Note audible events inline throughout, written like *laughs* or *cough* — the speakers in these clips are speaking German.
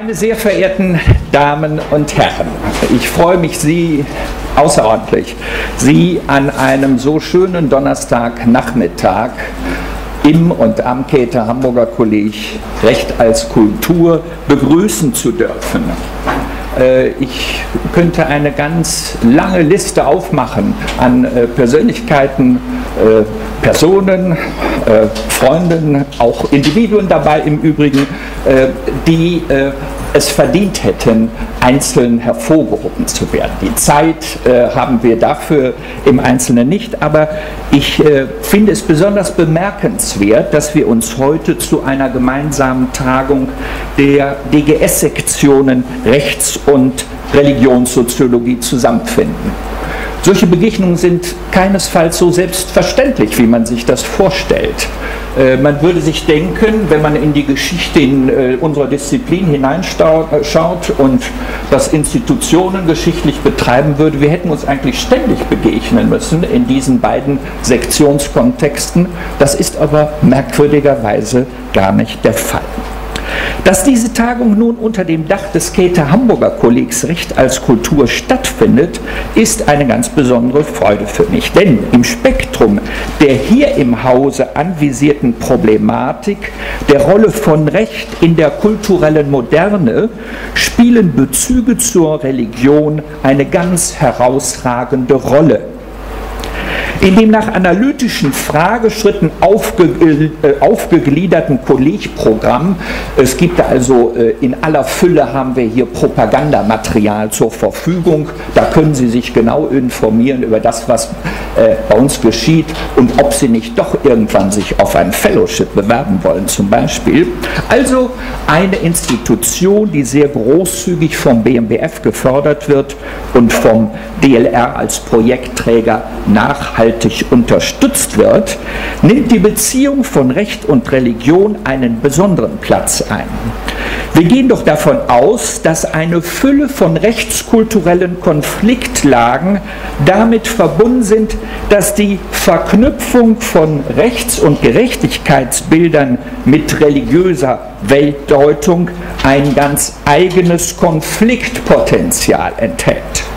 Meine sehr verehrten Damen und Herren, ich freue mich, Sie außerordentlich, Sie an einem so schönen Donnerstagnachmittag im und am Käthe Hamburger Kolleg Recht als Kultur begrüßen zu dürfen. Äh, ich könnte eine ganz lange Liste aufmachen an äh, Persönlichkeiten, äh, Personen, Freunden, auch Individuen dabei im Übrigen, die es verdient hätten, einzeln hervorgehoben zu werden. Die Zeit haben wir dafür im Einzelnen nicht, aber ich finde es besonders bemerkenswert, dass wir uns heute zu einer gemeinsamen Tagung der DGS-Sektionen Rechts- und Religionssoziologie zusammenfinden. Solche Begegnungen sind keinesfalls so selbstverständlich, wie man sich das vorstellt. Äh, man würde sich denken, wenn man in die Geschichte in äh, unserer Disziplin hineinschaut äh, und das Institutionen geschichtlich betreiben würde, wir hätten uns eigentlich ständig begegnen müssen in diesen beiden Sektionskontexten. Das ist aber merkwürdigerweise gar nicht der Fall. Dass diese Tagung nun unter dem Dach des Käthe Hamburger Kollegs Recht als Kultur stattfindet, ist eine ganz besondere Freude für mich. Denn im Spektrum der hier im Hause anvisierten Problematik der Rolle von Recht in der kulturellen Moderne spielen Bezüge zur Religion eine ganz herausragende Rolle in dem nach analytischen Frageschritten aufge, äh, aufgegliederten Kollegprogramm, es gibt also äh, in aller Fülle haben wir hier Propagandamaterial zur Verfügung, da können Sie sich genau informieren über das, was äh, bei uns geschieht und ob Sie nicht doch irgendwann sich auf ein Fellowship bewerben wollen zum Beispiel. Also eine Institution, die sehr großzügig vom BMBF gefördert wird und vom DLR als Projektträger nachhaltig nachhaltig unterstützt wird, nimmt die Beziehung von Recht und Religion einen besonderen Platz ein. Wir gehen doch davon aus, dass eine Fülle von rechtskulturellen Konfliktlagen damit verbunden sind, dass die Verknüpfung von Rechts- und Gerechtigkeitsbildern mit religiöser Weltdeutung ein ganz eigenes Konfliktpotenzial enthält.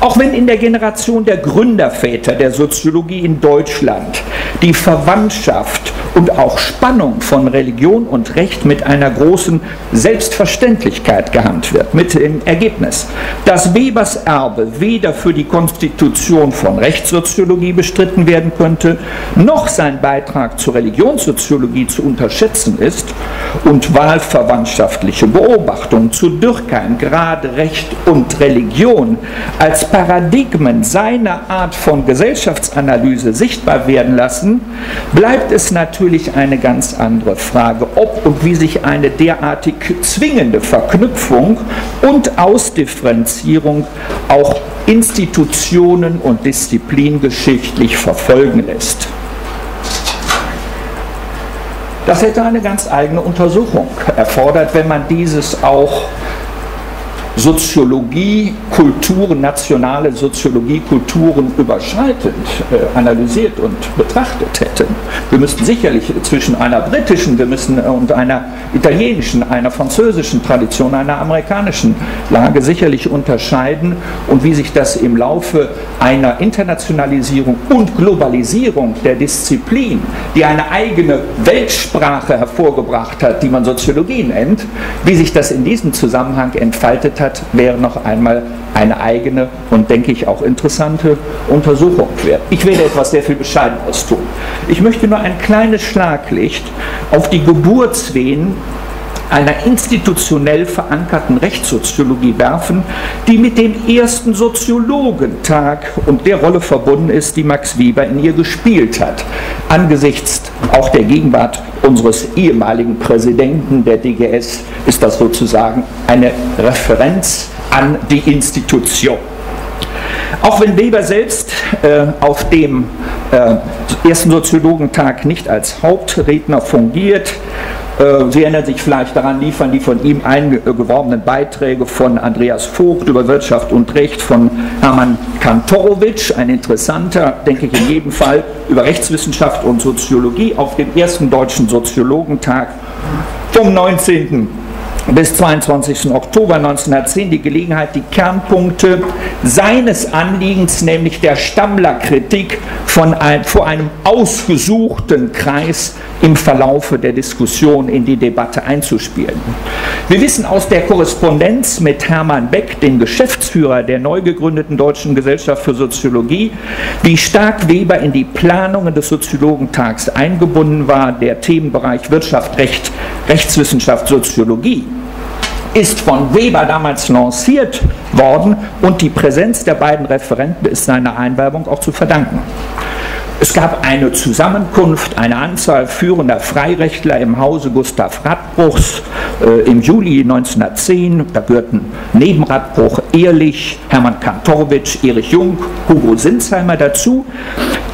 Auch wenn in der Generation der Gründerväter der Soziologie in Deutschland die Verwandtschaft und auch Spannung von Religion und Recht mit einer großen Selbstverständlichkeit gehandelt wird, mit dem Ergebnis, dass Webers Erbe weder für die Konstitution von Rechtssoziologie bestritten werden könnte, noch sein Beitrag zur Religionssoziologie zu unterschätzen ist und wahlverwandtschaftliche Beobachtungen zu Dürkheim gerade Recht und Religion als Paradigmen seiner Art von Gesellschaftsanalyse sichtbar werden lassen, bleibt es natürlich eine ganz andere Frage, ob und wie sich eine derartig zwingende Verknüpfung und Ausdifferenzierung auch institutionen- und disziplingeschichtlich verfolgen lässt. Das hätte eine ganz eigene Untersuchung erfordert, wenn man dieses auch Soziologie, Kulturen, nationale Soziologie, Kulturen überschreitend äh, analysiert und betrachtet hätten. Wir müssten sicherlich zwischen einer britischen wir müssen, äh, und einer italienischen, einer französischen Tradition, einer amerikanischen Lage sicherlich unterscheiden und wie sich das im Laufe einer Internationalisierung und Globalisierung der Disziplin, die eine eigene Weltsprache hervorgebracht hat, die man Soziologie nennt, wie sich das in diesem Zusammenhang entfaltet hat, hat, wäre noch einmal eine eigene und denke ich auch interessante Untersuchung wert. Ich werde etwas sehr viel Bescheidenes tun. Ich möchte nur ein kleines Schlaglicht auf die Geburtswehen einer institutionell verankerten Rechtssoziologie werfen, die mit dem ersten Soziologentag und der Rolle verbunden ist, die Max Weber in ihr gespielt hat. Angesichts auch der Gegenwart unseres ehemaligen Präsidenten der DGS ist das sozusagen eine Referenz an die Institution. Auch wenn Weber selbst äh, auf dem äh, ersten Soziologentag nicht als Hauptredner fungiert, Sie erinnern sich vielleicht daran, liefern die von ihm eingeworbenen Beiträge von Andreas Vogt über Wirtschaft und Recht, von Hermann Kantorowitsch, ein interessanter, denke ich in jedem Fall, über Rechtswissenschaft und Soziologie auf dem ersten deutschen Soziologentag vom 19 bis 22. Oktober 1910 die Gelegenheit, die Kernpunkte seines Anliegens, nämlich der Stammler-Kritik, ein, vor einem ausgesuchten Kreis im Verlaufe der Diskussion in die Debatte einzuspielen. Wir wissen aus der Korrespondenz mit Hermann Beck, dem Geschäftsführer der neu gegründeten Deutschen Gesellschaft für Soziologie, wie stark Weber in die Planungen des Soziologentags eingebunden war, der Themenbereich Wirtschaft, Recht, Rechtswissenschaft, Soziologie ist von Weber damals lanciert worden und die Präsenz der beiden Referenten ist seiner Einwerbung auch zu verdanken. Es gab eine Zusammenkunft, eine Anzahl führender Freirechtler im Hause Gustav Radbruchs äh, im Juli 1910. Da gehörten neben Radbruch Ehrlich, Hermann Kantorowitsch, Erich Jung, Hugo Sinsheimer dazu.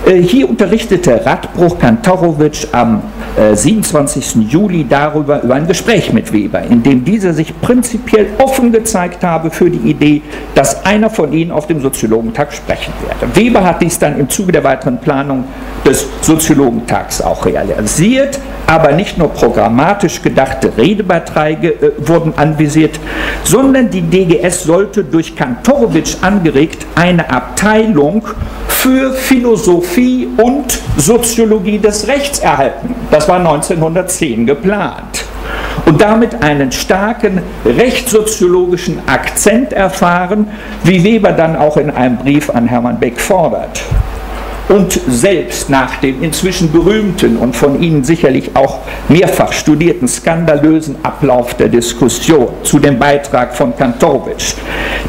Äh, hier unterrichtete Radbruch Kantorowitsch am äh, 27. Juli darüber über ein Gespräch mit Weber, in dem dieser sich prinzipiell offen gezeigt habe für die Idee, dass einer von ihnen auf dem Soziologentag sprechen werde. Weber hat dies dann im Zuge der weiteren Planung des Soziologentags auch realisiert, aber nicht nur programmatisch gedachte Redebeiträge äh, wurden anvisiert, sondern die DGS sollte durch Kantorowitsch angeregt eine Abteilung für Philosophie und Soziologie des Rechts erhalten. Das war 1910 geplant und damit einen starken rechtssoziologischen Akzent erfahren, wie Weber dann auch in einem Brief an Hermann Beck fordert und selbst nach dem inzwischen berühmten und von Ihnen sicherlich auch mehrfach studierten skandalösen Ablauf der Diskussion zu dem Beitrag von Kantorowitsch,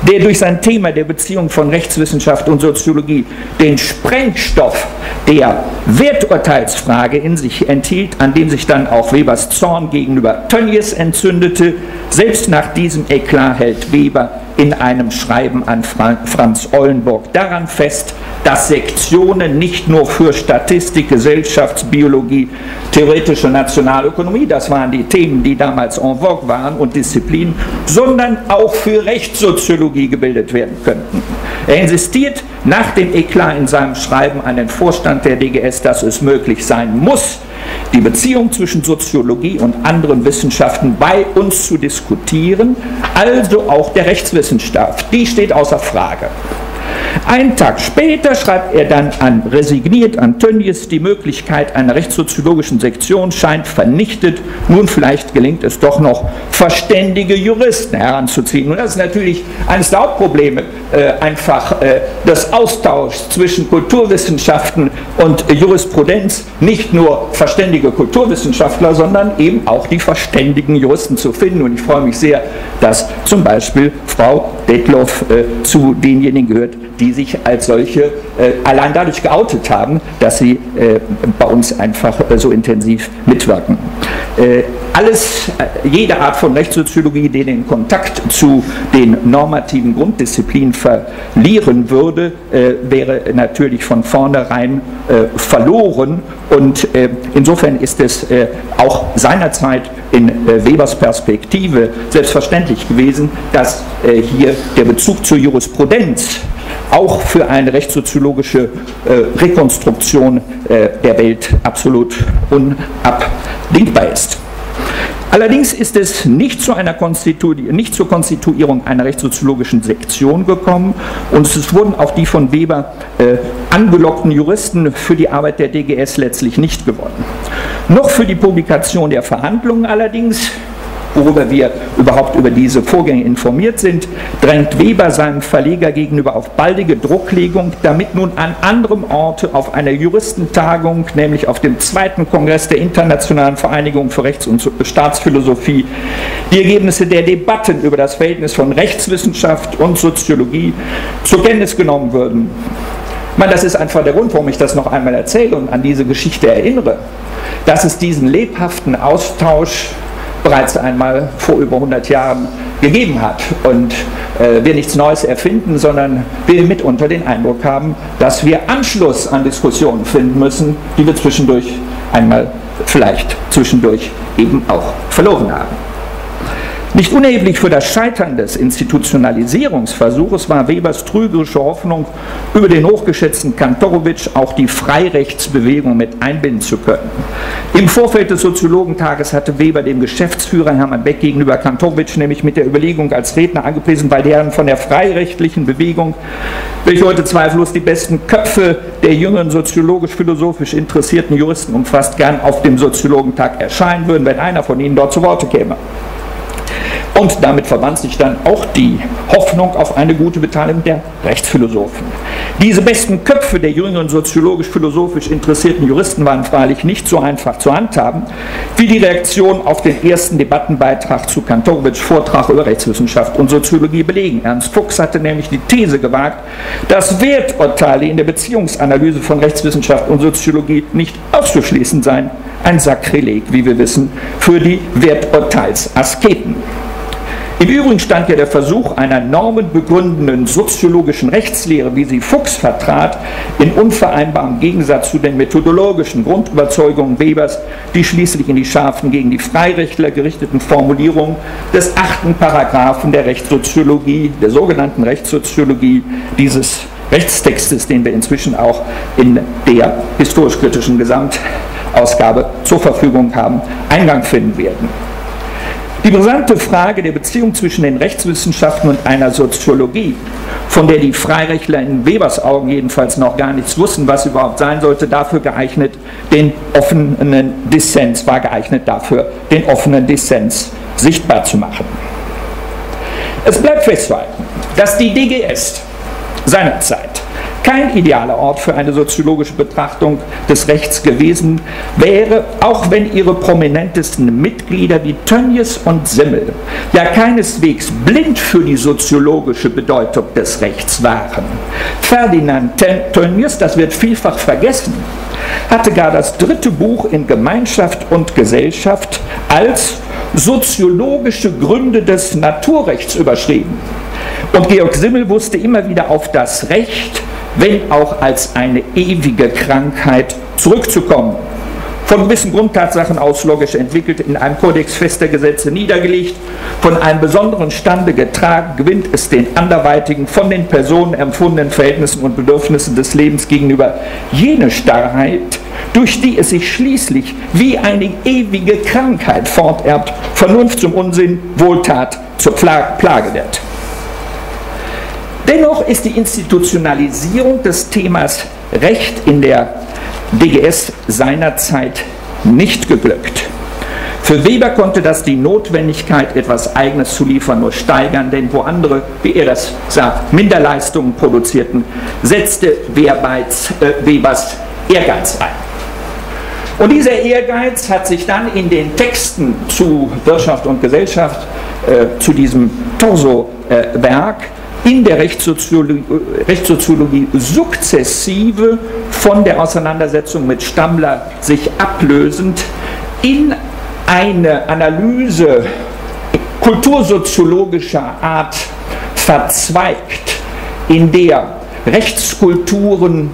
der durch sein Thema der Beziehung von Rechtswissenschaft und Soziologie den Sprengstoff der Werturteilsfrage in sich enthielt, an dem sich dann auch Webers Zorn gegenüber Tönnies entzündete, selbst nach diesem Eklat hält Weber in einem Schreiben an Franz Ollenburg daran fest, dass Sektionen nicht nur für Statistik, Gesellschaftsbiologie, theoretische Nationalökonomie, das waren die Themen, die damals en vogue waren und Disziplinen, sondern auch für Rechtssoziologie gebildet werden könnten. Er insistiert nach dem Eklat in seinem Schreiben an den Vorstand der DGS, dass es möglich sein muss, die Beziehung zwischen Soziologie und anderen Wissenschaften bei uns zu diskutieren, also auch der Rechtswissenschaft. Die steht außer Frage. Einen Tag später schreibt er dann an, resigniert an Tönnies, die Möglichkeit einer rechtssoziologischen Sektion scheint vernichtet. Nun vielleicht gelingt es doch noch, verständige Juristen heranzuziehen. Und das ist natürlich eines der Hauptprobleme, äh, einfach äh, des Austauschs zwischen Kulturwissenschaften und äh, Jurisprudenz. Nicht nur verständige Kulturwissenschaftler, sondern eben auch die verständigen Juristen zu finden. Und ich freue mich sehr, dass zum Beispiel Frau Detloff äh, zu denjenigen gehört, die sich als solche äh, allein dadurch geoutet haben, dass sie äh, bei uns einfach äh, so intensiv mitwirken. Alles, jede Art von Rechtssoziologie, die den Kontakt zu den normativen Grunddisziplinen verlieren würde, wäre natürlich von vornherein verloren. Und insofern ist es auch seinerzeit in Webers Perspektive selbstverständlich gewesen, dass hier der Bezug zur Jurisprudenz auch für eine rechtssoziologische äh, Rekonstruktion äh, der Welt absolut unabdingbar ist. Allerdings ist es nicht, zu einer Konstitu nicht zur Konstituierung einer rechtssoziologischen Sektion gekommen und es wurden auch die von Weber äh, angelockten Juristen für die Arbeit der DGS letztlich nicht gewonnen. Noch für die Publikation der Verhandlungen allerdings worüber wir überhaupt über diese Vorgänge informiert sind, drängt Weber seinem Verleger gegenüber auf baldige Drucklegung, damit nun an anderem Orte auf einer Juristentagung, nämlich auf dem zweiten Kongress der Internationalen Vereinigung für Rechts- und Staatsphilosophie, die Ergebnisse der Debatten über das Verhältnis von Rechtswissenschaft und Soziologie zur Kenntnis genommen würden. Ich meine, das ist einfach der Grund, warum ich das noch einmal erzähle und an diese Geschichte erinnere, dass es diesen lebhaften Austausch bereits einmal vor über 100 Jahren gegeben hat und äh, wir nichts Neues erfinden, sondern wir mitunter den Eindruck haben, dass wir Anschluss an Diskussionen finden müssen, die wir zwischendurch einmal vielleicht zwischendurch eben auch verloren haben. Nicht unerheblich für das Scheitern des Institutionalisierungsversuches war Webers trügerische Hoffnung, über den hochgeschätzten Kantorowitsch auch die Freirechtsbewegung mit einbinden zu können. Im Vorfeld des Soziologentages hatte Weber dem Geschäftsführer Hermann Beck gegenüber Kantorowitsch nämlich mit der Überlegung als Redner angepriesen, weil deren von der freirechtlichen Bewegung, welche heute zweifellos die besten Köpfe der jüngeren soziologisch-philosophisch interessierten Juristen umfasst, gern auf dem Soziologentag erscheinen würden, wenn einer von ihnen dort zu Worte käme. Und damit verband sich dann auch die Hoffnung auf eine gute Beteiligung der Rechtsphilosophen. Diese besten Köpfe der jüngeren soziologisch-philosophisch interessierten Juristen waren freilich nicht so einfach zu handhaben, wie die Reaktion auf den ersten Debattenbeitrag zu Kantorowitsch Vortrag über Rechtswissenschaft und Soziologie belegen. Ernst Fuchs hatte nämlich die These gewagt, dass Werturteile in der Beziehungsanalyse von Rechtswissenschaft und Soziologie nicht auszuschließen seien. Ein Sakrileg, wie wir wissen, für die Werturteilsasketen. Im Übrigen stand ja der Versuch einer normenbegründenden soziologischen Rechtslehre, wie sie Fuchs vertrat, in unvereinbarem Gegensatz zu den methodologischen Grundüberzeugungen Webers, die schließlich in die scharfen gegen die Freirechtler gerichteten Formulierungen des achten Paragraphen der Rechtssoziologie, der sogenannten Rechtssoziologie, dieses Rechtstextes, den wir inzwischen auch in der historisch-kritischen Gesamtausgabe zur Verfügung haben, Eingang finden werden. Die brisante Frage der Beziehung zwischen den Rechtswissenschaften und einer Soziologie, von der die Freirechtler in Webers Augen jedenfalls noch gar nichts wussten, was überhaupt sein sollte, dafür geeignet, den offenen Dissens, war geeignet dafür, den offenen Dissens sichtbar zu machen. Es bleibt festzuhalten, dass die DGS seinerzeit kein idealer Ort für eine soziologische Betrachtung des Rechts gewesen wäre, auch wenn ihre prominentesten Mitglieder wie Tönnies und Simmel ja keineswegs blind für die soziologische Bedeutung des Rechts waren. Ferdinand Tönnies, das wird vielfach vergessen, hatte gar das dritte Buch in Gemeinschaft und Gesellschaft als soziologische Gründe des Naturrechts überschrieben. Und Georg Simmel wusste immer wieder auf das Recht wenn auch als eine ewige Krankheit zurückzukommen. Von gewissen Grundtatsachen aus logisch entwickelt, in einem Kodex fester Gesetze niedergelegt, von einem besonderen Stande getragen, gewinnt es den anderweitigen, von den Personen empfundenen Verhältnissen und Bedürfnissen des Lebens gegenüber jene Starrheit, durch die es sich schließlich wie eine ewige Krankheit forterbt, Vernunft zum Unsinn, Wohltat zur Plage wird. Dennoch ist die Institutionalisierung des Themas Recht in der DGS seinerzeit nicht geglückt. Für Weber konnte das die Notwendigkeit, etwas Eigenes zu liefern, nur steigern, denn wo andere, wie er das sagt, Minderleistungen produzierten, setzte äh, Webers Ehrgeiz ein. Und dieser Ehrgeiz hat sich dann in den Texten zu Wirtschaft und Gesellschaft, äh, zu diesem Torso-Werk, äh, in der Rechtssoziologie, Rechtssoziologie sukzessive von der Auseinandersetzung mit Stammler sich ablösend in eine Analyse kultursoziologischer Art verzweigt, in der Rechtskulturen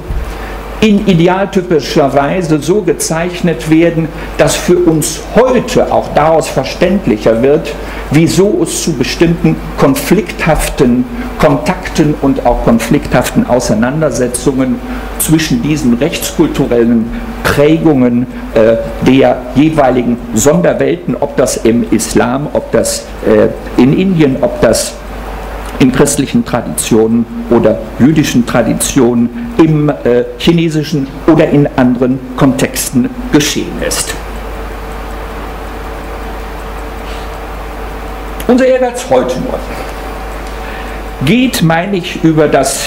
in idealtypischer Weise so gezeichnet werden, dass für uns heute auch daraus verständlicher wird, wieso es zu bestimmten konflikthaften Kontakten und auch konflikthaften Auseinandersetzungen zwischen diesen rechtskulturellen Prägungen äh, der jeweiligen Sonderwelten, ob das im Islam, ob das äh, in Indien, ob das in christlichen Traditionen oder jüdischen Traditionen, im äh, chinesischen oder in anderen Kontexten geschehen ist. Unser Ehrgeiz heute nur geht, meine ich, über das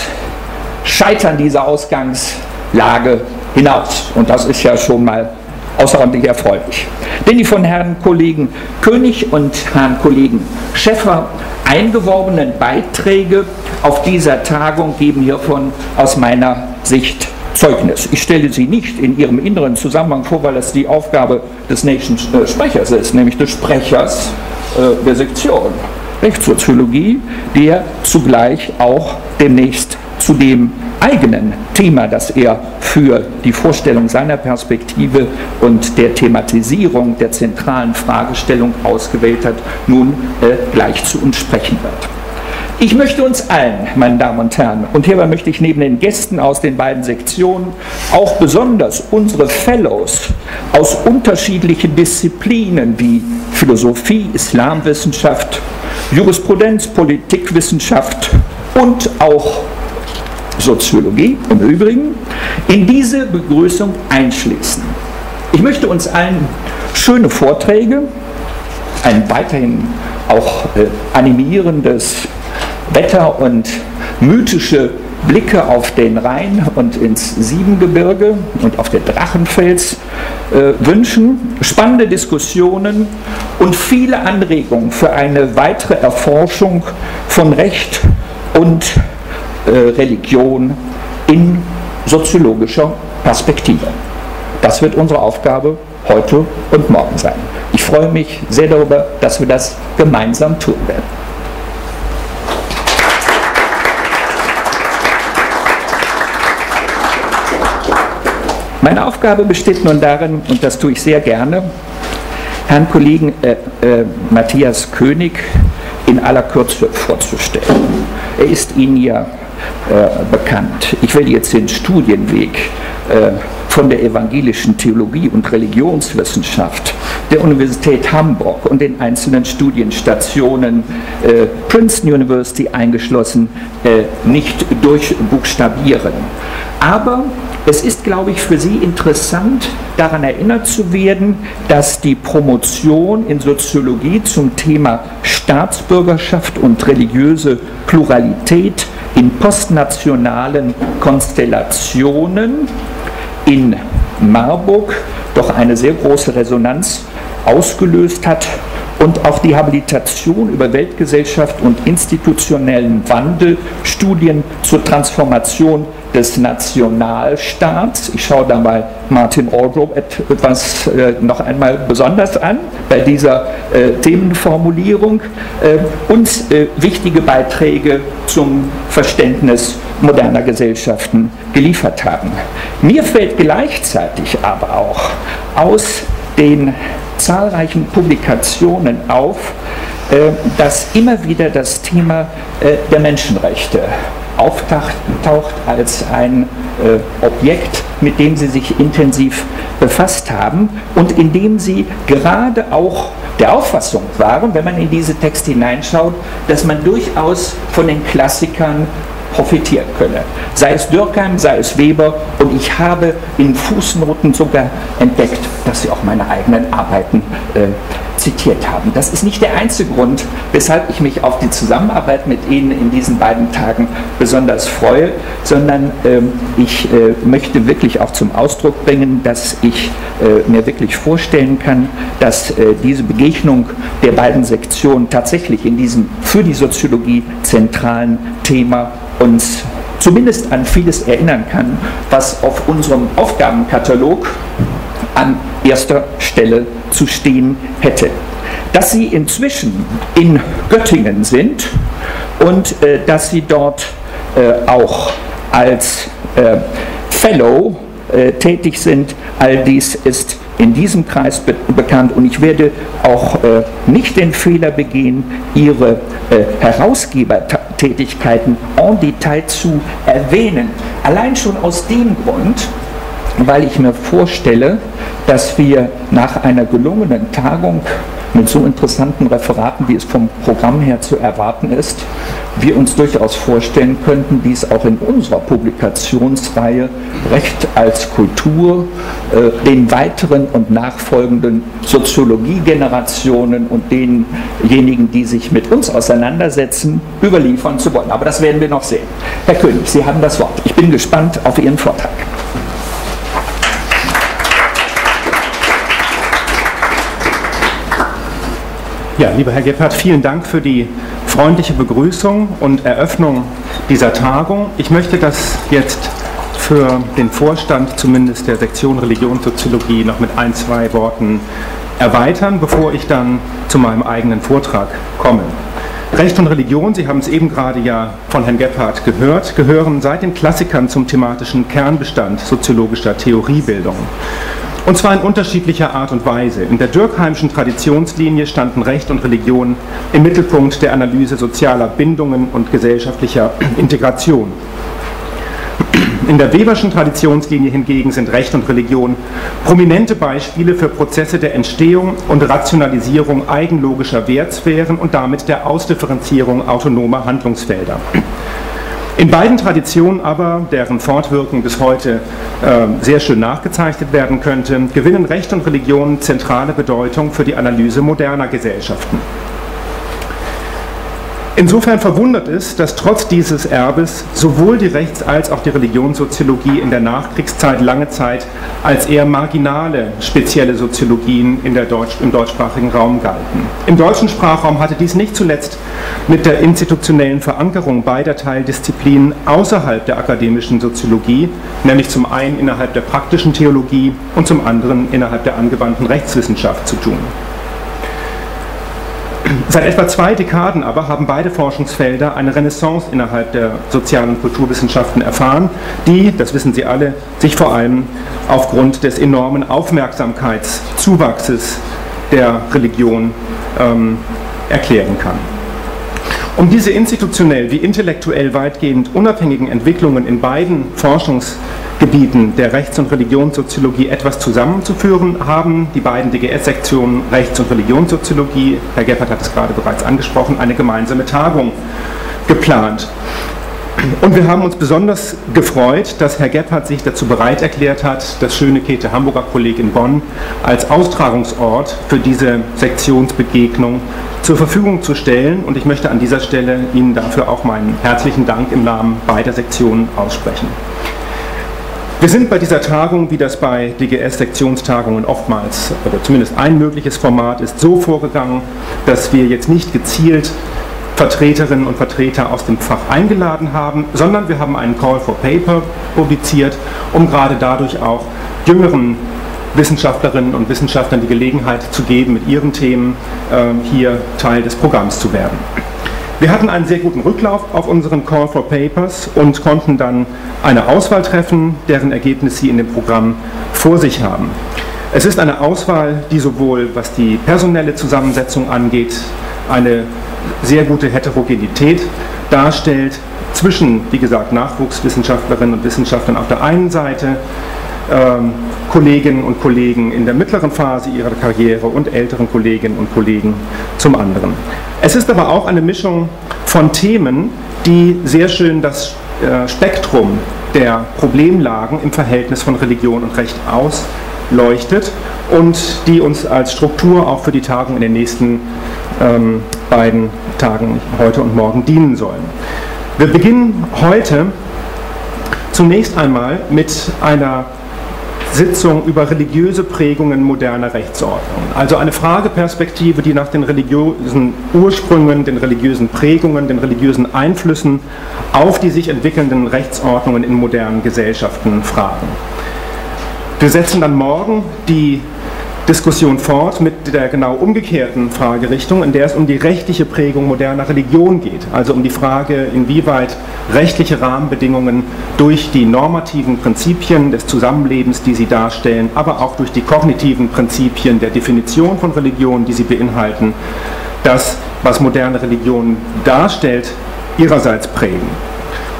Scheitern dieser Ausgangslage hinaus. Und das ist ja schon mal außerordentlich erfreulich. Denn die von Herrn Kollegen König und Herrn Kollegen Schäffer eingeworbenen Beiträge auf dieser Tagung geben hiervon aus meiner Sicht Zeugnis. Ich stelle sie nicht in ihrem inneren Zusammenhang vor, weil das die Aufgabe des nächsten äh, Sprechers ist, nämlich des Sprechers äh, der Sektion Rechtssoziologie, der zugleich auch demnächst zu dem eigenen Thema, das er für die Vorstellung seiner Perspektive und der Thematisierung der zentralen Fragestellung ausgewählt hat, nun äh, gleich zu uns sprechen wird. Ich möchte uns allen, meine Damen und Herren, und hierbei möchte ich neben den Gästen aus den beiden Sektionen auch besonders unsere Fellows aus unterschiedlichen Disziplinen wie Philosophie, Islamwissenschaft, Jurisprudenz, Politikwissenschaft und auch Soziologie im Übrigen in diese Begrüßung einschließen. Ich möchte uns allen schöne Vorträge, ein weiterhin auch äh, animierendes Wetter und mythische Blicke auf den Rhein und ins Siebengebirge und auf den Drachenfels äh, wünschen, spannende Diskussionen und viele Anregungen für eine weitere Erforschung von Recht und Religion in soziologischer Perspektive. Das wird unsere Aufgabe heute und morgen sein. Ich freue mich sehr darüber, dass wir das gemeinsam tun werden. Meine Aufgabe besteht nun darin, und das tue ich sehr gerne, Herrn Kollegen äh, äh, Matthias König in aller Kürze vorzustellen. Er ist Ihnen ja äh, bekannt. Ich werde jetzt den Studienweg äh, von der evangelischen Theologie und Religionswissenschaft der Universität Hamburg und den einzelnen Studienstationen äh, Princeton University eingeschlossen äh, nicht durchbuchstabieren. Aber es ist, glaube ich, für Sie interessant, daran erinnert zu werden, dass die Promotion in Soziologie zum Thema Staatsbürgerschaft und religiöse Pluralität in postnationalen Konstellationen in Marburg doch eine sehr große Resonanz ausgelöst hat und auch die Habilitation über Weltgesellschaft und institutionellen Wandel, Studien zur Transformation des Nationalstaats. Ich schaue da mal Martin Aldrop etwas äh, noch einmal besonders an bei dieser äh, Themenformulierung äh, und äh, wichtige Beiträge zum Verständnis moderner Gesellschaften geliefert haben. Mir fällt gleichzeitig aber auch aus den zahlreichen Publikationen auf, äh, dass immer wieder das Thema äh, der Menschenrechte auftaucht als ein äh, Objekt, mit dem sie sich intensiv befasst haben und in dem sie gerade auch der Auffassung waren, wenn man in diese Texte hineinschaut, dass man durchaus von den Klassikern profitieren könne. Sei es Dürkheim, sei es Weber und ich habe in Fußnoten sogar entdeckt, dass sie auch meine eigenen Arbeiten äh, zitiert haben. Das ist nicht der einzige Grund, weshalb ich mich auf die Zusammenarbeit mit Ihnen in diesen beiden Tagen besonders freue, sondern ähm, ich äh, möchte wirklich auch zum Ausdruck bringen, dass ich äh, mir wirklich vorstellen kann, dass äh, diese Begegnung der beiden Sektionen tatsächlich in diesem für die Soziologie zentralen Thema uns zumindest an vieles erinnern kann, was auf unserem Aufgabenkatalog an erster Stelle zu stehen hätte. Dass sie inzwischen in Göttingen sind und äh, dass sie dort äh, auch als äh, Fellow äh, tätig sind, all dies ist in diesem Kreis be bekannt und ich werde auch äh, nicht den Fehler begehen, ihre äh, Herausgebertätigkeiten en Detail zu erwähnen. Allein schon aus dem Grund, weil ich mir vorstelle, dass wir nach einer gelungenen Tagung mit so interessanten Referaten, wie es vom Programm her zu erwarten ist, wir uns durchaus vorstellen könnten, dies auch in unserer Publikationsreihe Recht als Kultur äh, den weiteren und nachfolgenden Soziologiegenerationen und denjenigen, die sich mit uns auseinandersetzen, überliefern zu wollen. Aber das werden wir noch sehen. Herr König, Sie haben das Wort. Ich bin gespannt auf Ihren Vortrag. Ja, lieber Herr Gebhardt, vielen Dank für die freundliche Begrüßung und Eröffnung dieser Tagung. Ich möchte das jetzt für den Vorstand zumindest der Sektion Religionssoziologie noch mit ein, zwei Worten erweitern, bevor ich dann zu meinem eigenen Vortrag komme. Recht und Religion, Sie haben es eben gerade ja von Herrn Gebhardt gehört, gehören seit den Klassikern zum thematischen Kernbestand soziologischer Theoriebildung. Und zwar in unterschiedlicher Art und Weise. In der Dürkheimschen Traditionslinie standen Recht und Religion im Mittelpunkt der Analyse sozialer Bindungen und gesellschaftlicher *clears throat* Integration. In der Weberschen Traditionslinie hingegen sind Recht und Religion prominente Beispiele für Prozesse der Entstehung und Rationalisierung eigenlogischer Wertsphären und damit der Ausdifferenzierung autonomer Handlungsfelder. In beiden Traditionen aber, deren Fortwirken bis heute äh, sehr schön nachgezeichnet werden könnte, gewinnen Recht und Religion zentrale Bedeutung für die Analyse moderner Gesellschaften. Insofern verwundert es, dass trotz dieses Erbes sowohl die Rechts- als auch die Religionssoziologie in der Nachkriegszeit lange Zeit als eher marginale spezielle Soziologien in der Deutsch, im deutschsprachigen Raum galten. Im deutschen Sprachraum hatte dies nicht zuletzt mit der institutionellen Verankerung beider Teildisziplinen außerhalb der akademischen Soziologie, nämlich zum einen innerhalb der praktischen Theologie und zum anderen innerhalb der angewandten Rechtswissenschaft zu tun. Seit etwa zwei Dekaden aber haben beide Forschungsfelder eine Renaissance innerhalb der sozialen und Kulturwissenschaften erfahren, die, das wissen Sie alle, sich vor allem aufgrund des enormen Aufmerksamkeitszuwachses der Religion ähm, erklären kann. Um diese institutionell wie intellektuell weitgehend unabhängigen Entwicklungen in beiden Forschungsgebieten der Rechts- und Religionssoziologie etwas zusammenzuführen, haben die beiden DGS-Sektionen Rechts- und Religionssoziologie, Herr Gebhardt hat es gerade bereits angesprochen, eine gemeinsame Tagung geplant. Und wir haben uns besonders gefreut, dass Herr Gebhardt sich dazu bereit erklärt hat, das schöne Käthe Hamburger Kolleg in Bonn als Austragungsort für diese Sektionsbegegnung zur Verfügung zu stellen. Und ich möchte an dieser Stelle Ihnen dafür auch meinen herzlichen Dank im Namen beider Sektionen aussprechen. Wir sind bei dieser Tagung, wie das bei DGS-Sektionstagungen oftmals, oder zumindest ein mögliches Format ist, so vorgegangen, dass wir jetzt nicht gezielt Vertreterinnen und Vertreter aus dem Fach eingeladen haben, sondern wir haben einen Call for Paper publiziert, um gerade dadurch auch jüngeren Wissenschaftlerinnen und Wissenschaftlern die Gelegenheit zu geben, mit ihren Themen äh, hier Teil des Programms zu werden. Wir hatten einen sehr guten Rücklauf auf unseren Call for Papers und konnten dann eine Auswahl treffen, deren Ergebnis Sie in dem Programm vor sich haben. Es ist eine Auswahl, die sowohl was die personelle Zusammensetzung angeht, eine sehr gute Heterogenität darstellt zwischen, wie gesagt, Nachwuchswissenschaftlerinnen und Wissenschaftlern auf der einen Seite, ähm, Kolleginnen und Kollegen in der mittleren Phase ihrer Karriere und älteren Kolleginnen und Kollegen zum anderen. Es ist aber auch eine Mischung von Themen, die sehr schön das äh, Spektrum der Problemlagen im Verhältnis von Religion und Recht ausleuchtet und die uns als Struktur auch für die Tagung in den nächsten ähm, beiden Tagen, heute und morgen, dienen sollen. Wir beginnen heute zunächst einmal mit einer Sitzung über religiöse Prägungen moderner Rechtsordnung. Also eine Frageperspektive, die nach den religiösen Ursprüngen, den religiösen Prägungen, den religiösen Einflüssen auf die sich entwickelnden Rechtsordnungen in modernen Gesellschaften fragen. Wir setzen dann morgen die Diskussion fort mit der genau umgekehrten Fragerichtung, in der es um die rechtliche Prägung moderner Religion geht. Also um die Frage, inwieweit rechtliche Rahmenbedingungen durch die normativen Prinzipien des Zusammenlebens, die sie darstellen, aber auch durch die kognitiven Prinzipien der Definition von Religion, die sie beinhalten, das, was moderne Religion darstellt, ihrerseits prägen.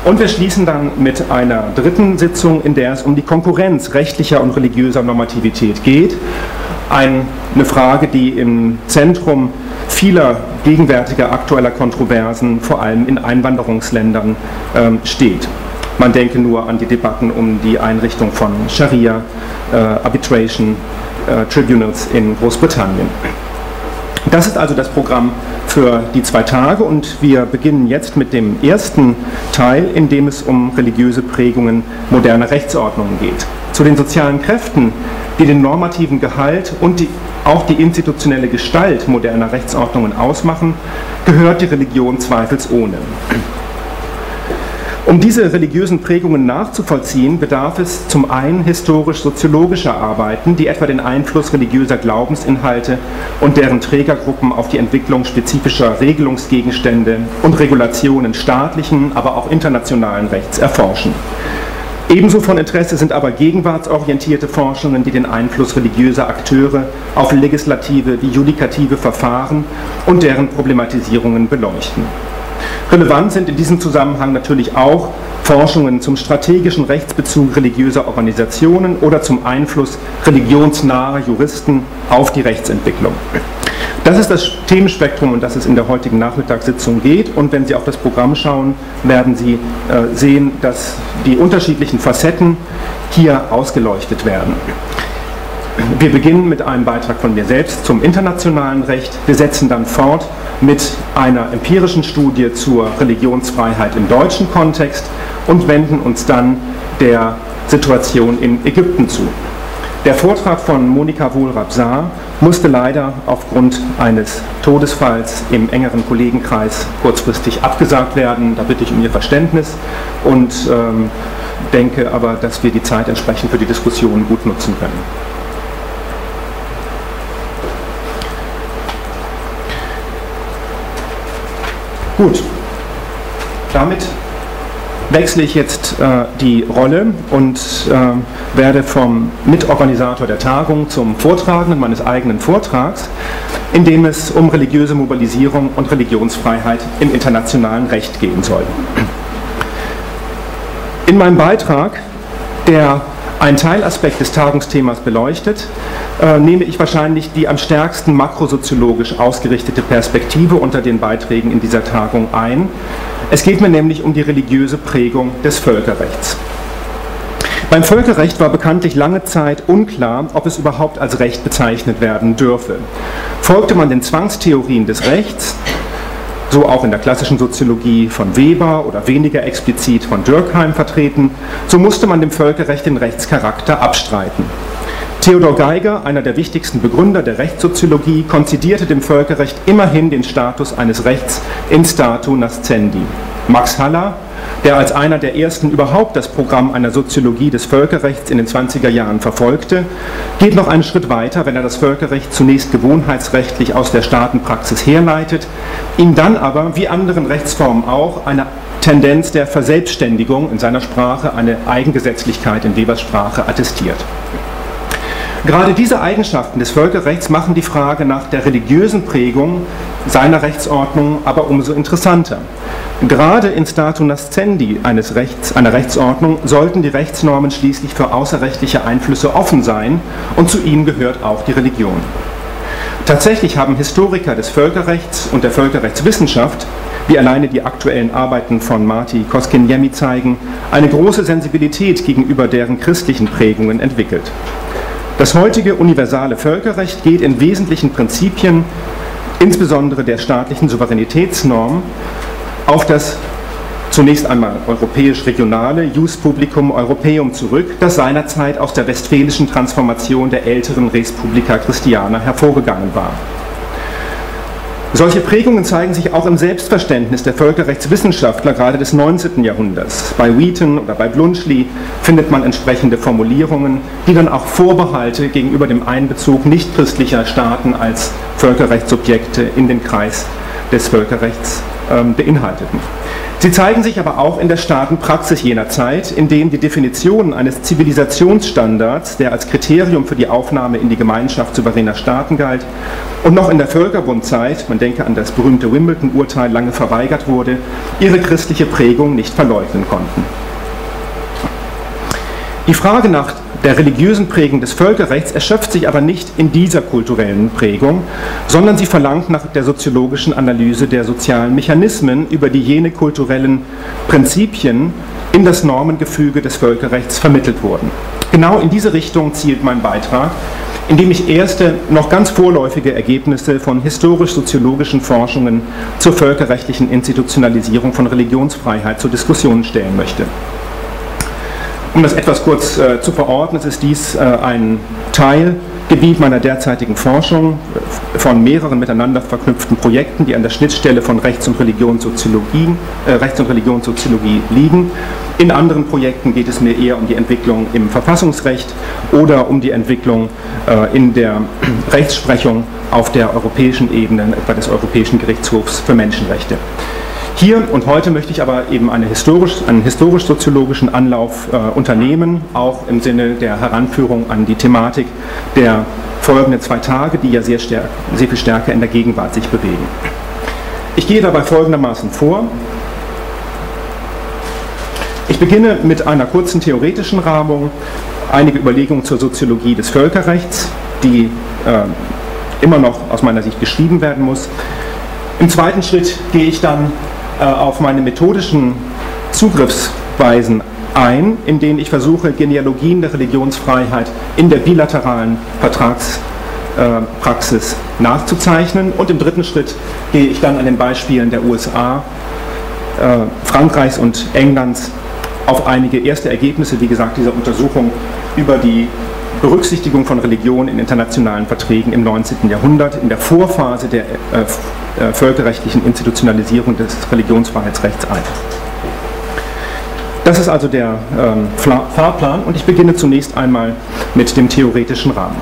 Und wir schließen dann mit einer dritten Sitzung, in der es um die Konkurrenz rechtlicher und religiöser Normativität geht eine Frage, die im Zentrum vieler gegenwärtiger aktueller Kontroversen, vor allem in Einwanderungsländern, ähm, steht. Man denke nur an die Debatten um die Einrichtung von Scharia, äh, Arbitration äh, Tribunals in Großbritannien. Das ist also das Programm für die zwei Tage und wir beginnen jetzt mit dem ersten Teil, in dem es um religiöse Prägungen moderner Rechtsordnungen geht. Zu den sozialen Kräften, die den normativen Gehalt und die, auch die institutionelle Gestalt moderner Rechtsordnungen ausmachen, gehört die Religion zweifelsohne. Um diese religiösen Prägungen nachzuvollziehen, bedarf es zum einen historisch-soziologischer Arbeiten, die etwa den Einfluss religiöser Glaubensinhalte und deren Trägergruppen auf die Entwicklung spezifischer Regelungsgegenstände und Regulationen staatlichen, aber auch internationalen Rechts erforschen. Ebenso von Interesse sind aber gegenwartsorientierte Forschungen, die den Einfluss religiöser Akteure auf legislative wie judikative Verfahren und deren Problematisierungen beleuchten. Relevant sind in diesem Zusammenhang natürlich auch Forschungen zum strategischen Rechtsbezug religiöser Organisationen oder zum Einfluss religionsnaher Juristen auf die Rechtsentwicklung. Das ist das Themenspektrum, um das es in der heutigen Nachmittagssitzung geht. Und wenn Sie auf das Programm schauen, werden Sie äh, sehen, dass die unterschiedlichen Facetten hier ausgeleuchtet werden. Wir beginnen mit einem Beitrag von mir selbst zum internationalen Recht. Wir setzen dann fort mit einer empirischen Studie zur Religionsfreiheit im deutschen Kontext und wenden uns dann der Situation in Ägypten zu. Der Vortrag von Monika Wohlrab-Saar musste leider aufgrund eines Todesfalls im engeren Kollegenkreis kurzfristig abgesagt werden. Da bitte ich um Ihr Verständnis und ähm, denke aber, dass wir die Zeit entsprechend für die Diskussion gut nutzen können. Gut, damit wechsle ich jetzt äh, die Rolle und äh, werde vom Mitorganisator der Tagung zum Vortragenden meines eigenen Vortrags, in dem es um religiöse Mobilisierung und Religionsfreiheit im internationalen Recht gehen soll. In meinem Beitrag, der einen Teilaspekt des Tagungsthemas beleuchtet, äh, nehme ich wahrscheinlich die am stärksten makrosoziologisch ausgerichtete Perspektive unter den Beiträgen in dieser Tagung ein. Es geht mir nämlich um die religiöse Prägung des Völkerrechts. Beim Völkerrecht war bekanntlich lange Zeit unklar, ob es überhaupt als Recht bezeichnet werden dürfe. Folgte man den Zwangstheorien des Rechts, so auch in der klassischen Soziologie von Weber oder weniger explizit von Dürkheim vertreten, so musste man dem Völkerrecht den Rechtscharakter abstreiten. Theodor Geiger, einer der wichtigsten Begründer der Rechtssoziologie, konzidierte dem Völkerrecht immerhin den Status eines Rechts in statu nascendi. Max Haller, der als einer der ersten überhaupt das Programm einer Soziologie des Völkerrechts in den 20er Jahren verfolgte, geht noch einen Schritt weiter, wenn er das Völkerrecht zunächst gewohnheitsrechtlich aus der Staatenpraxis herleitet, ihm dann aber, wie anderen Rechtsformen auch, eine Tendenz der Verselbstständigung in seiner Sprache, eine Eigengesetzlichkeit in Webers Sprache attestiert. Gerade diese Eigenschaften des Völkerrechts machen die Frage nach der religiösen Prägung seiner Rechtsordnung aber umso interessanter. Gerade in statu nascendi eines Rechts, einer Rechtsordnung sollten die Rechtsnormen schließlich für außerrechtliche Einflüsse offen sein und zu ihnen gehört auch die Religion. Tatsächlich haben Historiker des Völkerrechts und der Völkerrechtswissenschaft, wie alleine die aktuellen Arbeiten von Marti Koskiniemi zeigen, eine große Sensibilität gegenüber deren christlichen Prägungen entwickelt. Das heutige universale Völkerrecht geht in wesentlichen Prinzipien, insbesondere der staatlichen Souveränitätsnorm, auf das zunächst einmal europäisch-regionale Jus Publicum Europaeum zurück, das seinerzeit aus der westfälischen Transformation der älteren Res Publica Christiana hervorgegangen war. Solche Prägungen zeigen sich auch im Selbstverständnis der Völkerrechtswissenschaftler gerade des 19. Jahrhunderts. Bei Wheaton oder bei Bluntschli findet man entsprechende Formulierungen, die dann auch Vorbehalte gegenüber dem Einbezug nichtchristlicher Staaten als Völkerrechtssubjekte in den Kreis des Völkerrechts beinhalteten. Sie zeigen sich aber auch in der Staatenpraxis jener Zeit, in dem die Definition eines Zivilisationsstandards, der als Kriterium für die Aufnahme in die Gemeinschaft souveräner Staaten galt, und noch in der Völkerbundzeit, man denke an das berühmte Wimbledon-Urteil, lange verweigert wurde, ihre christliche Prägung nicht verleugnen konnten. Die Frage nach der religiösen Prägung des Völkerrechts erschöpft sich aber nicht in dieser kulturellen Prägung, sondern sie verlangt nach der soziologischen Analyse der sozialen Mechanismen, über die jene kulturellen Prinzipien in das Normengefüge des Völkerrechts vermittelt wurden. Genau in diese Richtung zielt mein Beitrag, indem ich erste, noch ganz vorläufige Ergebnisse von historisch-soziologischen Forschungen zur völkerrechtlichen Institutionalisierung von Religionsfreiheit zur Diskussion stellen möchte. Um das etwas kurz äh, zu verorten, ist dies äh, ein Teilgebiet meiner derzeitigen Forschung äh, von mehreren miteinander verknüpften Projekten, die an der Schnittstelle von Rechts- und Religionssoziologie, äh, Rechts- und Religionssoziologie liegen. In anderen Projekten geht es mir eher um die Entwicklung im Verfassungsrecht oder um die Entwicklung äh, in der *clears throat* Rechtsprechung auf der europäischen Ebene, etwa des Europäischen Gerichtshofs für Menschenrechte. Hier und heute möchte ich aber eben eine historisch, einen historisch-soziologischen Anlauf äh, unternehmen, auch im Sinne der Heranführung an die Thematik der folgenden zwei Tage, die ja sehr, stärk, sehr viel stärker in der Gegenwart sich bewegen. Ich gehe dabei folgendermaßen vor. Ich beginne mit einer kurzen theoretischen Rahmung, einige Überlegungen zur Soziologie des Völkerrechts, die äh, immer noch aus meiner Sicht geschrieben werden muss. Im zweiten Schritt gehe ich dann auf meine methodischen Zugriffsweisen ein, in denen ich versuche, Genealogien der Religionsfreiheit in der bilateralen Vertragspraxis äh, nachzuzeichnen. Und im dritten Schritt gehe ich dann an den Beispielen der USA, äh, Frankreichs und Englands auf einige erste Ergebnisse, wie gesagt, dieser Untersuchung über die Berücksichtigung von Religion in internationalen Verträgen im 19. Jahrhundert, in der Vorphase der äh, äh, völkerrechtlichen Institutionalisierung des Religionsfreiheitsrechts ein. Das ist also der ähm, Fahrplan und ich beginne zunächst einmal mit dem theoretischen Rahmen.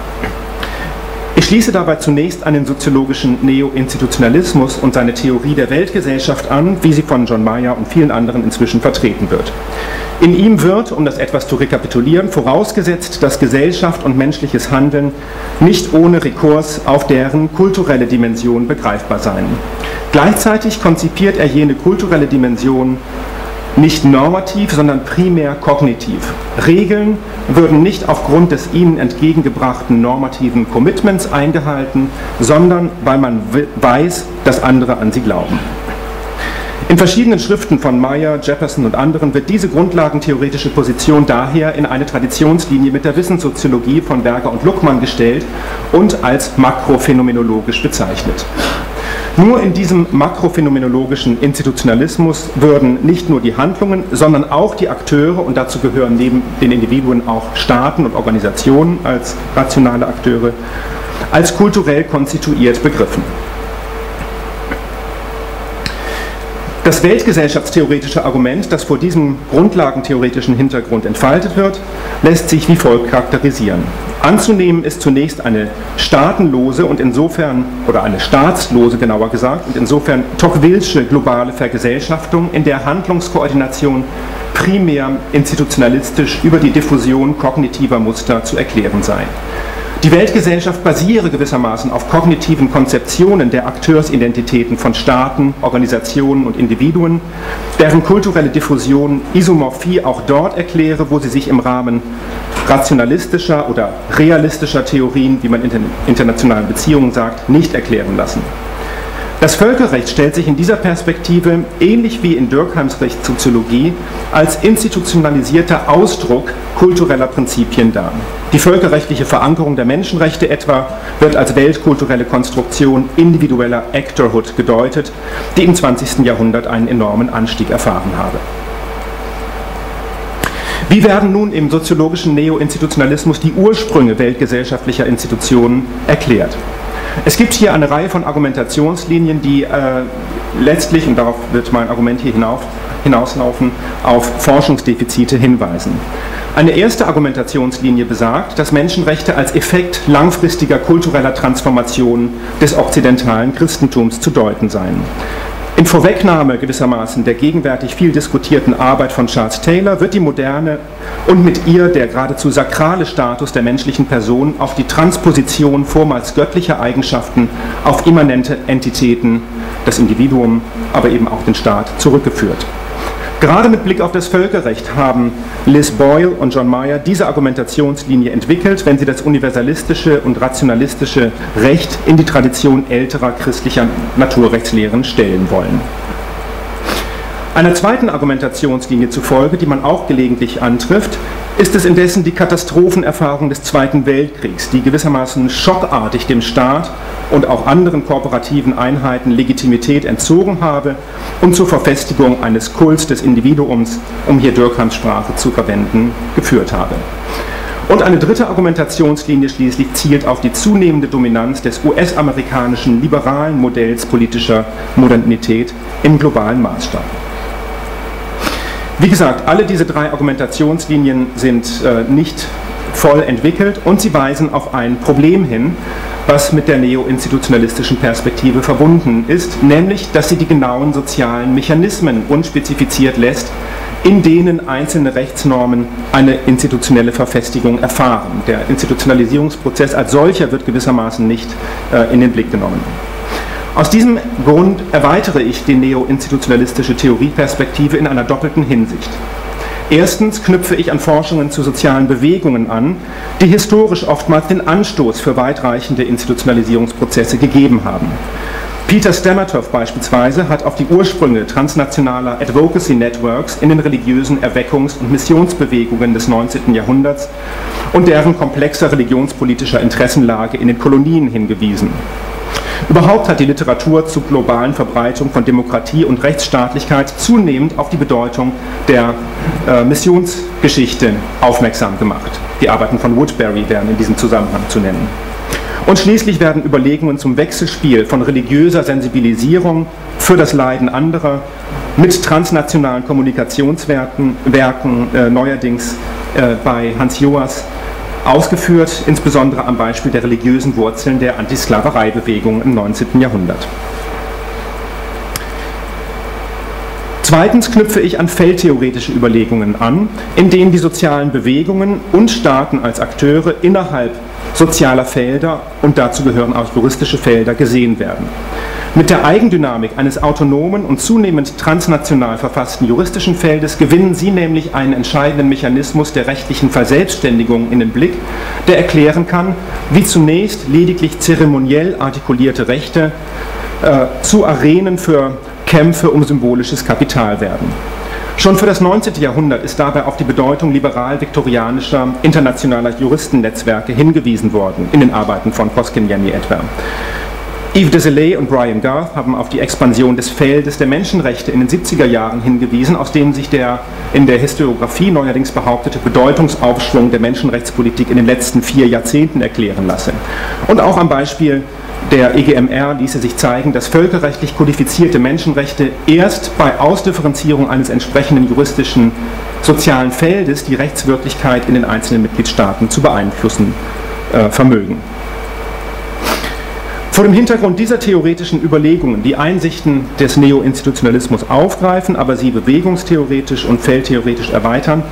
Ich schließe dabei zunächst an den soziologischen Neo-Institutionalismus und seine Theorie der Weltgesellschaft an, wie sie von John Mayer und vielen anderen inzwischen vertreten wird. In ihm wird, um das etwas zu rekapitulieren, vorausgesetzt, dass Gesellschaft und menschliches Handeln nicht ohne Rekurs auf deren kulturelle Dimension begreifbar seien. Gleichzeitig konzipiert er jene kulturelle Dimension nicht normativ, sondern primär kognitiv. Regeln würden nicht aufgrund des ihnen entgegengebrachten normativen Commitments eingehalten, sondern weil man weiß, dass andere an sie glauben. In verschiedenen Schriften von Meyer, Jefferson und anderen wird diese grundlagentheoretische Position daher in eine Traditionslinie mit der Wissenssoziologie von Berger und Luckmann gestellt und als makrophänomenologisch bezeichnet. Nur in diesem makrophänomenologischen Institutionalismus würden nicht nur die Handlungen, sondern auch die Akteure, und dazu gehören neben den Individuen auch Staaten und Organisationen als rationale Akteure, als kulturell konstituiert begriffen. Das weltgesellschaftstheoretische Argument, das vor diesem grundlagentheoretischen Hintergrund entfaltet wird, lässt sich wie folgt charakterisieren. Anzunehmen ist zunächst eine staatenlose und insofern, oder eine staatslose genauer gesagt, und insofern Tocqueville'sche globale Vergesellschaftung, in der Handlungskoordination primär institutionalistisch über die Diffusion kognitiver Muster zu erklären sei. Die Weltgesellschaft basiere gewissermaßen auf kognitiven Konzeptionen der Akteursidentitäten von Staaten, Organisationen und Individuen, deren kulturelle Diffusion Isomorphie auch dort erkläre, wo sie sich im Rahmen rationalistischer oder realistischer Theorien, wie man in internationalen Beziehungen sagt, nicht erklären lassen. Das Völkerrecht stellt sich in dieser Perspektive, ähnlich wie in Durkheims Rechtssoziologie, als institutionalisierter Ausdruck kultureller Prinzipien dar. Die völkerrechtliche Verankerung der Menschenrechte etwa wird als weltkulturelle Konstruktion individueller Actorhood gedeutet, die im 20. Jahrhundert einen enormen Anstieg erfahren habe. Wie werden nun im soziologischen Neo-Institutionalismus die Ursprünge weltgesellschaftlicher Institutionen erklärt? Es gibt hier eine Reihe von Argumentationslinien, die äh, letztlich, und darauf wird mein Argument hier hinauf, hinauslaufen, auf Forschungsdefizite hinweisen. Eine erste Argumentationslinie besagt, dass Menschenrechte als Effekt langfristiger kultureller Transformation des okzidentalen Christentums zu deuten seien. In Vorwegnahme gewissermaßen der gegenwärtig viel diskutierten Arbeit von Charles Taylor wird die moderne und mit ihr der geradezu sakrale Status der menschlichen Person auf die Transposition vormals göttlicher Eigenschaften auf immanente Entitäten, das Individuum, aber eben auch den Staat zurückgeführt. Gerade mit Blick auf das Völkerrecht haben Liz Boyle und John Mayer diese Argumentationslinie entwickelt, wenn sie das universalistische und rationalistische Recht in die Tradition älterer christlicher Naturrechtslehren stellen wollen. Einer zweiten Argumentationslinie zufolge, die man auch gelegentlich antrifft, ist es indessen die Katastrophenerfahrung des Zweiten Weltkriegs, die gewissermaßen schockartig dem Staat und auch anderen kooperativen Einheiten Legitimität entzogen habe und zur Verfestigung eines Kults des Individuums, um hier Dürkheims Sprache zu verwenden, geführt habe. Und eine dritte Argumentationslinie schließlich zielt auf die zunehmende Dominanz des US-amerikanischen liberalen Modells politischer Modernität im globalen Maßstab. Wie gesagt, alle diese drei Argumentationslinien sind äh, nicht voll entwickelt und sie weisen auf ein Problem hin, was mit der neo-institutionalistischen Perspektive verbunden ist, nämlich, dass sie die genauen sozialen Mechanismen unspezifiziert lässt, in denen einzelne Rechtsnormen eine institutionelle Verfestigung erfahren. Der Institutionalisierungsprozess als solcher wird gewissermaßen nicht äh, in den Blick genommen. Aus diesem Grund erweitere ich die neo-institutionalistische Theorieperspektive in einer doppelten Hinsicht. Erstens knüpfe ich an Forschungen zu sozialen Bewegungen an, die historisch oftmals den Anstoß für weitreichende Institutionalisierungsprozesse gegeben haben. Peter Stamatov beispielsweise hat auf die Ursprünge transnationaler Advocacy Networks in den religiösen Erweckungs- und Missionsbewegungen des 19. Jahrhunderts und deren komplexer religionspolitischer Interessenlage in den Kolonien hingewiesen. Überhaupt hat die Literatur zur globalen Verbreitung von Demokratie und Rechtsstaatlichkeit zunehmend auf die Bedeutung der äh, Missionsgeschichte aufmerksam gemacht. Die Arbeiten von Woodbury wären in diesem Zusammenhang zu nennen. Und schließlich werden Überlegungen zum Wechselspiel von religiöser Sensibilisierung für das Leiden anderer mit transnationalen Kommunikationswerken Werken, äh, neuerdings äh, bei Hans Joas ausgeführt, insbesondere am Beispiel der religiösen Wurzeln der Antisklavereibewegung im 19. Jahrhundert. Zweitens knüpfe ich an feldtheoretische Überlegungen an, in denen die sozialen Bewegungen und Staaten als Akteure innerhalb sozialer Felder und dazu gehören auch juristische Felder gesehen werden. Mit der Eigendynamik eines autonomen und zunehmend transnational verfassten juristischen Feldes gewinnen sie nämlich einen entscheidenden Mechanismus der rechtlichen Verselbstständigung in den Blick, der erklären kann, wie zunächst lediglich zeremoniell artikulierte Rechte äh, zu Arenen für Kämpfe um symbolisches Kapital werden. Schon für das 19. Jahrhundert ist dabei auf die Bedeutung liberal-viktorianischer internationaler Juristennetzwerke hingewiesen worden, in den Arbeiten von Koskenjani etwa. Yves Desilets und Brian Garth haben auf die Expansion des Feldes der Menschenrechte in den 70er Jahren hingewiesen, aus dem sich der in der Historiografie neuerdings behauptete Bedeutungsaufschwung der Menschenrechtspolitik in den letzten vier Jahrzehnten erklären lasse. Und auch am Beispiel der EGMR ließe sich zeigen, dass völkerrechtlich kodifizierte Menschenrechte erst bei Ausdifferenzierung eines entsprechenden juristischen sozialen Feldes die Rechtswirklichkeit in den einzelnen Mitgliedstaaten zu beeinflussen äh, vermögen. Vor dem Hintergrund dieser theoretischen Überlegungen, die Einsichten des Neo-Institutionalismus aufgreifen, aber sie bewegungstheoretisch und feldtheoretisch erweitern,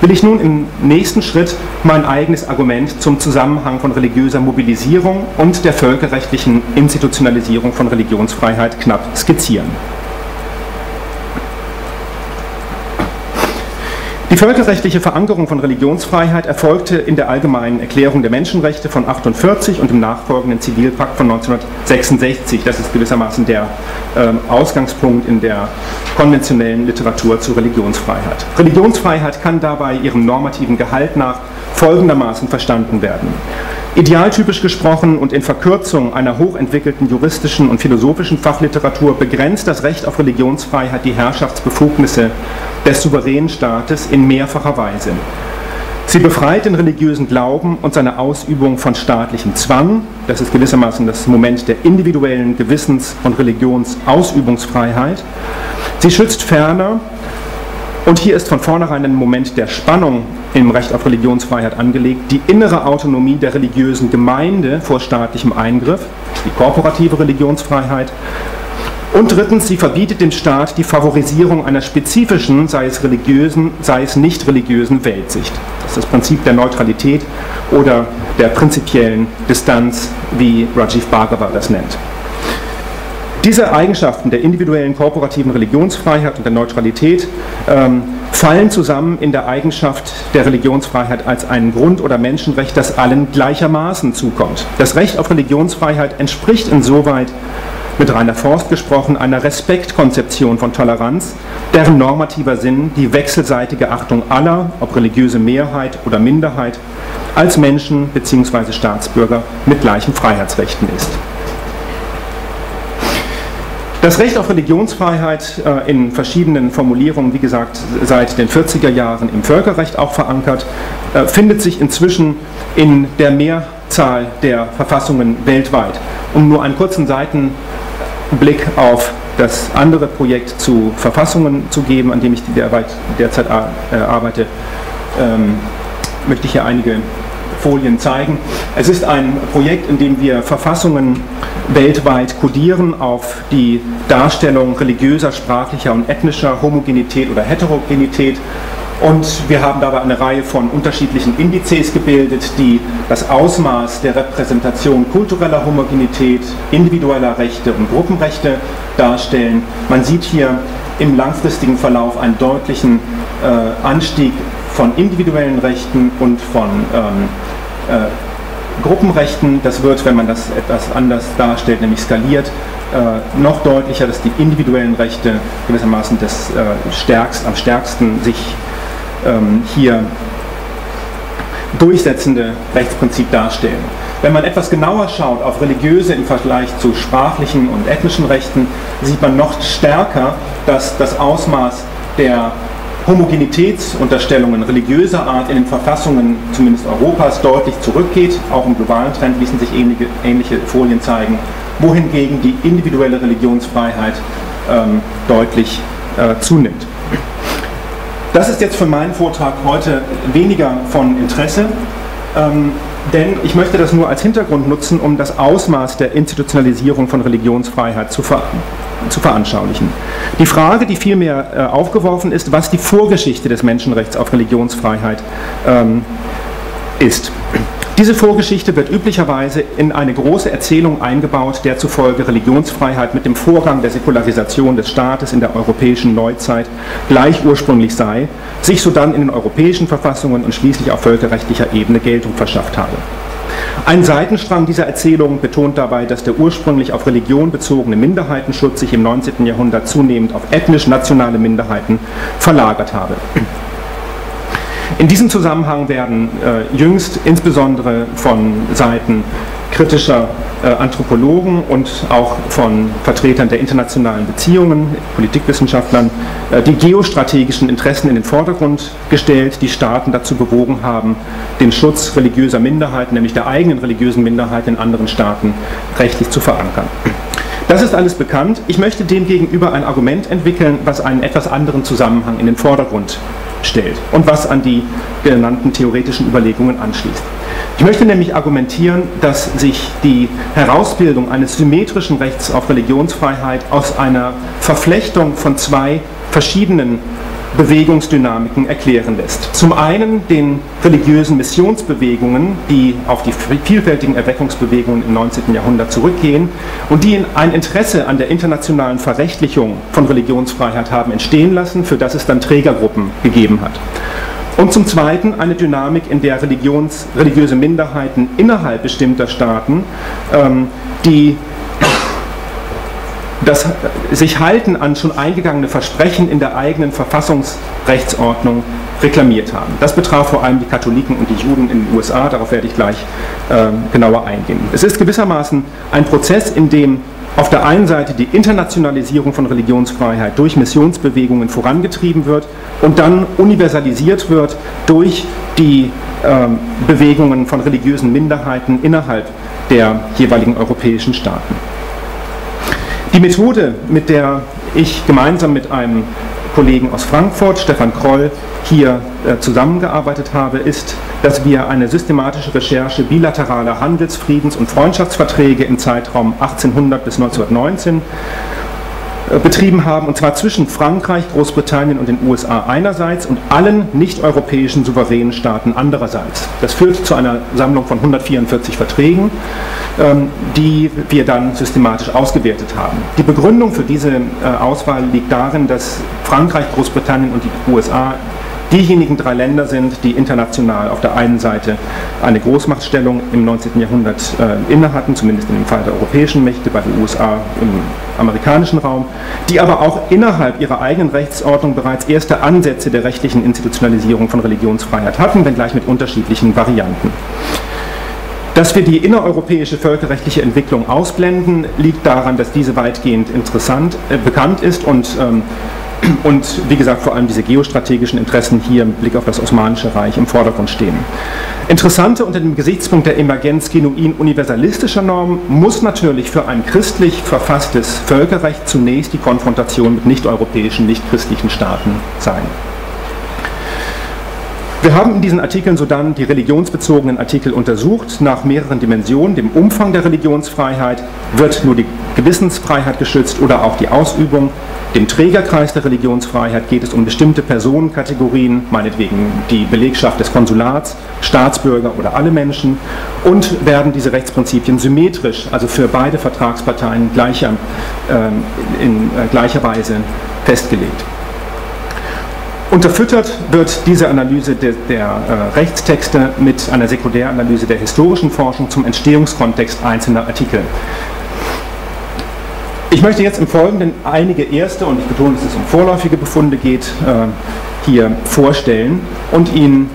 will ich nun im nächsten Schritt mein eigenes Argument zum Zusammenhang von religiöser Mobilisierung und der völkerrechtlichen Institutionalisierung von Religionsfreiheit knapp skizzieren. Die völkerrechtliche Verankerung von Religionsfreiheit erfolgte in der Allgemeinen Erklärung der Menschenrechte von 1948 und im nachfolgenden Zivilpakt von 1966. Das ist gewissermaßen der äh, Ausgangspunkt in der konventionellen Literatur zur Religionsfreiheit. Religionsfreiheit kann dabei ihrem normativen Gehalt nach folgendermaßen verstanden werden. Idealtypisch gesprochen und in Verkürzung einer hochentwickelten juristischen und philosophischen Fachliteratur begrenzt das Recht auf Religionsfreiheit die Herrschaftsbefugnisse des souveränen Staates in mehrfacher Weise. Sie befreit den religiösen Glauben und seine Ausübung von staatlichem Zwang. Das ist gewissermaßen das Moment der individuellen Gewissens- und Religionsausübungsfreiheit. Sie schützt ferner, und hier ist von vornherein ein Moment der Spannung im Recht auf Religionsfreiheit angelegt, die innere Autonomie der religiösen Gemeinde vor staatlichem Eingriff, die korporative Religionsfreiheit. Und drittens, sie verbietet dem Staat die Favorisierung einer spezifischen, sei es religiösen, sei es nicht religiösen Weltsicht. Das ist das Prinzip der Neutralität oder der prinzipiellen Distanz, wie Rajiv Bhargava das nennt. Diese Eigenschaften der individuellen korporativen Religionsfreiheit und der Neutralität ähm, fallen zusammen in der Eigenschaft der Religionsfreiheit als ein Grund- oder Menschenrecht, das allen gleichermaßen zukommt. Das Recht auf Religionsfreiheit entspricht insoweit mit Rainer Forst gesprochen, einer Respektkonzeption von Toleranz, deren normativer Sinn die wechselseitige Achtung aller, ob religiöse Mehrheit oder Minderheit, als Menschen bzw. Staatsbürger mit gleichen Freiheitsrechten ist. Das Recht auf Religionsfreiheit äh, in verschiedenen Formulierungen, wie gesagt, seit den 40er Jahren im Völkerrecht auch verankert, äh, findet sich inzwischen in der Mehrzahl der Verfassungen weltweit. Um nur einen kurzen Seitenblick auf das andere Projekt zu Verfassungen zu geben, an dem ich derzeit äh, arbeite, ähm, möchte ich hier einige Folien zeigen. Es ist ein Projekt, in dem wir Verfassungen weltweit kodieren auf die Darstellung religiöser, sprachlicher und ethnischer Homogenität oder Heterogenität. Und wir haben dabei eine Reihe von unterschiedlichen Indizes gebildet, die das Ausmaß der Repräsentation kultureller Homogenität, individueller Rechte und Gruppenrechte darstellen. Man sieht hier im langfristigen Verlauf einen deutlichen äh, Anstieg von individuellen Rechten und von ähm, äh, Gruppenrechten. Das wird, wenn man das etwas anders darstellt, nämlich skaliert, äh, noch deutlicher, dass die individuellen Rechte gewissermaßen das äh, stärkst, am stärksten sich ähm, hier durchsetzende Rechtsprinzip darstellen. Wenn man etwas genauer schaut auf religiöse im Vergleich zu sprachlichen und ethnischen Rechten, sieht man noch stärker, dass das Ausmaß der Homogenitätsunterstellungen religiöser Art in den Verfassungen zumindest Europas deutlich zurückgeht. Auch im globalen Trend ließen sich ähnliche, ähnliche Folien zeigen, wohingegen die individuelle Religionsfreiheit ähm, deutlich äh, zunimmt. Das ist jetzt für meinen Vortrag heute weniger von Interesse. Ähm, denn ich möchte das nur als Hintergrund nutzen, um das Ausmaß der Institutionalisierung von Religionsfreiheit zu, ver zu veranschaulichen. Die Frage, die vielmehr äh, aufgeworfen ist, was die Vorgeschichte des Menschenrechts auf Religionsfreiheit ähm, ist. Diese Vorgeschichte wird üblicherweise in eine große Erzählung eingebaut, der zufolge Religionsfreiheit mit dem Vorgang der Säkularisation des Staates in der europäischen Neuzeit gleich ursprünglich sei, sich sodann in den europäischen Verfassungen und schließlich auf völkerrechtlicher Ebene Geltung verschafft habe. Ein Seitenstrang dieser Erzählung betont dabei, dass der ursprünglich auf Religion bezogene Minderheitenschutz sich im 19. Jahrhundert zunehmend auf ethnisch-nationale Minderheiten verlagert habe. In diesem Zusammenhang werden äh, jüngst insbesondere von Seiten kritischer Anthropologen und auch von Vertretern der internationalen Beziehungen, Politikwissenschaftlern, äh, die geostrategischen Interessen in den Vordergrund gestellt, die Staaten dazu bewogen haben, den Schutz religiöser Minderheiten, nämlich der eigenen religiösen Minderheiten in anderen Staaten, rechtlich zu verankern. Das ist alles bekannt. Ich möchte demgegenüber ein Argument entwickeln, was einen etwas anderen Zusammenhang in den Vordergrund stellt und was an die genannten theoretischen Überlegungen anschließt. Ich möchte nämlich argumentieren, dass sich die Herausbildung eines symmetrischen Rechts auf Religionsfreiheit aus einer Verflechtung von zwei verschiedenen Bewegungsdynamiken erklären lässt. Zum einen den religiösen Missionsbewegungen, die auf die vielfältigen Erweckungsbewegungen im 19. Jahrhundert zurückgehen und die ein Interesse an der internationalen Verrechtlichung von Religionsfreiheit haben entstehen lassen, für das es dann Trägergruppen gegeben hat. Und zum Zweiten eine Dynamik, in der religiöse Minderheiten innerhalb bestimmter Staaten ähm, die das sich halten an schon eingegangene Versprechen in der eigenen Verfassungsrechtsordnung reklamiert haben. Das betraf vor allem die Katholiken und die Juden in den USA, darauf werde ich gleich äh, genauer eingehen. Es ist gewissermaßen ein Prozess, in dem auf der einen Seite die Internationalisierung von Religionsfreiheit durch Missionsbewegungen vorangetrieben wird und dann universalisiert wird durch die äh, Bewegungen von religiösen Minderheiten innerhalb der jeweiligen europäischen Staaten. Die Methode, mit der ich gemeinsam mit einem Kollegen aus Frankfurt, Stefan Kroll, hier äh, zusammengearbeitet habe, ist, dass wir eine systematische Recherche bilateraler Handels-, Friedens- und Freundschaftsverträge im Zeitraum 1800 bis 1919 äh, betrieben haben, und zwar zwischen Frankreich, Großbritannien und den USA einerseits und allen nicht-europäischen souveränen Staaten andererseits. Das führt zu einer Sammlung von 144 Verträgen, ähm, die wir dann systematisch ausgewertet haben. Die Begründung für diese äh, Auswahl liegt darin, dass Frankreich, Großbritannien und die USA diejenigen drei Länder sind, die international auf der einen Seite eine Großmachtstellung im 19. Jahrhundert äh, inne hatten, zumindest in dem Fall der europäischen Mächte, bei den USA im amerikanischen Raum, die aber auch innerhalb ihrer eigenen Rechtsordnung bereits erste Ansätze der rechtlichen Institutionalisierung von Religionsfreiheit hatten, wenngleich mit unterschiedlichen Varianten. Dass wir die innereuropäische völkerrechtliche Entwicklung ausblenden, liegt daran, dass diese weitgehend interessant, äh, bekannt ist und ähm, und wie gesagt vor allem diese geostrategischen Interessen hier im Blick auf das Osmanische Reich im Vordergrund stehen. Interessante unter dem Gesichtspunkt der Emergenz genuin universalistischer Normen muss natürlich für ein christlich verfasstes Völkerrecht zunächst die Konfrontation mit nicht-europäischen, nicht-christlichen Staaten sein. Wir haben in diesen Artikeln sodann die religionsbezogenen Artikel untersucht nach mehreren Dimensionen, dem Umfang der Religionsfreiheit, wird nur die Gewissensfreiheit geschützt oder auch die Ausübung, dem Trägerkreis der Religionsfreiheit geht es um bestimmte Personenkategorien, meinetwegen die Belegschaft des Konsulats, Staatsbürger oder alle Menschen und werden diese Rechtsprinzipien symmetrisch, also für beide Vertragsparteien gleicher, äh, in äh, gleicher Weise festgelegt. Unterfüttert wird diese Analyse der, der äh, Rechtstexte mit einer Sekundäranalyse der historischen Forschung zum Entstehungskontext einzelner Artikel. Ich möchte jetzt im Folgenden einige erste, und ich betone, dass es um vorläufige Befunde geht, äh, hier vorstellen und Ihnen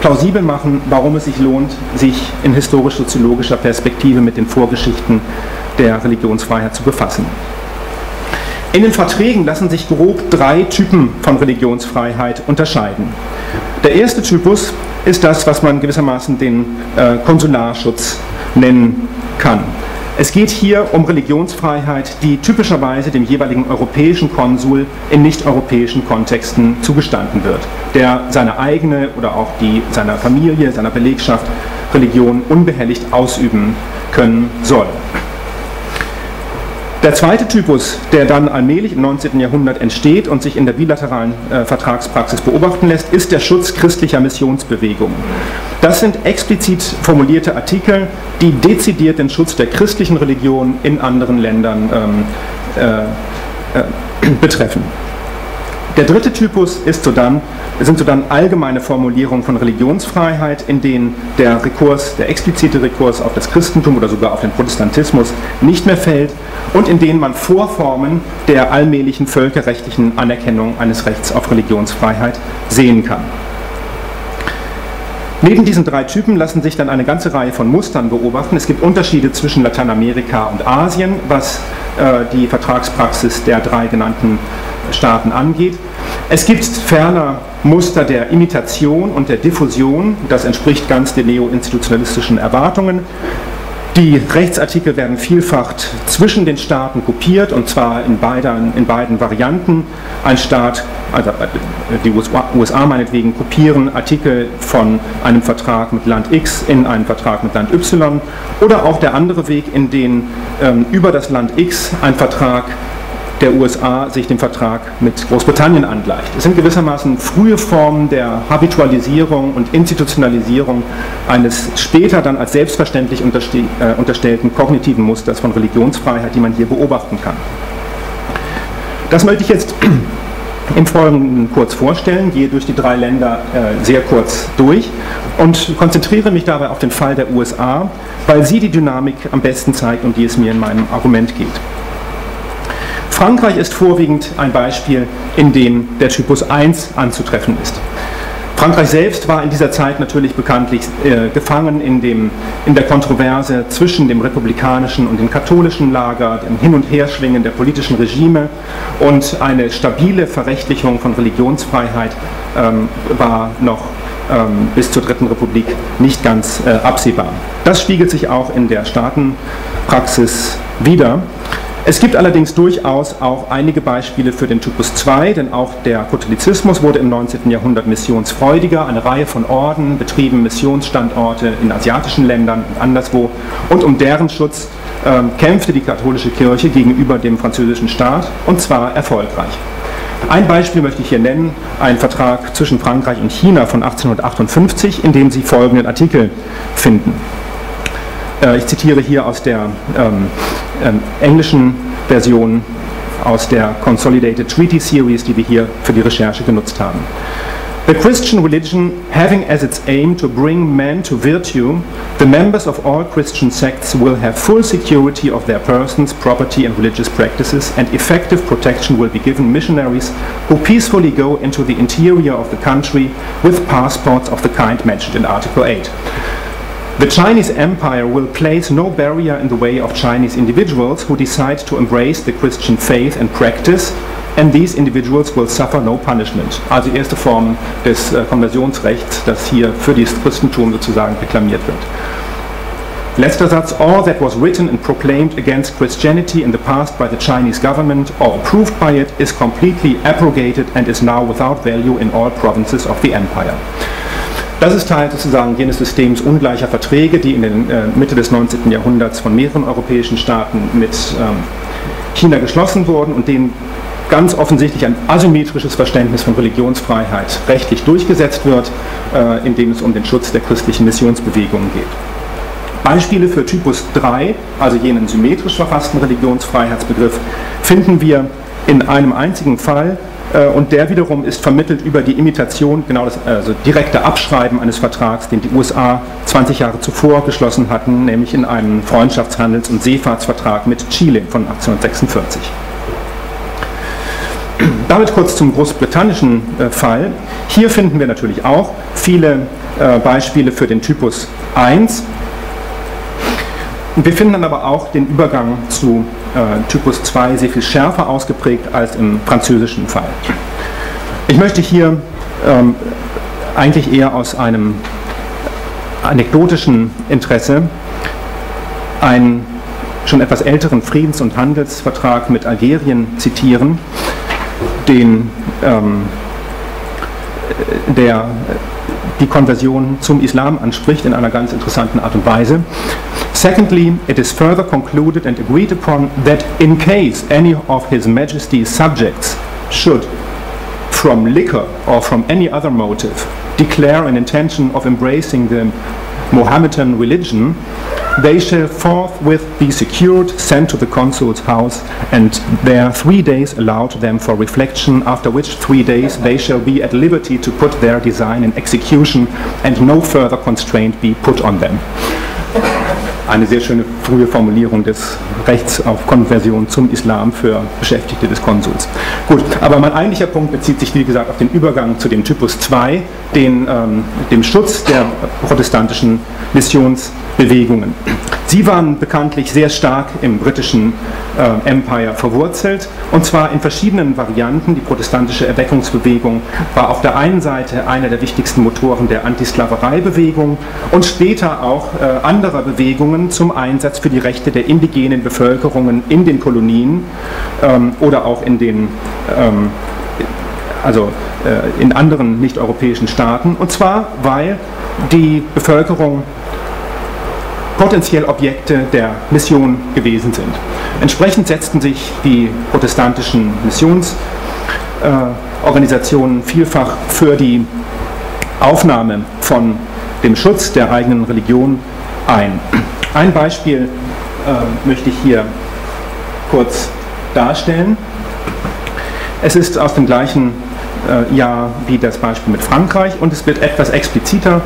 plausibel machen, warum es sich lohnt, sich in historisch-soziologischer Perspektive mit den Vorgeschichten der Religionsfreiheit zu befassen. In den Verträgen lassen sich grob drei Typen von Religionsfreiheit unterscheiden. Der erste Typus ist das, was man gewissermaßen den äh, Konsularschutz nennen kann. Es geht hier um Religionsfreiheit, die typischerweise dem jeweiligen europäischen Konsul in nicht-europäischen Kontexten zugestanden wird, der seine eigene oder auch die seiner Familie, seiner Belegschaft Religion unbehelligt ausüben können soll. Der zweite Typus, der dann allmählich im 19. Jahrhundert entsteht und sich in der bilateralen äh, Vertragspraxis beobachten lässt, ist der Schutz christlicher Missionsbewegungen. Das sind explizit formulierte Artikel, die dezidiert den Schutz der christlichen Religion in anderen Ländern ähm, äh, äh, *clears throat* betreffen. Der dritte Typus sodann, sind sodann allgemeine Formulierungen von Religionsfreiheit, in denen der Rekurs, der explizite Rekurs auf das Christentum oder sogar auf den Protestantismus nicht mehr fällt und in denen man Vorformen der allmählichen völkerrechtlichen Anerkennung eines Rechts auf Religionsfreiheit sehen kann. Neben diesen drei Typen lassen sich dann eine ganze Reihe von Mustern beobachten. Es gibt Unterschiede zwischen Lateinamerika und Asien, was äh, die Vertragspraxis der drei genannten Staaten angeht. Es gibt ferner Muster der Imitation und der Diffusion, das entspricht ganz den neo-institutionalistischen Erwartungen. Die Rechtsartikel werden vielfach zwischen den Staaten kopiert und zwar in, beiden, in beiden Varianten. Ein Staat, also äh, die USA meinetwegen, kopieren Artikel von einem Vertrag mit Land X in einen Vertrag mit Land Y oder auch der andere Weg, in den ähm, über das Land X ein Vertrag der USA sich dem Vertrag mit Großbritannien angleicht. Es sind gewissermaßen frühe Formen der Habitualisierung und Institutionalisierung eines später dann als selbstverständlich äh, unterstellten kognitiven Musters von Religionsfreiheit, die man hier beobachten kann. Das möchte ich jetzt *clears throat* im Folgenden kurz vorstellen, gehe durch die drei Länder äh, sehr kurz durch und konzentriere mich dabei auf den Fall der USA, weil sie die Dynamik am besten zeigt, um die es mir in meinem Argument geht. Frankreich ist vorwiegend ein Beispiel, in dem der Typus 1 anzutreffen ist. Frankreich selbst war in dieser Zeit natürlich bekanntlich äh, gefangen in, dem, in der Kontroverse zwischen dem republikanischen und dem katholischen Lager, dem Hin- und Herschwingen der politischen Regime und eine stabile Verrechtlichung von Religionsfreiheit ähm, war noch ähm, bis zur Dritten Republik nicht ganz äh, absehbar. Das spiegelt sich auch in der Staatenpraxis wider. Es gibt allerdings durchaus auch einige Beispiele für den Typus 2, denn auch der Katholizismus wurde im 19. Jahrhundert missionsfreudiger. Eine Reihe von Orden betrieben Missionsstandorte in asiatischen Ländern und anderswo. Und um deren Schutz äh, kämpfte die katholische Kirche gegenüber dem französischen Staat und zwar erfolgreich. Ein Beispiel möchte ich hier nennen, ein Vertrag zwischen Frankreich und China von 1858, in dem Sie folgenden Artikel finden. Äh, ich zitiere hier aus der ähm, ähm, englischen Version, aus der Consolidated Treaty Series, die wir hier für die Recherche genutzt haben. The Christian religion having as its aim to bring men to virtue, the members of all Christian sects will have full security of their persons, property, and religious practices, and effective protection will be given missionaries who peacefully go into the interior of the country with passports of the kind mentioned in Article 8. The Chinese Empire will place no barrier in the way of Chinese individuals who decide to embrace the Christian faith and practice and these individuals will suffer no punishment. Also die erste Form des äh, Konversionsrechts, das hier für das Christentum sozusagen reklamiert wird. Letzter Satz, all that was written and proclaimed against Christianity in the past by the Chinese government or approved by it is completely abrogated and is now without value in all provinces of the empire. Das ist Teil sozusagen jenes Systems ungleicher Verträge, die in der äh, Mitte des 19. Jahrhunderts von mehreren europäischen Staaten mit ähm, China geschlossen wurden und denen ganz offensichtlich ein asymmetrisches Verständnis von Religionsfreiheit rechtlich durchgesetzt wird, äh, indem es um den Schutz der christlichen Missionsbewegungen geht. Beispiele für Typus 3, also jenen symmetrisch verfassten Religionsfreiheitsbegriff, finden wir in einem einzigen Fall und der wiederum ist vermittelt über die Imitation, genau das also direkte Abschreiben eines Vertrags, den die USA 20 Jahre zuvor geschlossen hatten, nämlich in einem Freundschaftshandels- und Seefahrtsvertrag mit Chile von 1846. Damit kurz zum großbritannischen äh, Fall. Hier finden wir natürlich auch viele äh, Beispiele für den Typus 1. Wir finden dann aber auch den Übergang zu äh, Typus 2 sehr viel schärfer ausgeprägt als im französischen Fall. Ich möchte hier ähm, eigentlich eher aus einem anekdotischen Interesse einen schon etwas älteren Friedens- und Handelsvertrag mit Algerien zitieren, den, ähm, der die Konversion zum Islam anspricht in einer ganz interessanten Art und Weise. Secondly, it is further concluded and agreed upon that in case any of His Majesty's subjects should, from liquor or from any other motive, declare an intention of embracing the Mohammedan religion, they shall forthwith be secured, sent to the consul's house, and there three days allowed them for reflection, after which three days they shall be at liberty to put their design in execution, and no further constraint be put on them. Eine sehr schöne frühe Formulierung des Rechts auf Konversion zum Islam für Beschäftigte des Konsuls. Gut, aber mein eigentlicher Punkt bezieht sich, wie gesagt, auf den Übergang zu dem Typus 2, den, ähm, dem Schutz der protestantischen Missions- Bewegungen. Sie waren bekanntlich sehr stark im britischen äh, Empire verwurzelt und zwar in verschiedenen Varianten. Die protestantische Erweckungsbewegung war auf der einen Seite einer der wichtigsten Motoren der Antisklavereibewegung und später auch äh, anderer Bewegungen zum Einsatz für die Rechte der indigenen Bevölkerungen in den Kolonien ähm, oder auch in den ähm, also äh, in anderen nicht-europäischen Staaten, und zwar weil die Bevölkerung potenziell Objekte der Mission gewesen sind. Entsprechend setzten sich die protestantischen Missionsorganisationen äh, vielfach für die Aufnahme von dem Schutz der eigenen Religion ein. Ein Beispiel äh, möchte ich hier kurz darstellen. Es ist aus dem gleichen äh, Jahr wie das Beispiel mit Frankreich und es wird etwas expliziter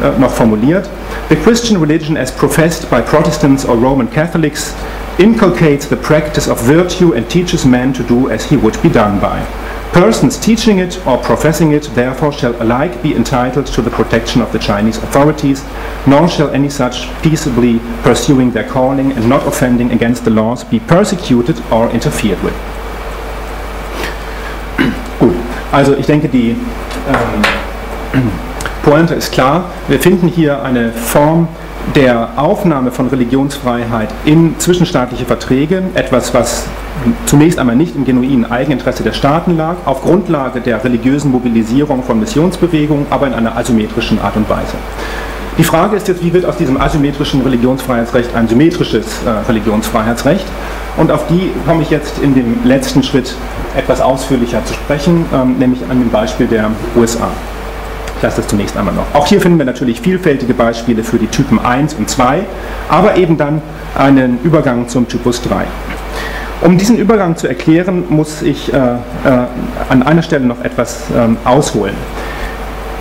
äh, noch formuliert. The Christian religion as professed by Protestants or Roman Catholics inculcates the practice of virtue and teaches man to do as he would be done by. Persons teaching it or professing it therefore shall alike be entitled to the protection of the Chinese authorities, nor shall any such peaceably pursuing their calling and not offending against the laws be persecuted or interfered with. *clears throat* Gut, also ich denke, die ähm, *clears throat* Pointe ist klar, wir finden hier eine Form der Aufnahme von Religionsfreiheit in zwischenstaatliche Verträge, etwas, was zunächst einmal nicht im genuinen Eigeninteresse der Staaten lag, auf Grundlage der religiösen Mobilisierung von Missionsbewegungen, aber in einer asymmetrischen Art und Weise. Die Frage ist jetzt, wie wird aus diesem asymmetrischen Religionsfreiheitsrecht ein symmetrisches äh, Religionsfreiheitsrecht? Und auf die komme ich jetzt in dem letzten Schritt etwas ausführlicher zu sprechen, ähm, nämlich an dem Beispiel der USA. Das zunächst einmal noch. Auch hier finden wir natürlich vielfältige Beispiele für die Typen 1 und 2, aber eben dann einen Übergang zum Typus 3. Um diesen Übergang zu erklären, muss ich äh, äh, an einer Stelle noch etwas äh, ausholen.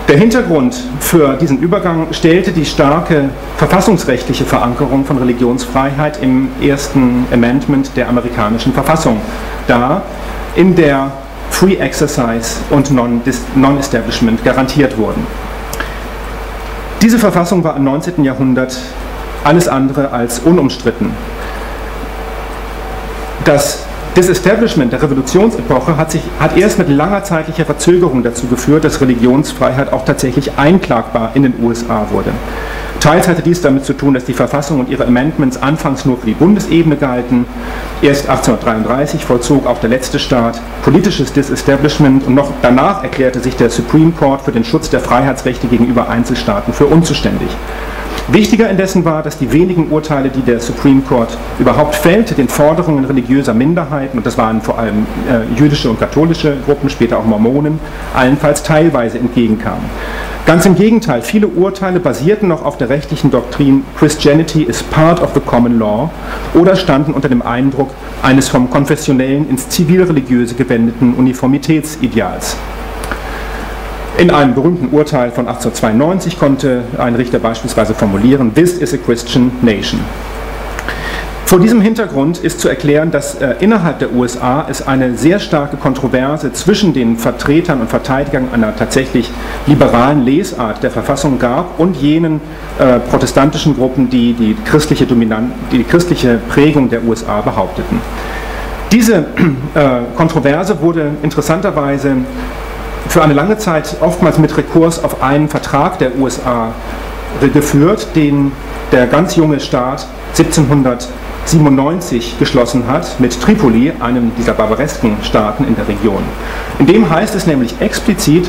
Der Hintergrund für diesen Übergang stellte die starke verfassungsrechtliche Verankerung von Religionsfreiheit im ersten Amendment der amerikanischen Verfassung dar, in der Free Exercise und Non-Establishment garantiert wurden. Diese Verfassung war im 19. Jahrhundert alles andere als unumstritten. Das Disestablishment der Revolutionsepoche hat, sich, hat erst mit langer zeitlicher Verzögerung dazu geführt, dass Religionsfreiheit auch tatsächlich einklagbar in den USA wurde. Teils hatte dies damit zu tun, dass die Verfassung und ihre Amendments anfangs nur für die Bundesebene galten. Erst 1833 vollzog auch der letzte Staat politisches Disestablishment und noch danach erklärte sich der Supreme Court für den Schutz der Freiheitsrechte gegenüber Einzelstaaten für unzuständig. Wichtiger indessen war, dass die wenigen Urteile, die der Supreme Court überhaupt fällte, den Forderungen religiöser Minderheiten, und das waren vor allem äh, jüdische und katholische Gruppen, später auch Mormonen, allenfalls teilweise entgegenkamen. Ganz im Gegenteil, viele Urteile basierten noch auf der rechtlichen Doktrin Christianity is part of the common law oder standen unter dem Eindruck eines vom konfessionellen ins zivilreligiöse gewendeten Uniformitätsideals. In einem berühmten Urteil von 1892 konnte ein Richter beispielsweise formulieren, This is a Christian nation. Vor diesem Hintergrund ist zu erklären, dass äh, innerhalb der USA es eine sehr starke Kontroverse zwischen den Vertretern und Verteidigern einer tatsächlich liberalen Lesart der Verfassung gab und jenen äh, protestantischen Gruppen, die die christliche, Dominant, die christliche Prägung der USA behaupteten. Diese äh, Kontroverse wurde interessanterweise für eine lange Zeit oftmals mit Rekurs auf einen Vertrag der USA geführt, den der ganz junge Staat 1797 geschlossen hat mit Tripoli, einem dieser barbaresken Staaten in der Region. In dem heißt es nämlich explizit,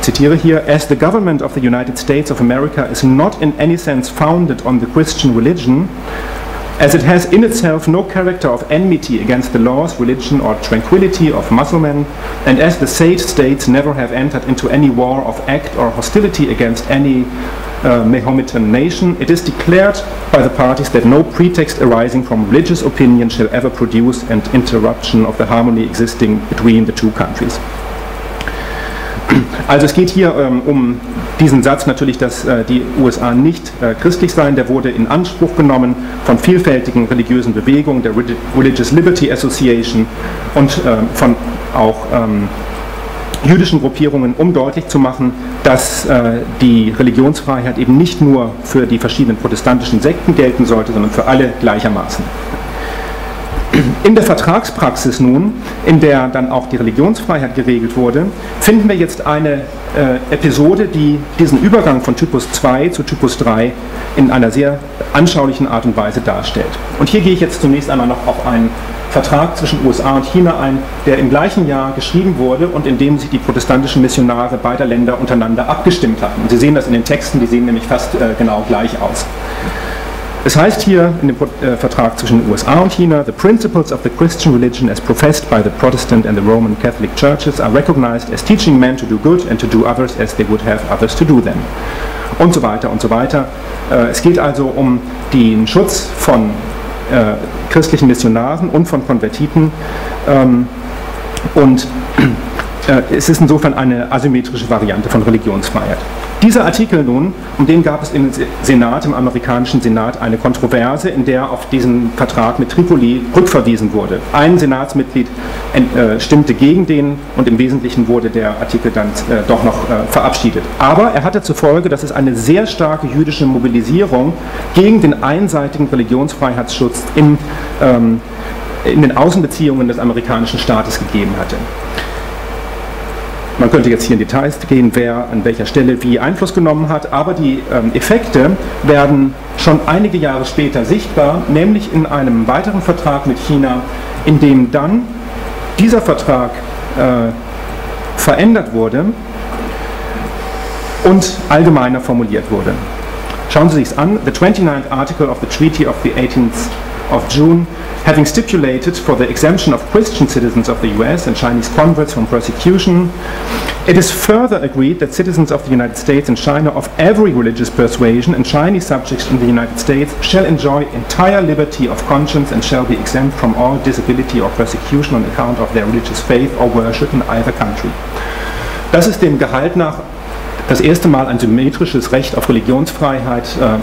zitiere hier, as the government of the United States of America is not in any sense founded on the Christian religion, as it has in itself no character of enmity against the laws, religion, or tranquility of Muslims, and as the said states never have entered into any war of act or hostility against any uh, Mahometan nation, it is declared by the parties that no pretext arising from religious opinion shall ever produce an interruption of the harmony existing between the two countries. Also es geht hier ähm, um diesen Satz natürlich, dass äh, die USA nicht äh, christlich seien. Der wurde in Anspruch genommen von vielfältigen religiösen Bewegungen, der Religious Liberty Association und äh, von auch ähm, jüdischen Gruppierungen, um deutlich zu machen, dass äh, die Religionsfreiheit eben nicht nur für die verschiedenen protestantischen Sekten gelten sollte, sondern für alle gleichermaßen. In der Vertragspraxis nun, in der dann auch die Religionsfreiheit geregelt wurde, finden wir jetzt eine äh, Episode, die diesen Übergang von Typus 2 zu Typus 3 in einer sehr anschaulichen Art und Weise darstellt. Und hier gehe ich jetzt zunächst einmal noch auf einen Vertrag zwischen USA und China ein, der im gleichen Jahr geschrieben wurde und in dem sich die protestantischen Missionare beider Länder untereinander abgestimmt hatten. Und Sie sehen das in den Texten, die sehen nämlich fast äh, genau gleich aus. Es heißt hier in dem äh, Vertrag zwischen den USA und China, the principles of the Christian religion as professed by the Protestant and the Roman Catholic churches are recognized as teaching men to do good and to do others as they would have others to do them. Und so weiter und so weiter. Äh, es geht also um den Schutz von äh, christlichen Missionaren und von Konvertiten. Ähm, und es ist insofern eine asymmetrische Variante von Religionsfreiheit. Dieser Artikel nun, um den gab es im Senat, im amerikanischen Senat, eine Kontroverse, in der auf diesen Vertrag mit Tripoli rückverwiesen wurde. Ein Senatsmitglied äh, stimmte gegen den und im Wesentlichen wurde der Artikel dann äh, doch noch äh, verabschiedet. Aber er hatte zur Folge, dass es eine sehr starke jüdische Mobilisierung gegen den einseitigen Religionsfreiheitsschutz in, ähm, in den Außenbeziehungen des amerikanischen Staates gegeben hatte. Man könnte jetzt hier in Details gehen, wer an welcher Stelle wie Einfluss genommen hat, aber die ähm, Effekte werden schon einige Jahre später sichtbar, nämlich in einem weiteren Vertrag mit China, in dem dann dieser Vertrag äh, verändert wurde und allgemeiner formuliert wurde. Schauen Sie sich an, the 29th article of the Treaty of the 18th of June having stipulated for the exemption of Christian citizens of the US and Chinese converts from persecution, it is further agreed that citizens of the United States and China of every religious persuasion and Chinese subjects in the United States shall enjoy entire liberty of conscience and shall be exempt from all disability or persecution on account of their religious faith or worship in either country. Das ist dem Gehalt nach das erste Mal ein symmetrisches Recht auf Religionsfreiheit äh,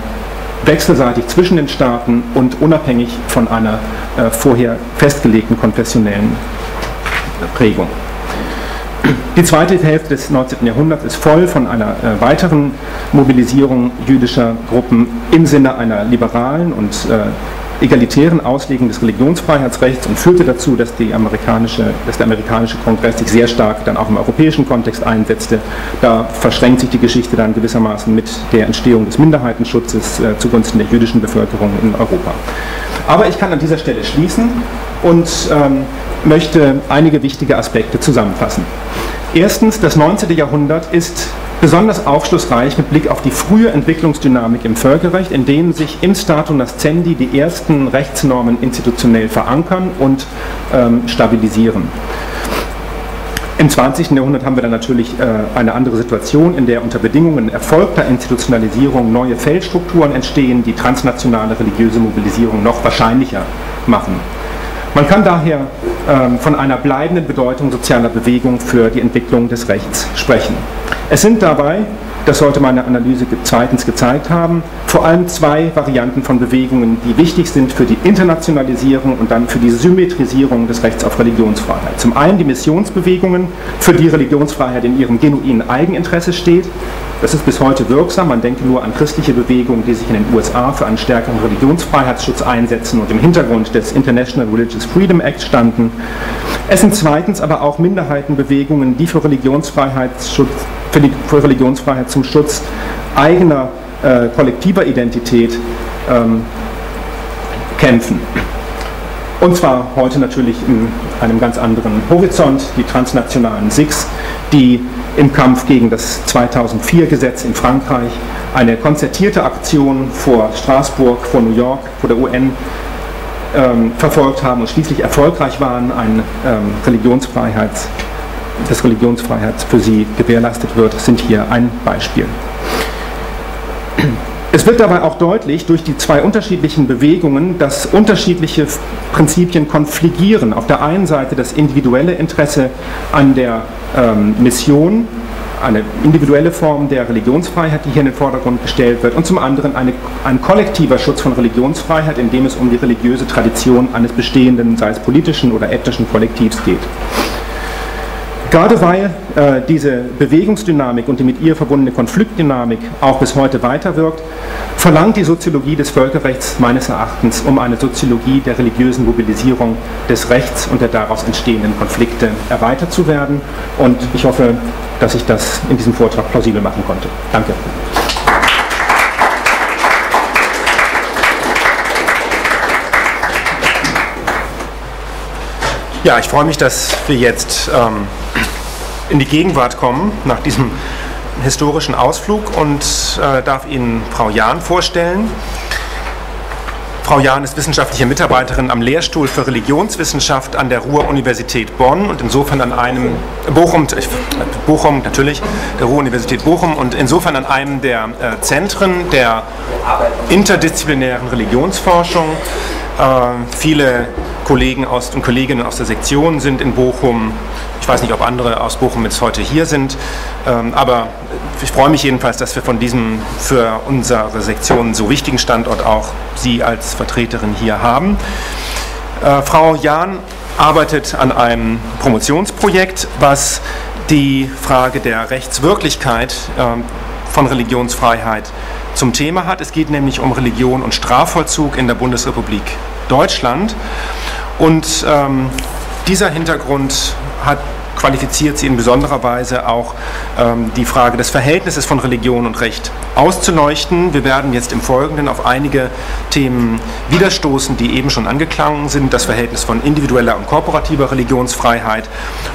wechselseitig zwischen den Staaten und unabhängig von einer äh, vorher festgelegten konfessionellen Prägung. Die zweite Hälfte des 19. Jahrhunderts ist voll von einer äh, weiteren Mobilisierung jüdischer Gruppen im Sinne einer liberalen und äh, egalitären Auslegung des Religionsfreiheitsrechts und führte dazu, dass, amerikanische, dass der amerikanische Kongress sich sehr stark dann auch im europäischen Kontext einsetzte. Da verschränkt sich die Geschichte dann gewissermaßen mit der Entstehung des Minderheitenschutzes äh, zugunsten der jüdischen Bevölkerung in Europa. Aber ich kann an dieser Stelle schließen und ähm, möchte einige wichtige Aspekte zusammenfassen. Erstens, das 19. Jahrhundert ist besonders aufschlussreich mit Blick auf die frühe Entwicklungsdynamik im Völkerrecht, in denen sich im Statu Nascendi die ersten Rechtsnormen institutionell verankern und ähm, stabilisieren. Im 20. Jahrhundert haben wir dann natürlich äh, eine andere Situation, in der unter Bedingungen erfolgter Institutionalisierung neue Feldstrukturen entstehen, die transnationale religiöse Mobilisierung noch wahrscheinlicher machen. Man kann daher ähm, von einer bleibenden Bedeutung sozialer Bewegung für die Entwicklung des Rechts sprechen. Es sind dabei, das sollte meine Analyse zweitens gezeigt haben, vor allem zwei Varianten von Bewegungen, die wichtig sind für die Internationalisierung und dann für die Symmetrisierung des Rechts auf Religionsfreiheit. Zum einen die Missionsbewegungen, für die Religionsfreiheit in ihrem genuinen Eigeninteresse steht. Das ist bis heute wirksam. Man denke nur an christliche Bewegungen, die sich in den USA für einen stärkeren Religionsfreiheitsschutz einsetzen und im Hintergrund des International Religious Freedom Act standen. Es sind zweitens aber auch Minderheitenbewegungen, die für Religionsfreiheitsschutz für, die, für Religionsfreiheit zum Schutz eigener äh, kollektiver Identität ähm, kämpfen. Und zwar heute natürlich in einem ganz anderen Horizont, die transnationalen SIX, die im Kampf gegen das 2004-Gesetz in Frankreich eine konzertierte Aktion vor Straßburg, vor New York, vor der UN ähm, verfolgt haben und schließlich erfolgreich waren, ein ähm, Religionsfreiheits- dass Religionsfreiheit für sie gewährleistet wird, sind hier ein Beispiel. Es wird dabei auch deutlich durch die zwei unterschiedlichen Bewegungen, dass unterschiedliche Prinzipien konfligieren. Auf der einen Seite das individuelle Interesse an der ähm, Mission, eine individuelle Form der Religionsfreiheit, die hier in den Vordergrund gestellt wird, und zum anderen eine, ein kollektiver Schutz von Religionsfreiheit, in dem es um die religiöse Tradition eines bestehenden, sei es politischen oder ethnischen Kollektivs geht. Gerade weil äh, diese Bewegungsdynamik und die mit ihr verbundene Konfliktdynamik auch bis heute weiterwirkt, verlangt die Soziologie des Völkerrechts meines Erachtens um eine Soziologie der religiösen Mobilisierung des Rechts und der daraus entstehenden Konflikte erweitert zu werden. Und ich hoffe, dass ich das in diesem Vortrag plausibel machen konnte. Danke. Ja, ich freue mich, dass wir jetzt ähm, in die Gegenwart kommen nach diesem historischen Ausflug und äh, darf Ihnen Frau Jahn vorstellen. Frau Jahn ist wissenschaftliche Mitarbeiterin am Lehrstuhl für Religionswissenschaft an der Ruhr-Universität Bonn und insofern an einem Bochum, Bochum natürlich, der Ruhr-Universität Bochum und insofern an einem der äh, Zentren der interdisziplinären Religionsforschung. Äh, viele Kollegen aus, und Kolleginnen aus der Sektion sind in Bochum. Ich weiß nicht, ob andere aus Bochum jetzt heute hier sind, ähm, aber ich freue mich jedenfalls, dass wir von diesem für unsere Sektion so wichtigen Standort auch Sie als Vertreterin hier haben. Äh, Frau Jahn arbeitet an einem Promotionsprojekt, was die Frage der Rechtswirklichkeit ähm, von Religionsfreiheit zum Thema hat. Es geht nämlich um Religion und Strafvollzug in der Bundesrepublik Deutschland. Und ähm, dieser Hintergrund hat qualifiziert sie in besonderer Weise auch ähm, die Frage des Verhältnisses von Religion und Recht auszuleuchten. Wir werden jetzt im Folgenden auf einige Themen widerstoßen, die eben schon angeklangen sind. Das Verhältnis von individueller und korporativer Religionsfreiheit,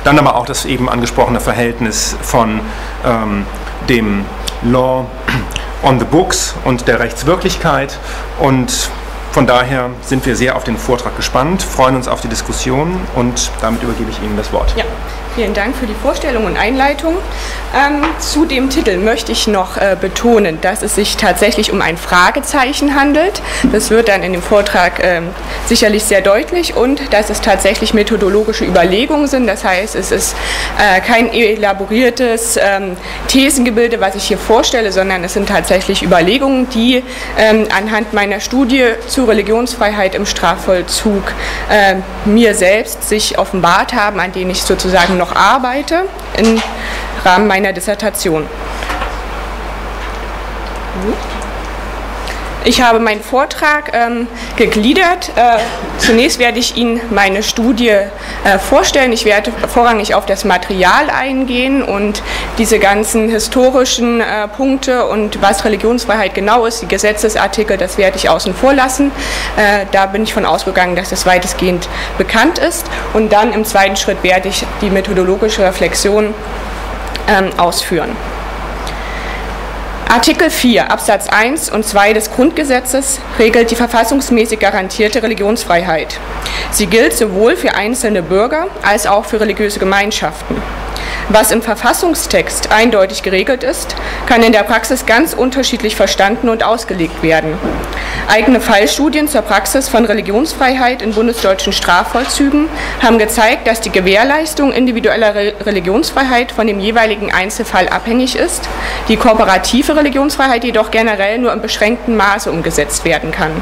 dann aber auch das eben angesprochene Verhältnis von ähm, dem Law on the Books und der Rechtswirklichkeit und von daher sind wir sehr auf den Vortrag gespannt, freuen uns auf die Diskussion und damit übergebe ich Ihnen das Wort. Ja, Vielen Dank für die Vorstellung und Einleitung. Ähm, zu dem Titel möchte ich noch äh, betonen, dass es sich tatsächlich um ein Fragezeichen handelt. Das wird dann in dem Vortrag äh, sicherlich sehr deutlich und dass es tatsächlich methodologische Überlegungen sind. Das heißt, es ist äh, kein elaboriertes ähm, Thesengebilde, was ich hier vorstelle, sondern es sind tatsächlich Überlegungen, die ähm, anhand meiner Studie zur Religionsfreiheit im Strafvollzug äh, mir selbst sich offenbart haben, an denen ich sozusagen noch arbeite im Rahmen meiner Dissertation. Ich habe meinen Vortrag ähm, gegliedert. Äh, zunächst werde ich Ihnen meine Studie äh, vorstellen. Ich werde vorrangig auf das Material eingehen und diese ganzen historischen äh, Punkte und was Religionsfreiheit genau ist, die Gesetzesartikel, das werde ich außen vor lassen. Äh, da bin ich von ausgegangen, dass das weitestgehend bekannt ist. Und dann im zweiten Schritt werde ich die methodologische Reflexion ähm, ausführen. Artikel 4 Absatz 1 und 2 des Grundgesetzes regelt die verfassungsmäßig garantierte Religionsfreiheit. Sie gilt sowohl für einzelne Bürger als auch für religiöse Gemeinschaften. Was im Verfassungstext eindeutig geregelt ist, kann in der Praxis ganz unterschiedlich verstanden und ausgelegt werden. Eigene Fallstudien zur Praxis von Religionsfreiheit in bundesdeutschen Strafvollzügen haben gezeigt, dass die Gewährleistung individueller Religionsfreiheit von dem jeweiligen Einzelfall abhängig ist, die kooperative Religionsfreiheit jedoch generell nur im beschränkten Maße umgesetzt werden kann.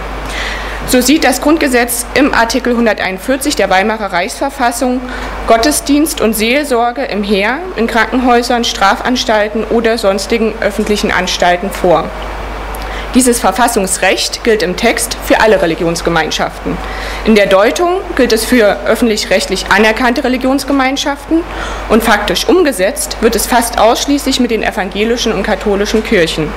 So sieht das Grundgesetz im Artikel 141 der Weimarer Reichsverfassung Gottesdienst und Seelsorge im Heer, in Krankenhäusern, Strafanstalten oder sonstigen öffentlichen Anstalten vor. Dieses Verfassungsrecht gilt im Text für alle Religionsgemeinschaften. In der Deutung gilt es für öffentlich-rechtlich anerkannte Religionsgemeinschaften und faktisch umgesetzt wird es fast ausschließlich mit den evangelischen und katholischen Kirchen.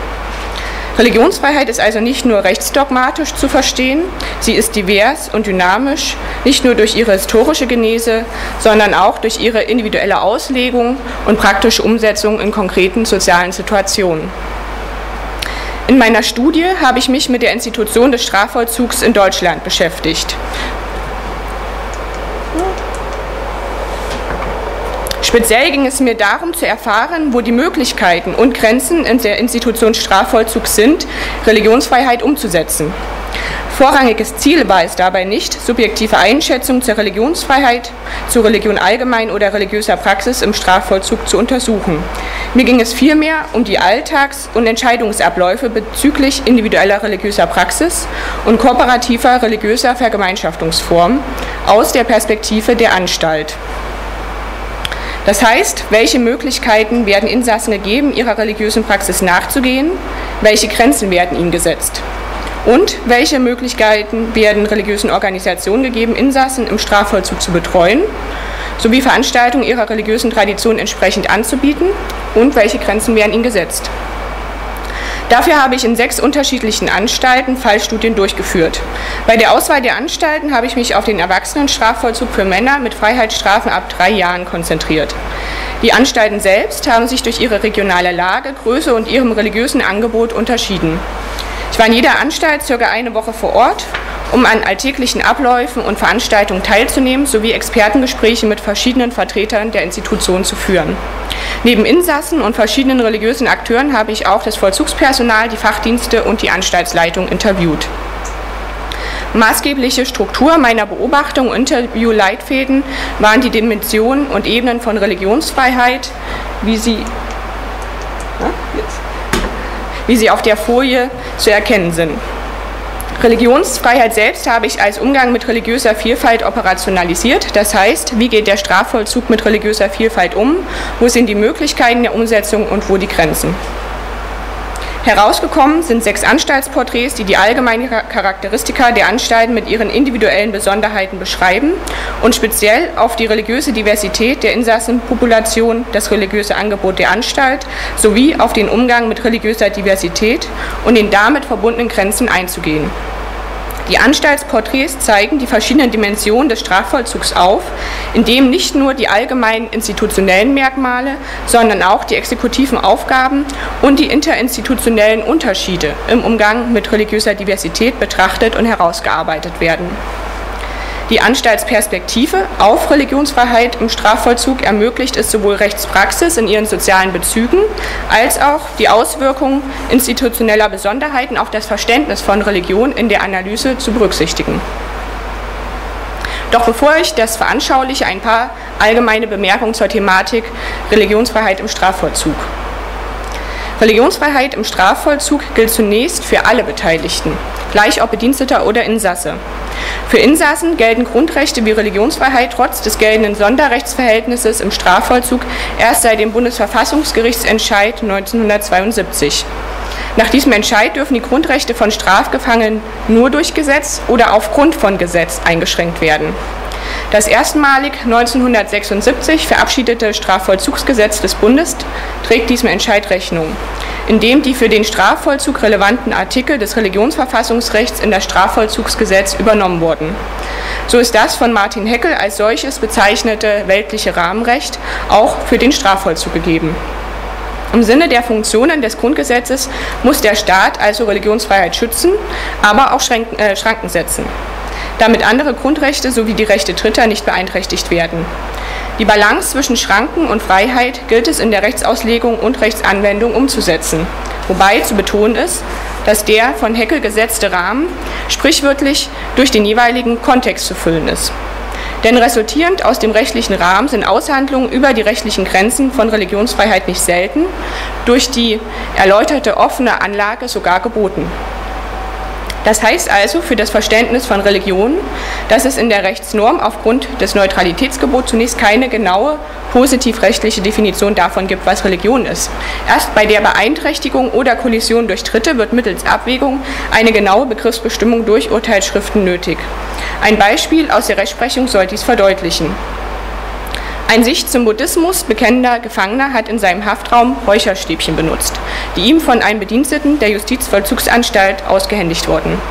Religionsfreiheit ist also nicht nur rechtsdogmatisch zu verstehen, sie ist divers und dynamisch, nicht nur durch ihre historische Genese, sondern auch durch ihre individuelle Auslegung und praktische Umsetzung in konkreten sozialen Situationen. In meiner Studie habe ich mich mit der Institution des Strafvollzugs in Deutschland beschäftigt. Speziell ging es mir darum zu erfahren, wo die Möglichkeiten und Grenzen in der Institution Strafvollzug sind, Religionsfreiheit umzusetzen. Vorrangiges Ziel war es dabei nicht, subjektive Einschätzungen zur Religionsfreiheit, zur Religion allgemein oder religiöser Praxis im Strafvollzug zu untersuchen. Mir ging es vielmehr um die Alltags- und Entscheidungsabläufe bezüglich individueller religiöser Praxis und kooperativer religiöser Vergemeinschaftungsform aus der Perspektive der Anstalt. Das heißt, welche Möglichkeiten werden Insassen gegeben, ihrer religiösen Praxis nachzugehen? Welche Grenzen werden ihnen gesetzt? Und welche Möglichkeiten werden religiösen Organisationen gegeben, Insassen im Strafvollzug zu betreuen, sowie Veranstaltungen ihrer religiösen Tradition entsprechend anzubieten? Und welche Grenzen werden ihnen gesetzt? Dafür habe ich in sechs unterschiedlichen Anstalten Fallstudien durchgeführt. Bei der Auswahl der Anstalten habe ich mich auf den Erwachsenenstrafvollzug für Männer mit Freiheitsstrafen ab drei Jahren konzentriert. Die Anstalten selbst haben sich durch ihre regionale Lage, Größe und ihrem religiösen Angebot unterschieden. Ich war in jeder Anstalt circa eine Woche vor Ort um an alltäglichen Abläufen und Veranstaltungen teilzunehmen sowie Expertengespräche mit verschiedenen Vertretern der Institution zu führen. Neben Insassen und verschiedenen religiösen Akteuren habe ich auch das Vollzugspersonal, die Fachdienste und die Anstaltsleitung interviewt. Maßgebliche Struktur meiner Beobachtung und Interviewleitfäden waren die Dimensionen und Ebenen von Religionsfreiheit, wie sie, wie sie auf der Folie zu erkennen sind. Religionsfreiheit selbst habe ich als Umgang mit religiöser Vielfalt operationalisiert. Das heißt, wie geht der Strafvollzug mit religiöser Vielfalt um? Wo sind die Möglichkeiten der Umsetzung und wo die Grenzen? Herausgekommen sind sechs Anstaltsporträts, die die allgemeinen Charakteristika der Anstalten mit ihren individuellen Besonderheiten beschreiben und speziell auf die religiöse Diversität der Insassenpopulation, das religiöse Angebot der Anstalt sowie auf den Umgang mit religiöser Diversität und den damit verbundenen Grenzen einzugehen. Die Anstaltsporträts zeigen die verschiedenen Dimensionen des Strafvollzugs auf, indem nicht nur die allgemeinen institutionellen Merkmale, sondern auch die exekutiven Aufgaben und die interinstitutionellen Unterschiede im Umgang mit religiöser Diversität betrachtet und herausgearbeitet werden. Die Anstaltsperspektive auf Religionsfreiheit im Strafvollzug ermöglicht es sowohl Rechtspraxis in ihren sozialen Bezügen als auch die Auswirkungen institutioneller Besonderheiten auf das Verständnis von Religion in der Analyse zu berücksichtigen. Doch bevor ich das veranschauliche, ein paar allgemeine Bemerkungen zur Thematik Religionsfreiheit im Strafvollzug. Religionsfreiheit im Strafvollzug gilt zunächst für alle Beteiligten, gleich ob Bediensteter oder Insasse. Für Insassen gelten Grundrechte wie Religionsfreiheit trotz des geltenden Sonderrechtsverhältnisses im Strafvollzug erst seit dem Bundesverfassungsgerichtsentscheid 1972. Nach diesem Entscheid dürfen die Grundrechte von Strafgefangenen nur durch Gesetz oder aufgrund von Gesetz eingeschränkt werden. Das erstmalig 1976 verabschiedete Strafvollzugsgesetz des Bundes trägt diesem Entscheid Rechnung, indem die für den Strafvollzug relevanten Artikel des Religionsverfassungsrechts in das Strafvollzugsgesetz übernommen wurden. So ist das von Martin Heckel als solches bezeichnete weltliche Rahmenrecht auch für den Strafvollzug gegeben. Im Sinne der Funktionen des Grundgesetzes muss der Staat also Religionsfreiheit schützen, aber auch äh, Schranken setzen damit andere Grundrechte sowie die Rechte Dritter nicht beeinträchtigt werden. Die Balance zwischen Schranken und Freiheit gilt es in der Rechtsauslegung und Rechtsanwendung umzusetzen, wobei zu betonen ist, dass der von Heckel gesetzte Rahmen sprichwörtlich durch den jeweiligen Kontext zu füllen ist. Denn resultierend aus dem rechtlichen Rahmen sind Aushandlungen über die rechtlichen Grenzen von Religionsfreiheit nicht selten, durch die erläuterte offene Anlage sogar geboten. Das heißt also für das Verständnis von Religion, dass es in der Rechtsnorm aufgrund des Neutralitätsgebots zunächst keine genaue positivrechtliche Definition davon gibt, was Religion ist. Erst bei der Beeinträchtigung oder Kollision durch Dritte wird mittels Abwägung eine genaue Begriffsbestimmung durch Urteilsschriften nötig. Ein Beispiel aus der Rechtsprechung soll dies verdeutlichen. Ein sich zum Buddhismus bekennender Gefangener hat in seinem Haftraum Räucherstäbchen benutzt, die ihm von einem Bediensteten der Justizvollzugsanstalt ausgehändigt wurden.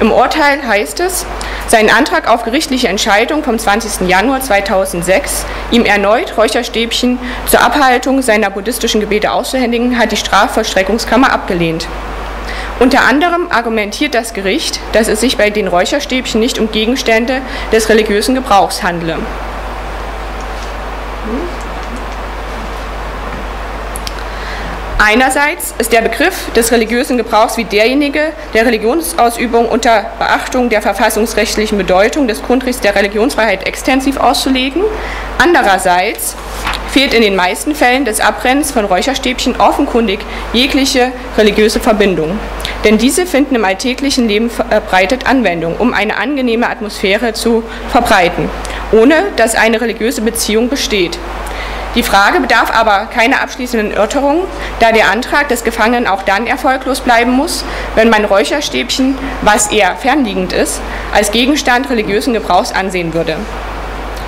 Im Urteil heißt es, sein Antrag auf gerichtliche Entscheidung vom 20. Januar 2006, ihm erneut Räucherstäbchen zur Abhaltung seiner buddhistischen Gebete auszuhändigen, hat die Strafvollstreckungskammer abgelehnt. Unter anderem argumentiert das Gericht, dass es sich bei den Räucherstäbchen nicht um Gegenstände des religiösen Gebrauchs handle. Einerseits ist der Begriff des religiösen Gebrauchs wie derjenige der Religionsausübung unter Beachtung der verfassungsrechtlichen Bedeutung des Grundrechts der Religionsfreiheit extensiv auszulegen. Andererseits fehlt in den meisten Fällen des Abbrennens von Räucherstäbchen offenkundig jegliche religiöse Verbindung. Denn diese finden im alltäglichen Leben verbreitet Anwendung, um eine angenehme Atmosphäre zu verbreiten, ohne dass eine religiöse Beziehung besteht. Die Frage bedarf aber keiner abschließenden Erörterung, da der Antrag des Gefangenen auch dann erfolglos bleiben muss, wenn man Räucherstäbchen, was eher fernliegend ist, als Gegenstand religiösen Gebrauchs ansehen würde.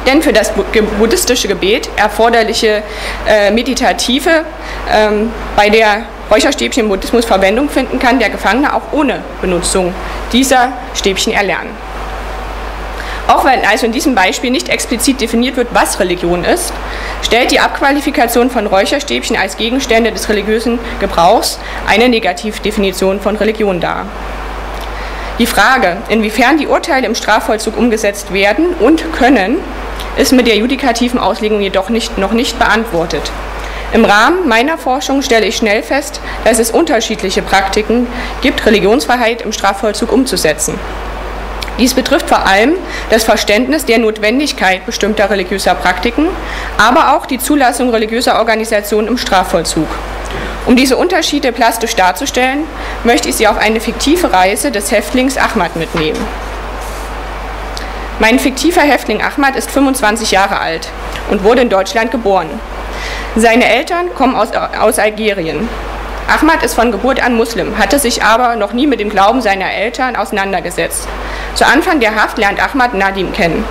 Denn für das buddhistische Gebet erforderliche äh, Meditative, ähm, bei der Räucherstäbchen im Buddhismus Verwendung finden kann, der Gefangene auch ohne Benutzung dieser Stäbchen erlernen. Auch wenn also in diesem Beispiel nicht explizit definiert wird, was Religion ist, stellt die Abqualifikation von Räucherstäbchen als Gegenstände des religiösen Gebrauchs eine Negativdefinition von Religion dar. Die Frage, inwiefern die Urteile im Strafvollzug umgesetzt werden und können, ist mit der judikativen Auslegung jedoch nicht, noch nicht beantwortet. Im Rahmen meiner Forschung stelle ich schnell fest, dass es unterschiedliche Praktiken gibt, Religionsfreiheit im Strafvollzug umzusetzen. Dies betrifft vor allem das Verständnis der Notwendigkeit bestimmter religiöser Praktiken, aber auch die Zulassung religiöser Organisationen im Strafvollzug. Um diese Unterschiede plastisch darzustellen, möchte ich Sie auf eine fiktive Reise des Häftlings Ahmad mitnehmen. Mein fiktiver Häftling Ahmad ist 25 Jahre alt und wurde in Deutschland geboren. Seine Eltern kommen aus, aus Algerien. Ahmad ist von Geburt an Muslim, hatte sich aber noch nie mit dem Glauben seiner Eltern auseinandergesetzt. Zu Anfang der Haft lernt Ahmad Nadim kennen.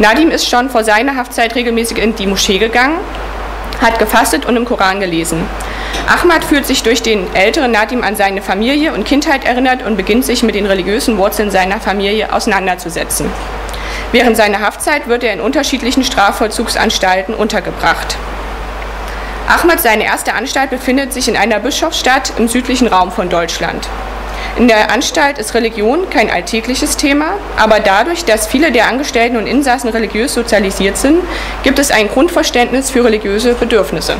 Nadim ist schon vor seiner Haftzeit regelmäßig in die Moschee gegangen, hat gefastet und im Koran gelesen. Ahmad fühlt sich durch den älteren Nadim an seine Familie und Kindheit erinnert und beginnt sich mit den religiösen Wurzeln seiner Familie auseinanderzusetzen. Während seiner Haftzeit wird er in unterschiedlichen Strafvollzugsanstalten untergebracht. Ahmad, seine erste Anstalt, befindet sich in einer Bischofsstadt im südlichen Raum von Deutschland. In der Anstalt ist Religion kein alltägliches Thema, aber dadurch, dass viele der Angestellten und Insassen religiös sozialisiert sind, gibt es ein Grundverständnis für religiöse Bedürfnisse.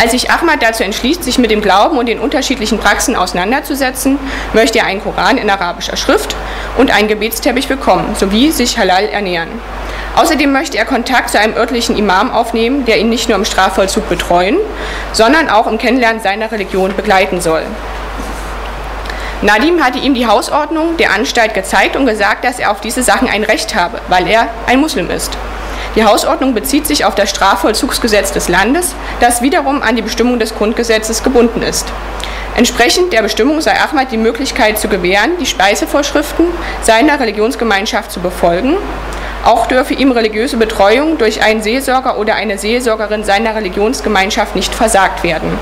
Als sich Ahmad dazu entschließt, sich mit dem Glauben und den unterschiedlichen Praxen auseinanderzusetzen, möchte er einen Koran in arabischer Schrift und einen Gebetsteppich bekommen, sowie sich halal ernähren. Außerdem möchte er Kontakt zu einem örtlichen Imam aufnehmen, der ihn nicht nur im Strafvollzug betreuen, sondern auch im Kennenlernen seiner Religion begleiten soll. Nadim hatte ihm die Hausordnung der Anstalt gezeigt und gesagt, dass er auf diese Sachen ein Recht habe, weil er ein Muslim ist. Die Hausordnung bezieht sich auf das Strafvollzugsgesetz des Landes, das wiederum an die Bestimmung des Grundgesetzes gebunden ist. Entsprechend der Bestimmung sei Ahmad die Möglichkeit zu gewähren, die Speisevorschriften seiner Religionsgemeinschaft zu befolgen. Auch dürfe ihm religiöse Betreuung durch einen Seelsorger oder eine Seelsorgerin seiner Religionsgemeinschaft nicht versagt werden.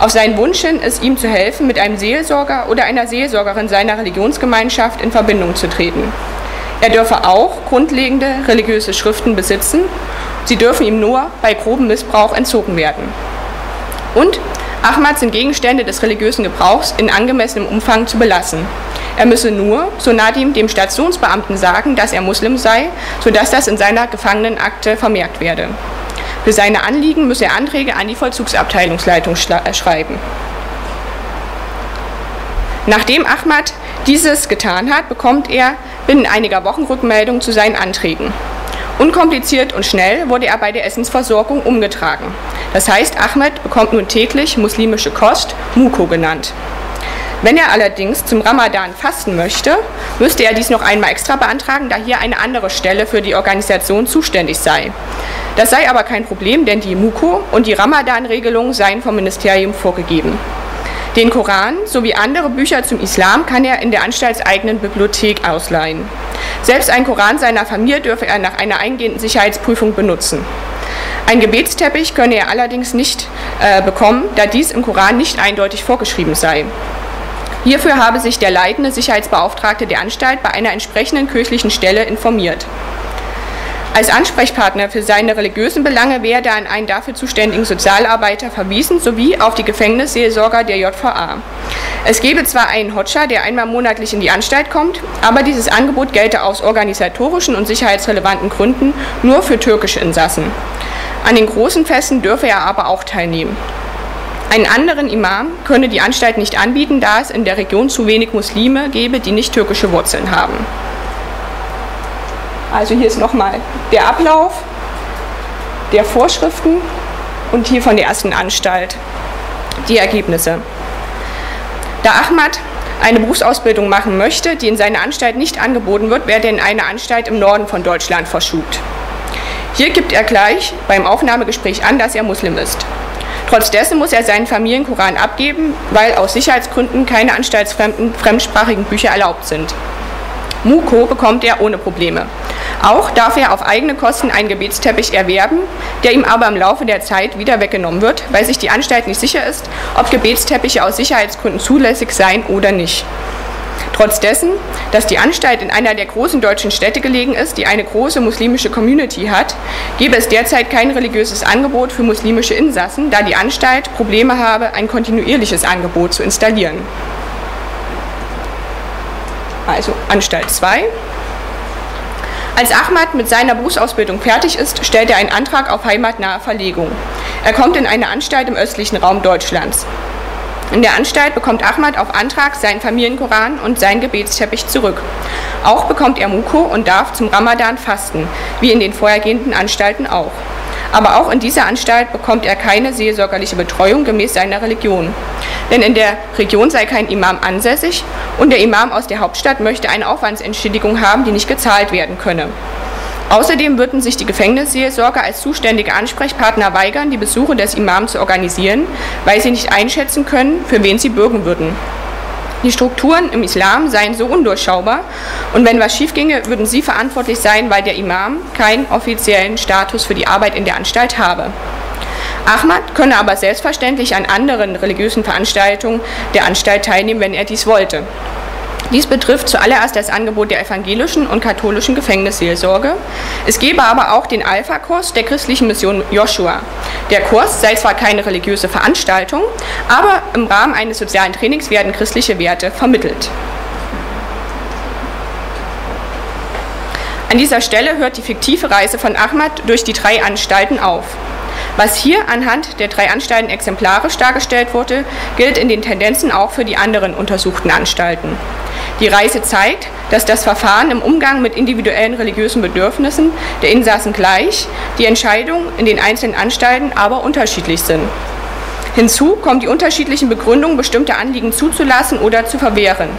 Auf seinen Wunsch hin ist ihm zu helfen, mit einem Seelsorger oder einer Seelsorgerin seiner Religionsgemeinschaft in Verbindung zu treten. Er dürfe auch grundlegende religiöse Schriften besitzen. Sie dürfen ihm nur bei grobem Missbrauch entzogen werden. Und Ahmad sind Gegenstände des religiösen Gebrauchs in angemessenem Umfang zu belassen. Er müsse nur, so Nadim, dem Stationsbeamten sagen, dass er Muslim sei, sodass das in seiner Gefangenenakte vermerkt werde. Für seine Anliegen müsse er Anträge an die Vollzugsabteilungsleitung äh, schreiben. Nachdem Ahmad dieses getan hat, bekommt er binnen einiger Wochen Rückmeldung zu seinen Anträgen. Unkompliziert und schnell wurde er bei der Essensversorgung umgetragen. Das heißt, Ahmed bekommt nun täglich muslimische Kost, Muko genannt. Wenn er allerdings zum Ramadan fasten möchte, müsste er dies noch einmal extra beantragen, da hier eine andere Stelle für die Organisation zuständig sei. Das sei aber kein Problem, denn die Muko und die Ramadan-Regelung seien vom Ministerium vorgegeben. Den Koran sowie andere Bücher zum Islam kann er in der anstaltseigenen Bibliothek ausleihen. Selbst ein Koran seiner Familie dürfe er nach einer eingehenden Sicherheitsprüfung benutzen. Ein Gebetsteppich könne er allerdings nicht äh, bekommen, da dies im Koran nicht eindeutig vorgeschrieben sei. Hierfür habe sich der leitende Sicherheitsbeauftragte der Anstalt bei einer entsprechenden kirchlichen Stelle informiert. Als Ansprechpartner für seine religiösen Belange werde er an einen dafür zuständigen Sozialarbeiter verwiesen sowie auf die Gefängnisseelsorger der JVA. Es gebe zwar einen Hotscher, der einmal monatlich in die Anstalt kommt, aber dieses Angebot gelte aus organisatorischen und sicherheitsrelevanten Gründen nur für türkische Insassen. An den großen Festen dürfe er aber auch teilnehmen. Einen anderen Imam könne die Anstalt nicht anbieten, da es in der Region zu wenig Muslime gebe, die nicht türkische Wurzeln haben. Also hier ist nochmal der Ablauf der Vorschriften und hier von der ersten Anstalt die Ergebnisse. Da Ahmad eine Berufsausbildung machen möchte, die in seiner Anstalt nicht angeboten wird, werde er in eine Anstalt im Norden von Deutschland verschubt. Hier gibt er gleich beim Aufnahmegespräch an, dass er Muslim ist. Trotz dessen muss er seinen Familienkoran abgeben, weil aus Sicherheitsgründen keine anstaltsfremden fremdsprachigen Bücher erlaubt sind. Muko bekommt er ohne Probleme. Auch darf er auf eigene Kosten einen Gebetsteppich erwerben, der ihm aber im Laufe der Zeit wieder weggenommen wird, weil sich die Anstalt nicht sicher ist, ob Gebetsteppiche aus Sicherheitsgründen zulässig seien oder nicht. Trotz dessen, dass die Anstalt in einer der großen deutschen Städte gelegen ist, die eine große muslimische Community hat, gäbe es derzeit kein religiöses Angebot für muslimische Insassen, da die Anstalt Probleme habe, ein kontinuierliches Angebot zu installieren. Also Anstalt 2. Als Ahmad mit seiner Berufsausbildung fertig ist, stellt er einen Antrag auf heimatnahe Verlegung. Er kommt in eine Anstalt im östlichen Raum Deutschlands. In der Anstalt bekommt Ahmad auf Antrag seinen Familienkoran und seinen Gebetsteppich zurück. Auch bekommt er Muko und darf zum Ramadan fasten, wie in den vorhergehenden Anstalten auch. Aber auch in dieser Anstalt bekommt er keine seelsorgerliche Betreuung gemäß seiner Religion. Denn in der Region sei kein Imam ansässig und der Imam aus der Hauptstadt möchte eine Aufwandsentschädigung haben, die nicht gezahlt werden könne. Außerdem würden sich die Gefängnisseelsorger als zuständige Ansprechpartner weigern, die Besuche des Imams zu organisieren, weil sie nicht einschätzen können, für wen sie bürgen würden. Die Strukturen im Islam seien so undurchschaubar und wenn was schiefginge, würden sie verantwortlich sein, weil der Imam keinen offiziellen Status für die Arbeit in der Anstalt habe. Ahmad könne aber selbstverständlich an anderen religiösen Veranstaltungen der Anstalt teilnehmen, wenn er dies wollte. Dies betrifft zuallererst das Angebot der evangelischen und katholischen Gefängnisseelsorge. Es gebe aber auch den Alpha-Kurs der christlichen Mission Joshua. Der Kurs sei zwar keine religiöse Veranstaltung, aber im Rahmen eines sozialen Trainings werden christliche Werte vermittelt. An dieser Stelle hört die fiktive Reise von Ahmad durch die drei Anstalten auf. Was hier anhand der drei Anstalten exemplarisch dargestellt wurde, gilt in den Tendenzen auch für die anderen untersuchten Anstalten. Die Reise zeigt, dass das Verfahren im Umgang mit individuellen religiösen Bedürfnissen der Insassen gleich, die Entscheidungen in den einzelnen Anstalten aber unterschiedlich sind. Hinzu kommt die unterschiedlichen Begründungen, bestimmte Anliegen zuzulassen oder zu verwehren.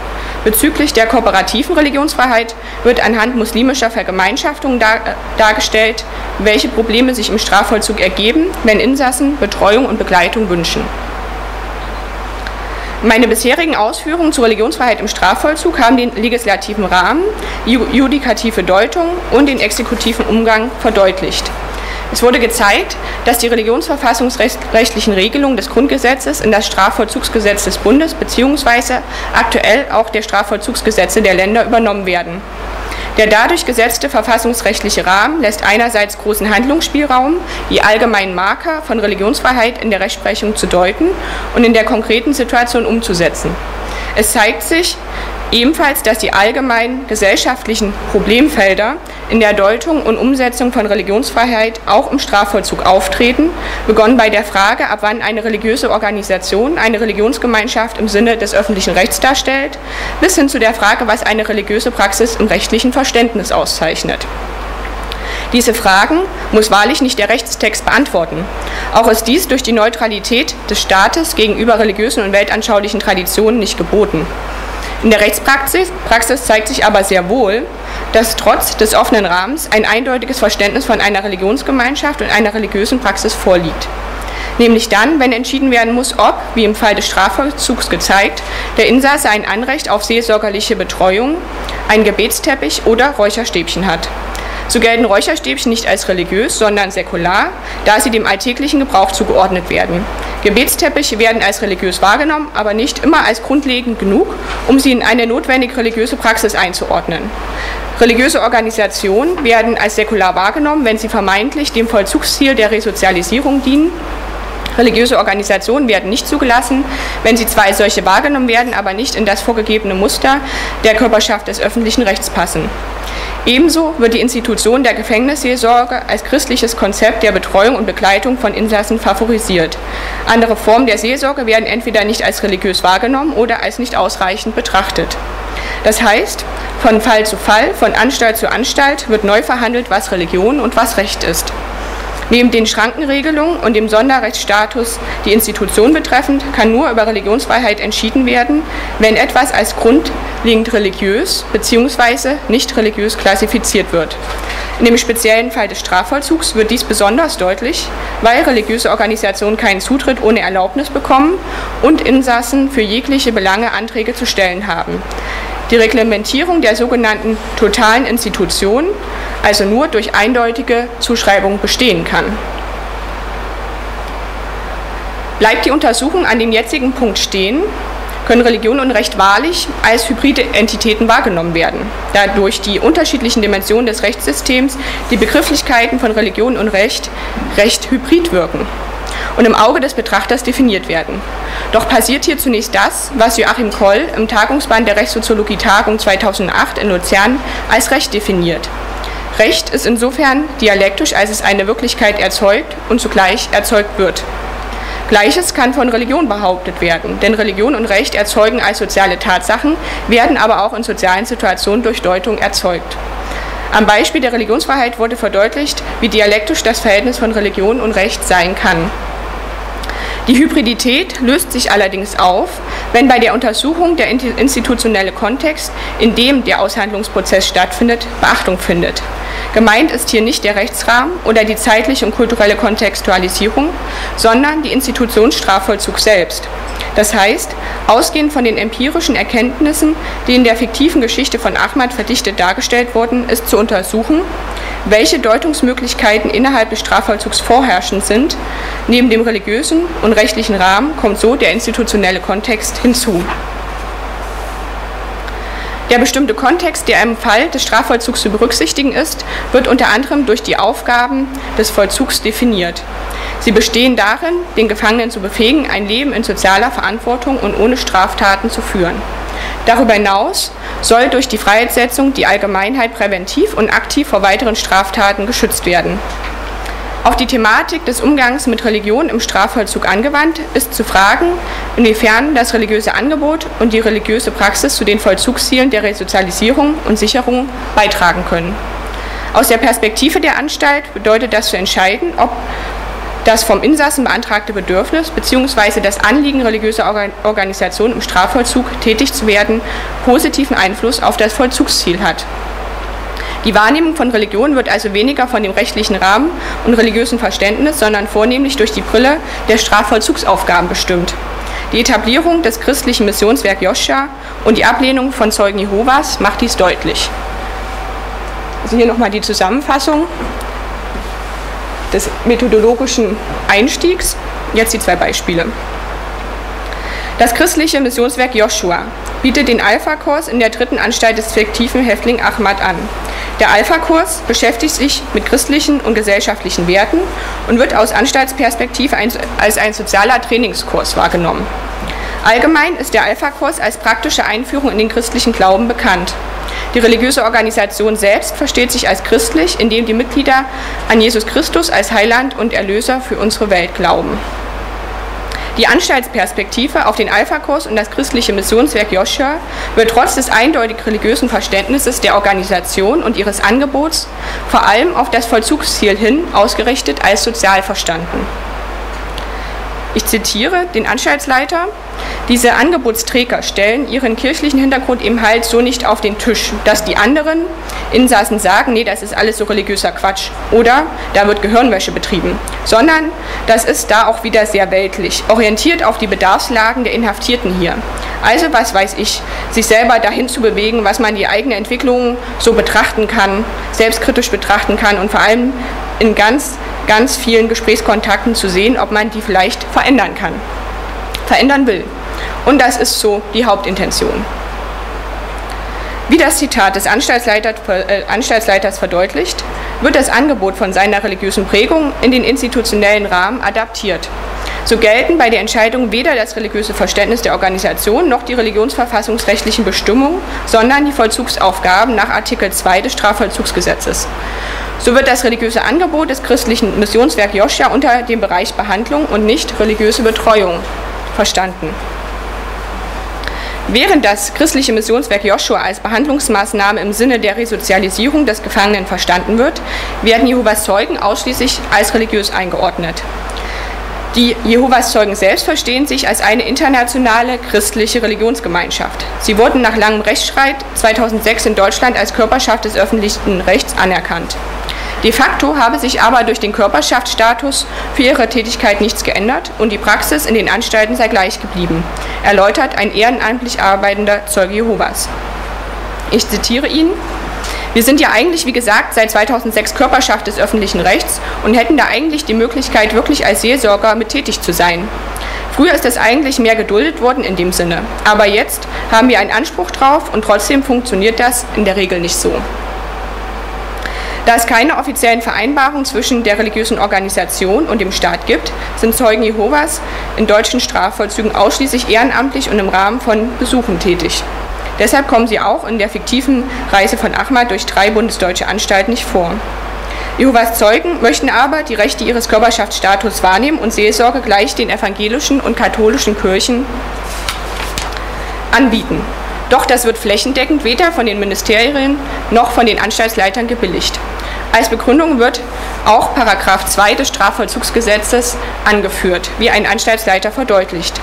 Bezüglich der kooperativen Religionsfreiheit wird anhand muslimischer Vergemeinschaftungen dar dargestellt, welche Probleme sich im Strafvollzug ergeben, wenn Insassen Betreuung und Begleitung wünschen. Meine bisherigen Ausführungen zur Religionsfreiheit im Strafvollzug haben den legislativen Rahmen, judikative Deutung und den exekutiven Umgang verdeutlicht. Es wurde gezeigt, dass die religionsverfassungsrechtlichen Regelungen des Grundgesetzes in das Strafvollzugsgesetz des Bundes bzw. aktuell auch der Strafvollzugsgesetze der Länder übernommen werden. Der dadurch gesetzte verfassungsrechtliche Rahmen lässt einerseits großen Handlungsspielraum, die allgemeinen Marker von Religionsfreiheit in der Rechtsprechung zu deuten und in der konkreten Situation umzusetzen. Es zeigt sich, Ebenfalls, dass die allgemeinen gesellschaftlichen Problemfelder in der Deutung und Umsetzung von Religionsfreiheit auch im Strafvollzug auftreten, begonnen bei der Frage, ab wann eine religiöse Organisation eine Religionsgemeinschaft im Sinne des öffentlichen Rechts darstellt, bis hin zu der Frage, was eine religiöse Praxis im rechtlichen Verständnis auszeichnet. Diese Fragen muss wahrlich nicht der Rechtstext beantworten. Auch ist dies durch die Neutralität des Staates gegenüber religiösen und weltanschaulichen Traditionen nicht geboten. In der Rechtspraxis Praxis zeigt sich aber sehr wohl, dass trotz des offenen Rahmens ein eindeutiges Verständnis von einer Religionsgemeinschaft und einer religiösen Praxis vorliegt. Nämlich dann, wenn entschieden werden muss, ob, wie im Fall des Strafvollzugs gezeigt, der Insasse ein Anrecht auf seelsorgerliche Betreuung, einen Gebetsteppich oder Räucherstäbchen hat. So gelten Räucherstäbchen nicht als religiös, sondern säkular, da sie dem alltäglichen Gebrauch zugeordnet werden. Gebetsteppiche werden als religiös wahrgenommen, aber nicht immer als grundlegend genug, um sie in eine notwendige religiöse Praxis einzuordnen. Religiöse Organisationen werden als säkular wahrgenommen, wenn sie vermeintlich dem Vollzugsziel der Resozialisierung dienen Religiöse Organisationen werden nicht zugelassen, wenn sie zwar als solche wahrgenommen werden, aber nicht in das vorgegebene Muster der Körperschaft des öffentlichen Rechts passen. Ebenso wird die Institution der Gefängnisseelsorge als christliches Konzept der Betreuung und Begleitung von Insassen favorisiert. Andere Formen der Seelsorge werden entweder nicht als religiös wahrgenommen oder als nicht ausreichend betrachtet. Das heißt, von Fall zu Fall, von Anstalt zu Anstalt wird neu verhandelt, was Religion und was Recht ist. Neben den Schrankenregelungen und dem Sonderrechtsstatus die Institution betreffend, kann nur über Religionsfreiheit entschieden werden, wenn etwas als grundlegend religiös bzw. nicht religiös klassifiziert wird. In dem speziellen Fall des Strafvollzugs wird dies besonders deutlich, weil religiöse Organisationen keinen Zutritt ohne Erlaubnis bekommen und Insassen für jegliche Belange Anträge zu stellen haben. Die Reglementierung der sogenannten totalen Institution also nur durch eindeutige Zuschreibung bestehen kann. Bleibt die Untersuchung an dem jetzigen Punkt stehen, können Religion und Recht wahrlich als hybride Entitäten wahrgenommen werden, da durch die unterschiedlichen Dimensionen des Rechtssystems die Begrifflichkeiten von Religion und Recht recht hybrid wirken und im Auge des Betrachters definiert werden. Doch passiert hier zunächst das, was Joachim Koll im Tagungsband der Rechtssoziologie Tagung 2008 in Luzern als Recht definiert. Recht ist insofern dialektisch, als es eine Wirklichkeit erzeugt und zugleich erzeugt wird. Gleiches kann von Religion behauptet werden, denn Religion und Recht erzeugen als soziale Tatsachen, werden aber auch in sozialen Situationen durch Deutung erzeugt. Am Beispiel der Religionsfreiheit wurde verdeutlicht, wie dialektisch das Verhältnis von Religion und Recht sein kann. Die Hybridität löst sich allerdings auf, wenn bei der Untersuchung der institutionelle Kontext, in dem der Aushandlungsprozess stattfindet, Beachtung findet. Gemeint ist hier nicht der Rechtsrahmen oder die zeitliche und kulturelle Kontextualisierung, sondern die Institutionsstrafvollzug selbst. Das heißt, ausgehend von den empirischen Erkenntnissen, die in der fiktiven Geschichte von Ahmad verdichtet dargestellt wurden, ist zu untersuchen, welche Deutungsmöglichkeiten innerhalb des Strafvollzugs vorherrschend sind. Neben dem religiösen und rechtlichen Rahmen kommt so der institutionelle Kontext hinzu. Der bestimmte Kontext, der im Fall des Strafvollzugs zu berücksichtigen ist, wird unter anderem durch die Aufgaben des Vollzugs definiert. Sie bestehen darin, den Gefangenen zu befähigen, ein Leben in sozialer Verantwortung und ohne Straftaten zu führen. Darüber hinaus soll durch die Freiheitssetzung die Allgemeinheit präventiv und aktiv vor weiteren Straftaten geschützt werden. Auf die Thematik des Umgangs mit Religion im Strafvollzug angewandt ist zu fragen, inwiefern das religiöse Angebot und die religiöse Praxis zu den Vollzugszielen der Resozialisierung und Sicherung beitragen können. Aus der Perspektive der Anstalt bedeutet das zu entscheiden, ob das vom Insassen beantragte Bedürfnis bzw. das Anliegen religiöser Organisationen im Strafvollzug tätig zu werden positiven Einfluss auf das Vollzugsziel hat. Die Wahrnehmung von Religion wird also weniger von dem rechtlichen Rahmen und religiösen Verständnis, sondern vornehmlich durch die Brille der Strafvollzugsaufgaben bestimmt. Die Etablierung des christlichen Missionswerk Joscha und die Ablehnung von Zeugen Jehovas macht dies deutlich. Also hier nochmal die Zusammenfassung des methodologischen Einstiegs. Jetzt die zwei Beispiele. Das christliche Missionswerk Joshua bietet den Alpha-Kurs in der dritten Anstalt des fiktiven Häftling Ahmad an. Der Alpha-Kurs beschäftigt sich mit christlichen und gesellschaftlichen Werten und wird aus Anstaltsperspektive als ein sozialer Trainingskurs wahrgenommen. Allgemein ist der Alpha-Kurs als praktische Einführung in den christlichen Glauben bekannt. Die religiöse Organisation selbst versteht sich als christlich, indem die Mitglieder an Jesus Christus als Heiland und Erlöser für unsere Welt glauben. Die Anstaltsperspektive auf den Alpha-Kurs und das christliche Missionswerk Joshua wird trotz des eindeutig religiösen Verständnisses der Organisation und ihres Angebots vor allem auf das Vollzugsziel hin ausgerichtet als sozial verstanden. Ich zitiere den Anstaltsleiter. Diese Angebotsträger stellen ihren kirchlichen Hintergrund eben halt so nicht auf den Tisch, dass die anderen Insassen sagen, nee, das ist alles so religiöser Quatsch oder da wird Gehirnwäsche betrieben, sondern das ist da auch wieder sehr weltlich, orientiert auf die Bedarfslagen der Inhaftierten hier. Also, was weiß ich, sich selber dahin zu bewegen, was man die eigene Entwicklung so betrachten kann, selbstkritisch betrachten kann und vor allem in ganz ganz vielen Gesprächskontakten zu sehen, ob man die vielleicht verändern kann, verändern will. Und das ist so die Hauptintention. Wie das Zitat des Anstaltsleiters, äh, Anstaltsleiters verdeutlicht, wird das Angebot von seiner religiösen Prägung in den institutionellen Rahmen adaptiert. So gelten bei der Entscheidung weder das religiöse Verständnis der Organisation noch die religionsverfassungsrechtlichen Bestimmungen, sondern die Vollzugsaufgaben nach Artikel 2 des Strafvollzugsgesetzes. So wird das religiöse Angebot des christlichen Missionswerk Joschia unter dem Bereich Behandlung und nicht religiöse Betreuung verstanden. Während das christliche Missionswerk Joshua als Behandlungsmaßnahme im Sinne der Resozialisierung des Gefangenen verstanden wird, werden Jehovas Zeugen ausschließlich als religiös eingeordnet. Die Jehovas Zeugen selbst verstehen sich als eine internationale christliche Religionsgemeinschaft. Sie wurden nach langem Rechtsstreit 2006 in Deutschland als Körperschaft des öffentlichen Rechts anerkannt. De facto habe sich aber durch den Körperschaftsstatus für ihre Tätigkeit nichts geändert und die Praxis in den Anstalten sei gleich geblieben, erläutert ein ehrenamtlich arbeitender Zeuge Jehovas. Ich zitiere ihn. Wir sind ja eigentlich, wie gesagt, seit 2006 Körperschaft des öffentlichen Rechts und hätten da eigentlich die Möglichkeit, wirklich als Seelsorger mit tätig zu sein. Früher ist das eigentlich mehr geduldet worden in dem Sinne. Aber jetzt haben wir einen Anspruch drauf und trotzdem funktioniert das in der Regel nicht so. Da es keine offiziellen Vereinbarungen zwischen der religiösen Organisation und dem Staat gibt, sind Zeugen Jehovas in deutschen Strafvollzügen ausschließlich ehrenamtlich und im Rahmen von Besuchen tätig. Deshalb kommen sie auch in der fiktiven Reise von Ahmad durch drei bundesdeutsche Anstalten nicht vor. Jehovas Zeugen möchten aber die Rechte ihres Körperschaftsstatus wahrnehmen und Seelsorge gleich den evangelischen und katholischen Kirchen anbieten. Doch das wird flächendeckend weder von den Ministerien noch von den Anstaltsleitern gebilligt. Als Begründung wird auch Paragraph 2 des Strafvollzugsgesetzes angeführt, wie ein Anstaltsleiter verdeutlicht.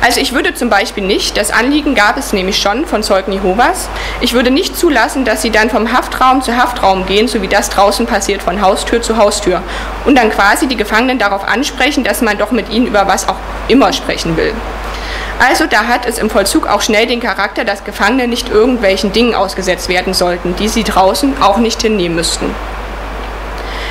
Also ich würde zum Beispiel nicht, das Anliegen gab es nämlich schon von Zeugen Jehovas, ich würde nicht zulassen, dass sie dann vom Haftraum zu Haftraum gehen, so wie das draußen passiert, von Haustür zu Haustür, und dann quasi die Gefangenen darauf ansprechen, dass man doch mit ihnen über was auch immer sprechen will. Also da hat es im Vollzug auch schnell den Charakter, dass Gefangene nicht irgendwelchen Dingen ausgesetzt werden sollten, die sie draußen auch nicht hinnehmen müssten.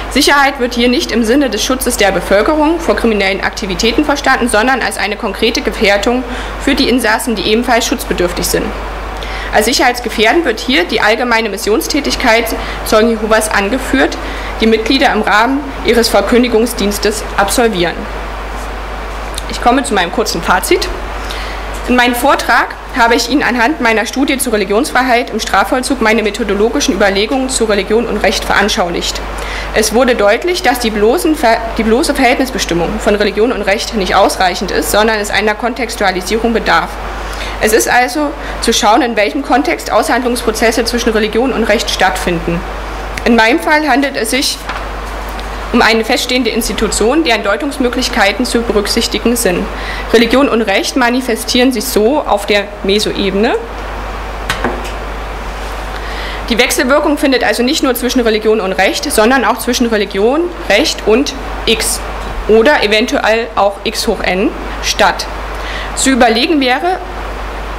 Sicherheit wird hier nicht im Sinne des Schutzes der Bevölkerung vor kriminellen Aktivitäten verstanden, sondern als eine konkrete Gefährdung für die Insassen, die ebenfalls schutzbedürftig sind. Als sicherheitsgefährdend wird hier die allgemeine Missionstätigkeit Zeugen Jehovas angeführt, die Mitglieder im Rahmen ihres Verkündigungsdienstes absolvieren. Ich komme zu meinem kurzen Fazit. In meinem Vortrag habe ich Ihnen anhand meiner Studie zur Religionsfreiheit im Strafvollzug meine methodologischen Überlegungen zu Religion und Recht veranschaulicht. Es wurde deutlich, dass die, bloßen, die bloße Verhältnisbestimmung von Religion und Recht nicht ausreichend ist, sondern es einer Kontextualisierung bedarf. Es ist also zu schauen, in welchem Kontext Aushandlungsprozesse zwischen Religion und Recht stattfinden. In meinem Fall handelt es sich um eine feststehende Institution, deren Deutungsmöglichkeiten zu berücksichtigen sind. Religion und Recht manifestieren sich so auf der Mesoebene. Die Wechselwirkung findet also nicht nur zwischen Religion und Recht, sondern auch zwischen Religion, Recht und X oder eventuell auch x hoch n statt. Zu überlegen wäre,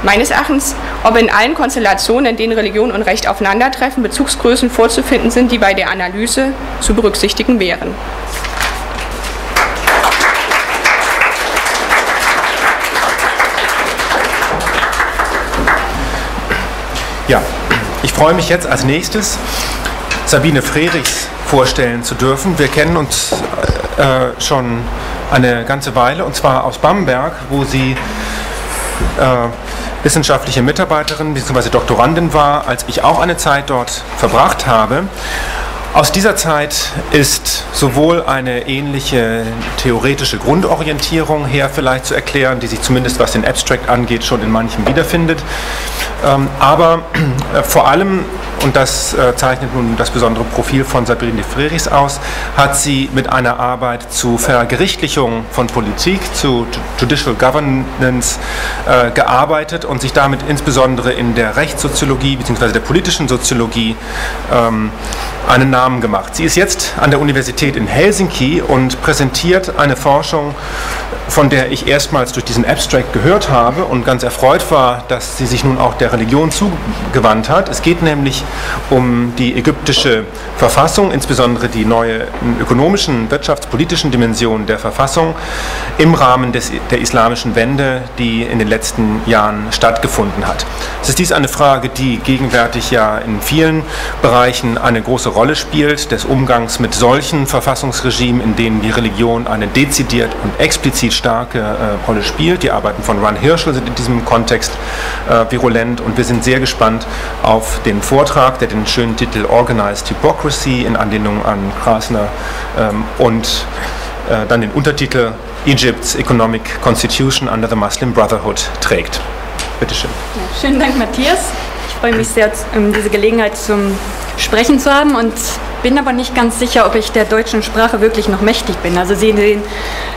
meines Erachtens, ob in allen Konstellationen, in denen Religion und Recht aufeinandertreffen, Bezugsgrößen vorzufinden sind, die bei der Analyse zu berücksichtigen wären. Ja, ich freue mich jetzt als nächstes Sabine Frerichs vorstellen zu dürfen. Wir kennen uns äh, schon eine ganze Weile und zwar aus Bamberg, wo sie äh, wissenschaftliche Mitarbeiterin bzw. Doktorandin war, als ich auch eine Zeit dort verbracht habe. Aus dieser Zeit ist sowohl eine ähnliche theoretische Grundorientierung her vielleicht zu erklären, die sich zumindest was den Abstract angeht schon in manchem wiederfindet, ähm, aber äh, vor allem und das äh, zeichnet nun das besondere Profil von Sabine de Frerichs aus, hat sie mit einer Arbeit zu Vergerichtlichung von Politik, zu Judicial Governance äh, gearbeitet und sich damit insbesondere in der Rechtssoziologie bzw. der politischen Soziologie ähm, einen Namen gemacht. Sie ist jetzt an der Universität in Helsinki und präsentiert eine Forschung, von der ich erstmals durch diesen Abstract gehört habe und ganz erfreut war, dass sie sich nun auch der Religion zugewandt hat. Es geht nämlich um die ägyptische Verfassung, insbesondere die neue ökonomischen, wirtschaftspolitischen Dimensionen der Verfassung im Rahmen des, der islamischen Wende, die in den letzten Jahren stattgefunden hat. Es ist dies eine Frage, die gegenwärtig ja in vielen Bereichen eine große Rolle spielt, des Umgangs mit solchen Verfassungsregimen, in denen die Religion eine dezidiert und explizit starke äh, Rolle spielt. Die Arbeiten von Ron Hirschel sind in diesem Kontext äh, virulent und wir sind sehr gespannt auf den Vortrag, der den schönen Titel Organized Hypocrisy in Anlehnung an Krasner ähm, und äh, dann den Untertitel Egypt's Economic Constitution under the Muslim Brotherhood trägt. Bitte schön. Ja, schönen Dank, Matthias. Freue mich sehr, diese Gelegenheit zum Sprechen zu haben und bin aber nicht ganz sicher, ob ich der deutschen Sprache wirklich noch mächtig bin. Also Sie sehen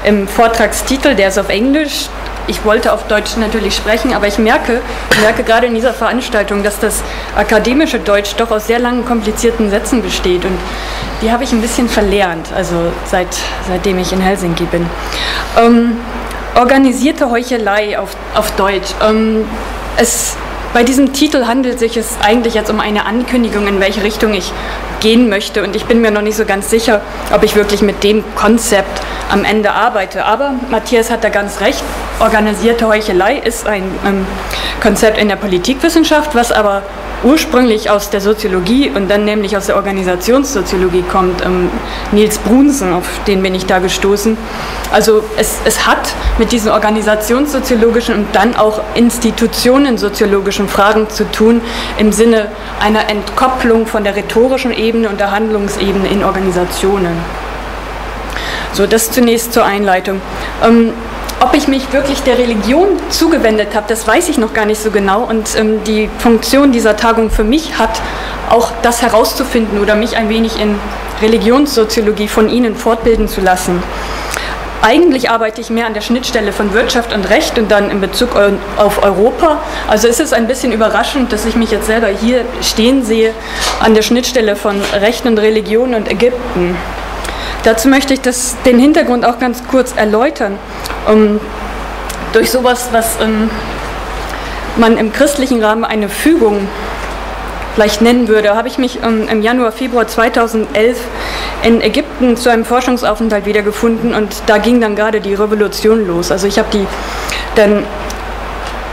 im Vortragstitel, der ist auf Englisch, ich wollte auf Deutsch natürlich sprechen, aber ich merke, merke gerade in dieser Veranstaltung, dass das akademische Deutsch doch aus sehr langen, komplizierten Sätzen besteht. Und die habe ich ein bisschen verlernt, also seit, seitdem ich in Helsinki bin. Ähm, organisierte Heuchelei auf, auf Deutsch. Ähm, es bei diesem Titel handelt sich es eigentlich jetzt um eine Ankündigung, in welche Richtung ich gehen möchte. Und ich bin mir noch nicht so ganz sicher, ob ich wirklich mit dem Konzept am Ende arbeite. Aber Matthias hat da ganz recht. Organisierte Heuchelei ist ein ähm, Konzept in der Politikwissenschaft, was aber ursprünglich aus der Soziologie und dann nämlich aus der Organisationssoziologie kommt. Ähm, Nils Brunsen, auf den bin ich da gestoßen. Also es, es hat mit diesen organisationssoziologischen und dann auch institutionensoziologischen Fragen zu tun, im Sinne einer Entkopplung von der rhetorischen Ebene und der Handlungsebene in Organisationen. So, das zunächst zur Einleitung. Ähm, ob ich mich wirklich der Religion zugewendet habe, das weiß ich noch gar nicht so genau. Und ähm, die Funktion dieser Tagung für mich hat, auch das herauszufinden oder mich ein wenig in Religionssoziologie von Ihnen fortbilden zu lassen. Eigentlich arbeite ich mehr an der Schnittstelle von Wirtschaft und Recht und dann in Bezug auf Europa. Also ist es ein bisschen überraschend, dass ich mich jetzt selber hier stehen sehe an der Schnittstelle von Recht und Religion und Ägypten. Dazu möchte ich das, den Hintergrund auch ganz kurz erläutern. Um, durch sowas, was um, man im christlichen Rahmen eine Fügung vielleicht nennen würde, habe ich mich um, im Januar, Februar 2011 in Ägypten zu einem Forschungsaufenthalt wiedergefunden und da ging dann gerade die Revolution los. Also ich habe die dann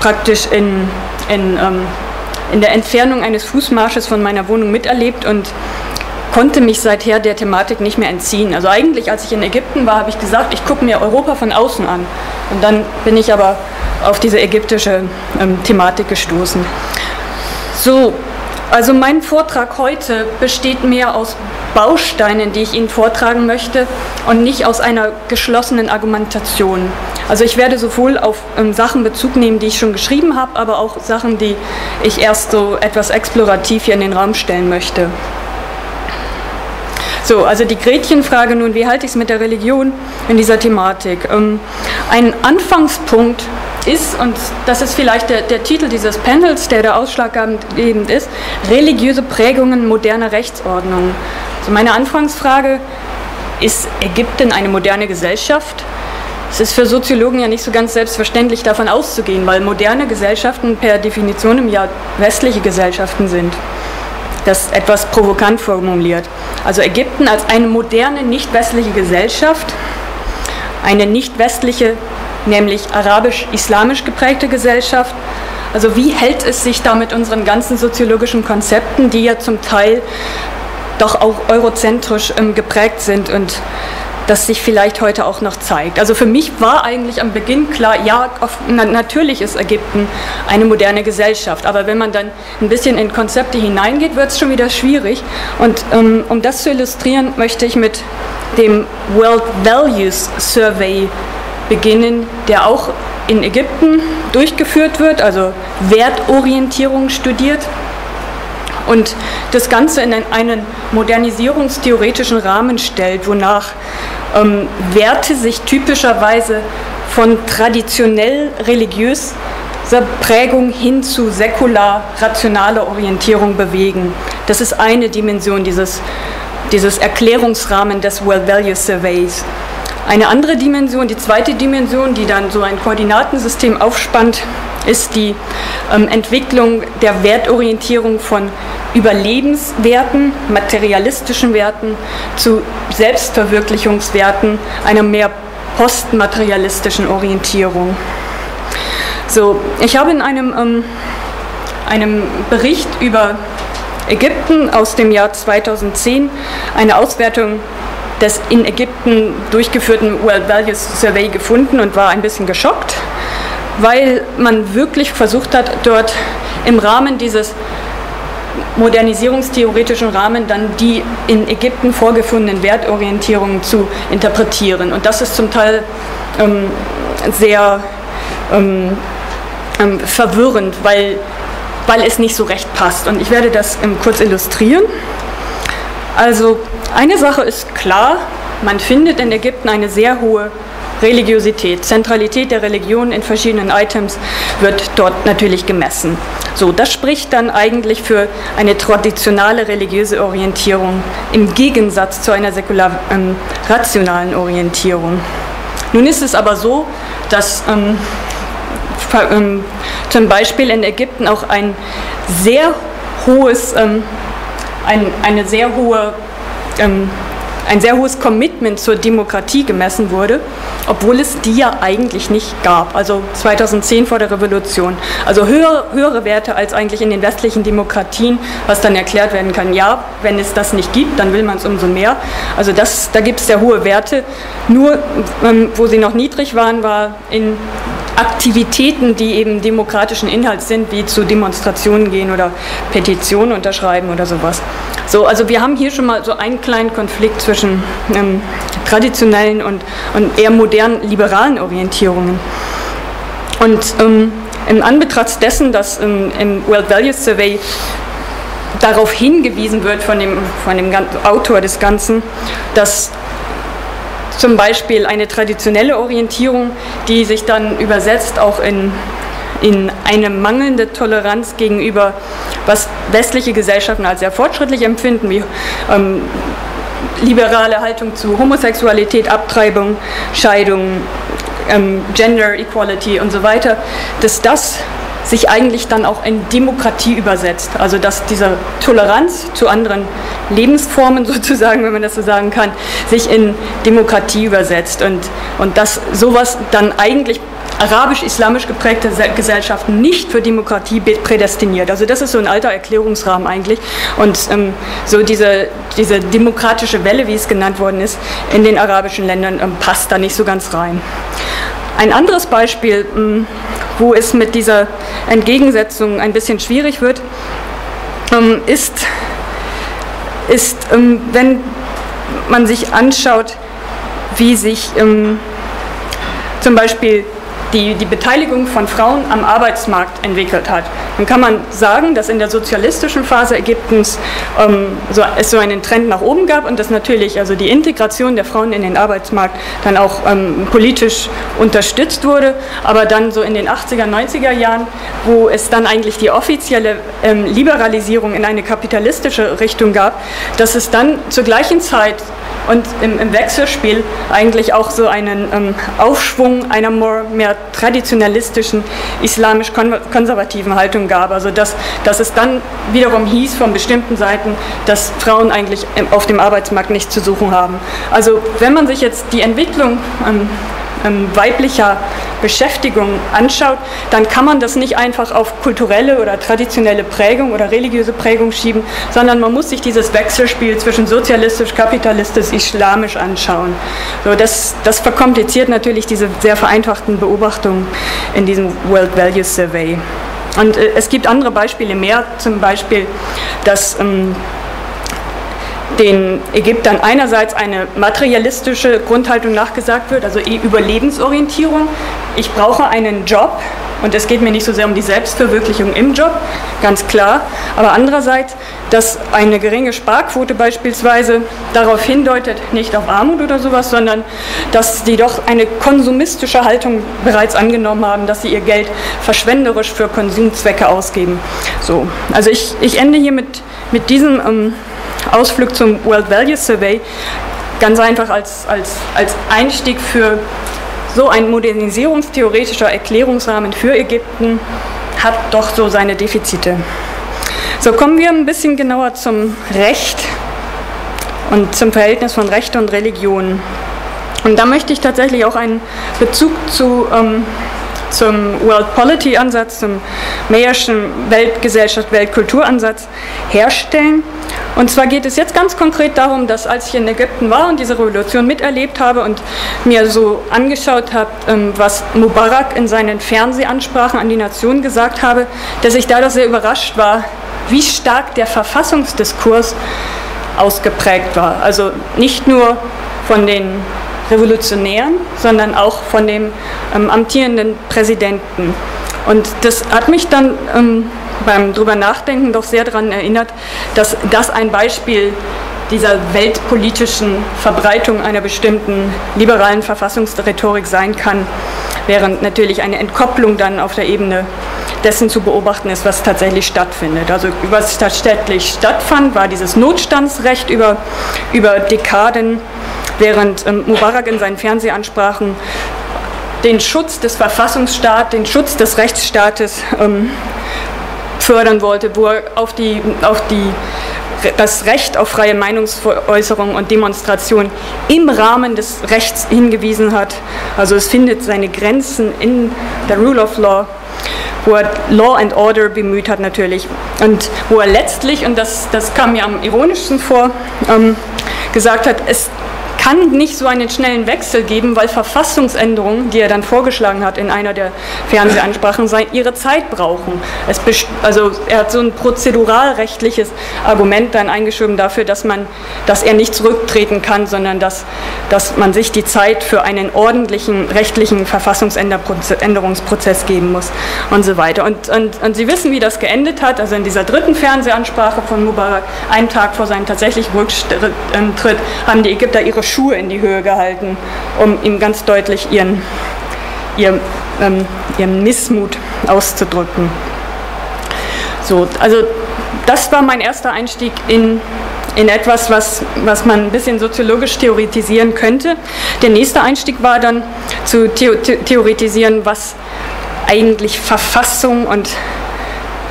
praktisch in, in ähm, in der Entfernung eines Fußmarsches von meiner Wohnung miterlebt und konnte mich seither der Thematik nicht mehr entziehen. Also eigentlich, als ich in Ägypten war, habe ich gesagt, ich gucke mir Europa von außen an. Und dann bin ich aber auf diese ägyptische ähm, Thematik gestoßen. So, also mein Vortrag heute besteht mehr aus Bausteinen, die ich Ihnen vortragen möchte und nicht aus einer geschlossenen Argumentation. Also ich werde sowohl auf ähm, Sachen Bezug nehmen, die ich schon geschrieben habe, aber auch Sachen, die ich erst so etwas explorativ hier in den Raum stellen möchte. So, also die Gretchenfrage nun, wie halte ich es mit der Religion in dieser Thematik? Ähm, ein Anfangspunkt ist, und das ist vielleicht der, der Titel dieses Panels, der da ausschlaggebend ist, religiöse Prägungen moderner Rechtsordnung. Also meine Anfangsfrage, ist Ägypten eine moderne Gesellschaft? Es ist für Soziologen ja nicht so ganz selbstverständlich davon auszugehen, weil moderne Gesellschaften per Definition ja westliche Gesellschaften sind das etwas provokant formuliert. Also Ägypten als eine moderne, nicht westliche Gesellschaft, eine nicht westliche, nämlich arabisch-islamisch geprägte Gesellschaft. Also wie hält es sich da mit unseren ganzen soziologischen Konzepten, die ja zum Teil doch auch eurozentrisch ähm, geprägt sind und das sich vielleicht heute auch noch zeigt. Also für mich war eigentlich am Beginn klar, ja, auf, na, natürlich ist Ägypten eine moderne Gesellschaft, aber wenn man dann ein bisschen in Konzepte hineingeht, wird es schon wieder schwierig. Und ähm, um das zu illustrieren, möchte ich mit dem World Values Survey beginnen, der auch in Ägypten durchgeführt wird, also Wertorientierung studiert und das Ganze in einen modernisierungstheoretischen Rahmen stellt, wonach ähm, Werte sich typischerweise von traditionell religiöser Prägung hin zu säkular-rationaler Orientierung bewegen. Das ist eine Dimension dieses, dieses Erklärungsrahmen des World Value Surveys. Eine andere Dimension, die zweite Dimension, die dann so ein Koordinatensystem aufspannt, ist die ähm, Entwicklung der Wertorientierung von Überlebenswerten, materialistischen Werten zu Selbstverwirklichungswerten, einer mehr postmaterialistischen Orientierung. So, ich habe in einem, ähm, einem Bericht über Ägypten aus dem Jahr 2010 eine Auswertung des in Ägypten durchgeführten World Values Survey gefunden und war ein bisschen geschockt, weil man wirklich versucht hat, dort im Rahmen dieses modernisierungstheoretischen Rahmen dann die in Ägypten vorgefundenen Wertorientierungen zu interpretieren. Und das ist zum Teil ähm, sehr ähm, ähm, verwirrend, weil, weil es nicht so recht passt. Und ich werde das ähm, kurz illustrieren. Also eine Sache ist klar, man findet in Ägypten eine sehr hohe Religiosität, Zentralität der Religion in verschiedenen Items wird dort natürlich gemessen. So, das spricht dann eigentlich für eine traditionelle religiöse Orientierung im Gegensatz zu einer säkular ähm, rationalen Orientierung. Nun ist es aber so, dass ähm, ähm, zum Beispiel in Ägypten auch ein sehr hohes, ähm, ein, eine sehr hohe ähm, ein sehr hohes Commitment zur Demokratie gemessen wurde, obwohl es die ja eigentlich nicht gab. Also 2010 vor der Revolution. Also höhere, höhere Werte als eigentlich in den westlichen Demokratien, was dann erklärt werden kann, ja, wenn es das nicht gibt, dann will man es umso mehr. Also das, da gibt es sehr hohe Werte. Nur ähm, wo sie noch niedrig waren, war in Aktivitäten, die eben demokratischen Inhalts sind, wie zu Demonstrationen gehen oder Petitionen unterschreiben oder sowas. So, also wir haben hier schon mal so einen kleinen Konflikt zwischen ähm, traditionellen und, und eher modernen liberalen Orientierungen. Und ähm, im Anbetracht dessen, dass ähm, im World Values Survey darauf hingewiesen wird von dem, von dem Autor des Ganzen, dass zum Beispiel eine traditionelle Orientierung, die sich dann übersetzt auch in, in eine mangelnde Toleranz gegenüber, was westliche Gesellschaften als sehr fortschrittlich empfinden, wie ähm, liberale Haltung zu Homosexualität, Abtreibung, Scheidung, ähm, Gender Equality und so weiter, dass das sich eigentlich dann auch in Demokratie übersetzt. Also dass diese Toleranz zu anderen Lebensformen *laughs* sozusagen, wenn man das so sagen kann, sich in Demokratie übersetzt und, und dass sowas dann eigentlich arabisch-islamisch geprägte Gesellschaften nicht für Demokratie prädestiniert. Also das ist so ein alter Erklärungsrahmen eigentlich. Und ähm, so diese, diese demokratische Welle, wie es genannt worden ist, in den arabischen Ländern ähm, passt da nicht so ganz rein. Ein anderes Beispiel, ähm, wo es mit dieser Entgegensetzung ein bisschen schwierig wird, ähm, ist, ist ähm, wenn man sich anschaut, wie sich zum Beispiel die, die Beteiligung von Frauen am Arbeitsmarkt entwickelt hat. Dann kann man sagen, dass in der sozialistischen Phase Ägyptens ähm, so, es so einen Trend nach oben gab und dass natürlich also die Integration der Frauen in den Arbeitsmarkt dann auch ähm, politisch unterstützt wurde. Aber dann so in den 80er, 90er Jahren, wo es dann eigentlich die offizielle ähm, Liberalisierung in eine kapitalistische Richtung gab, dass es dann zur gleichen Zeit und im, im Wechselspiel eigentlich auch so einen ähm, Aufschwung einer more, mehr traditionalistischen, islamisch-konservativen Haltung gab. Also dass, dass es dann wiederum hieß von bestimmten Seiten, dass Frauen eigentlich auf dem Arbeitsmarkt nichts zu suchen haben. Also wenn man sich jetzt die Entwicklung ähm, weiblicher Beschäftigung anschaut, dann kann man das nicht einfach auf kulturelle oder traditionelle Prägung oder religiöse Prägung schieben, sondern man muss sich dieses Wechselspiel zwischen sozialistisch, kapitalistisch, islamisch anschauen. So, das, das verkompliziert natürlich diese sehr vereinfachten Beobachtungen in diesem World Values Survey. Und äh, es gibt andere Beispiele mehr, zum Beispiel, dass ähm, den Ägyptern einerseits eine materialistische Grundhaltung nachgesagt wird, also Überlebensorientierung. Ich brauche einen Job und es geht mir nicht so sehr um die Selbstverwirklichung im Job, ganz klar, aber andererseits, dass eine geringe Sparquote beispielsweise darauf hindeutet, nicht auf Armut oder sowas, sondern dass sie doch eine konsumistische Haltung bereits angenommen haben, dass sie ihr Geld verschwenderisch für Konsumzwecke ausgeben. So, also ich, ich ende hier mit, mit diesem ähm, Ausflug zum World Values Survey ganz einfach als, als, als Einstieg für so ein modernisierungstheoretischer Erklärungsrahmen für Ägypten hat doch so seine Defizite. So kommen wir ein bisschen genauer zum Recht und zum Verhältnis von Recht und Religion. Und da möchte ich tatsächlich auch einen Bezug zu, ähm, zum World Polity Ansatz, zum Mayer'schen Weltgesellschaft, Weltkulturansatz herstellen. Und zwar geht es jetzt ganz konkret darum, dass als ich in Ägypten war und diese Revolution miterlebt habe und mir so angeschaut habe, ähm, was Mubarak in seinen Fernsehansprachen an die Nation gesagt habe, dass ich dadurch sehr überrascht war, wie stark der Verfassungsdiskurs ausgeprägt war. Also nicht nur von den Revolutionären, sondern auch von dem ähm, amtierenden Präsidenten. Und das hat mich dann ähm, beim drüber nachdenken doch sehr daran erinnert, dass das ein Beispiel dieser weltpolitischen Verbreitung einer bestimmten liberalen Verfassungsrhetorik sein kann, während natürlich eine Entkopplung dann auf der Ebene dessen zu beobachten ist, was tatsächlich stattfindet. Also was tatsächlich stattfand, war dieses Notstandsrecht über, über Dekaden, während ähm, Mubarak in seinen Fernsehansprachen den Schutz des Verfassungsstaates, den Schutz des Rechtsstaates ähm, fördern wollte, wo er auf, die, auf die, das Recht auf freie Meinungsäußerung und Demonstration im Rahmen des Rechts hingewiesen hat. Also es findet seine Grenzen in der Rule of Law wo er Law and Order bemüht hat natürlich und wo er letztlich, und das, das kam mir am ironischsten vor, ähm, gesagt hat, es kann nicht so einen schnellen Wechsel geben, weil Verfassungsänderungen, die er dann vorgeschlagen hat in einer der Fernsehansprachen, ihre Zeit brauchen. also er hat so ein prozeduralrechtliches Argument dann eingeschoben dafür, dass, man, dass er nicht zurücktreten kann, sondern dass, dass man sich die Zeit für einen ordentlichen rechtlichen Verfassungsänderungsprozess geben muss und so weiter. Und, und, und Sie wissen, wie das geendet hat. Also in dieser dritten Fernsehansprache von Mubarak, einen Tag vor seinem tatsächlichen Rücktritt, haben die Ägypter ihre Schuhe in die Höhe gehalten, um ihm ganz deutlich ihren, ihren, ähm, ihren Missmut auszudrücken. So, also das war mein erster Einstieg in, in etwas, was, was man ein bisschen soziologisch theoretisieren könnte. Der nächste Einstieg war dann zu theoretisieren, was eigentlich Verfassung und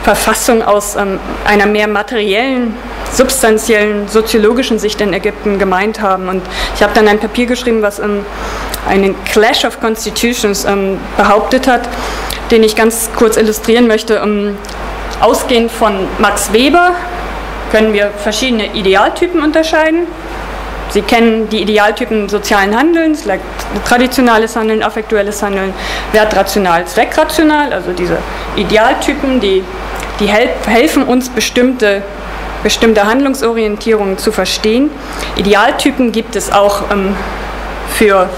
Verfassung aus ähm, einer mehr materiellen, substanziellen, soziologischen Sicht in Ägypten gemeint haben. Und ich habe dann ein Papier geschrieben, was ähm, einen Clash of Constitutions ähm, behauptet hat, den ich ganz kurz illustrieren möchte. Ähm, ausgehend von Max Weber können wir verschiedene Idealtypen unterscheiden. Sie kennen die Idealtypen sozialen Handelns, traditionales Handeln, affektuelles Handeln, wertrational, zweckrational, also diese Idealtypen, die, die helfen uns bestimmte, bestimmte Handlungsorientierungen zu verstehen. Idealtypen gibt es auch ähm, für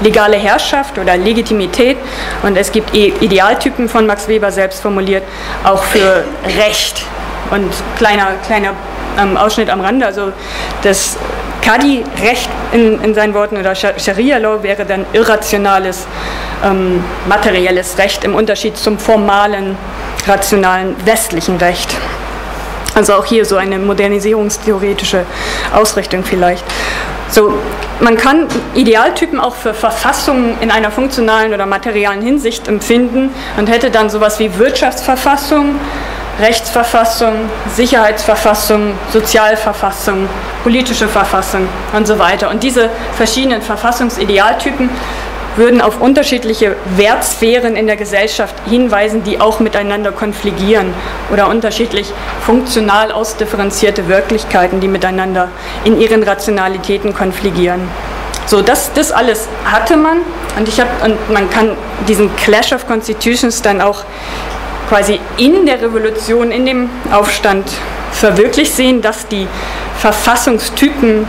legale Herrschaft oder Legitimität und es gibt Idealtypen von Max Weber selbst formuliert, auch für Recht. Und kleiner, kleiner ähm, Ausschnitt am Rande, also das Kadi-Recht in, in, seinen Worten oder Scharia-Law wäre dann irrationales, ähm, materielles Recht im Unterschied zum formalen, rationalen westlichen Recht. Also auch hier so eine modernisierungstheoretische Ausrichtung vielleicht. So, man kann Idealtypen auch für Verfassungen in einer funktionalen oder materialen Hinsicht empfinden und hätte dann sowas wie Wirtschaftsverfassung, Rechtsverfassung, Sicherheitsverfassung, Sozialverfassung, politische Verfassung und so weiter. Und diese verschiedenen Verfassungsidealtypen würden auf unterschiedliche Wertsphären in der Gesellschaft hinweisen, die auch miteinander konfligieren oder unterschiedlich funktional ausdifferenzierte Wirklichkeiten, die miteinander in ihren Rationalitäten konfligieren. So, das, das alles hatte man und ich habe und man kann diesen Clash of Constitutions dann auch quasi in der Revolution, in dem Aufstand verwirklicht sehen, dass die Verfassungstypen,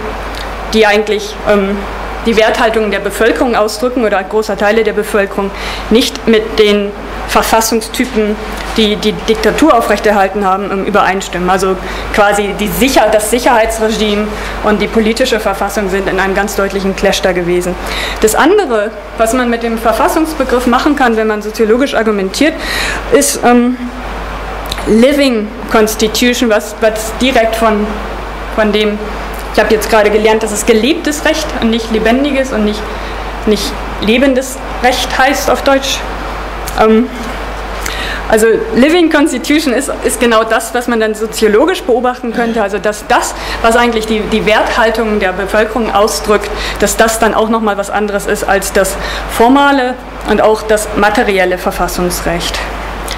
die eigentlich ähm, die Werthaltung der Bevölkerung ausdrücken oder großer Teile der Bevölkerung, nicht mit den Verfassungstypen, die die Diktatur aufrechterhalten haben, ähm, übereinstimmen. Also quasi die Sicher das Sicherheitsregime und die politische Verfassung sind in einem ganz deutlichen Clash da gewesen. Das andere, was man mit dem Verfassungsbegriff machen kann, wenn man soziologisch argumentiert, ist ähm, Living Constitution, was, was direkt von, von dem, ich habe jetzt gerade gelernt, dass es gelebtes Recht und nicht lebendiges und nicht, nicht lebendes Recht heißt auf Deutsch. Ähm, also Living Constitution ist, ist genau das, was man dann soziologisch beobachten könnte, also dass das, was eigentlich die, die Werthaltung der Bevölkerung ausdrückt, dass das dann auch nochmal was anderes ist als das formale und auch das materielle Verfassungsrecht.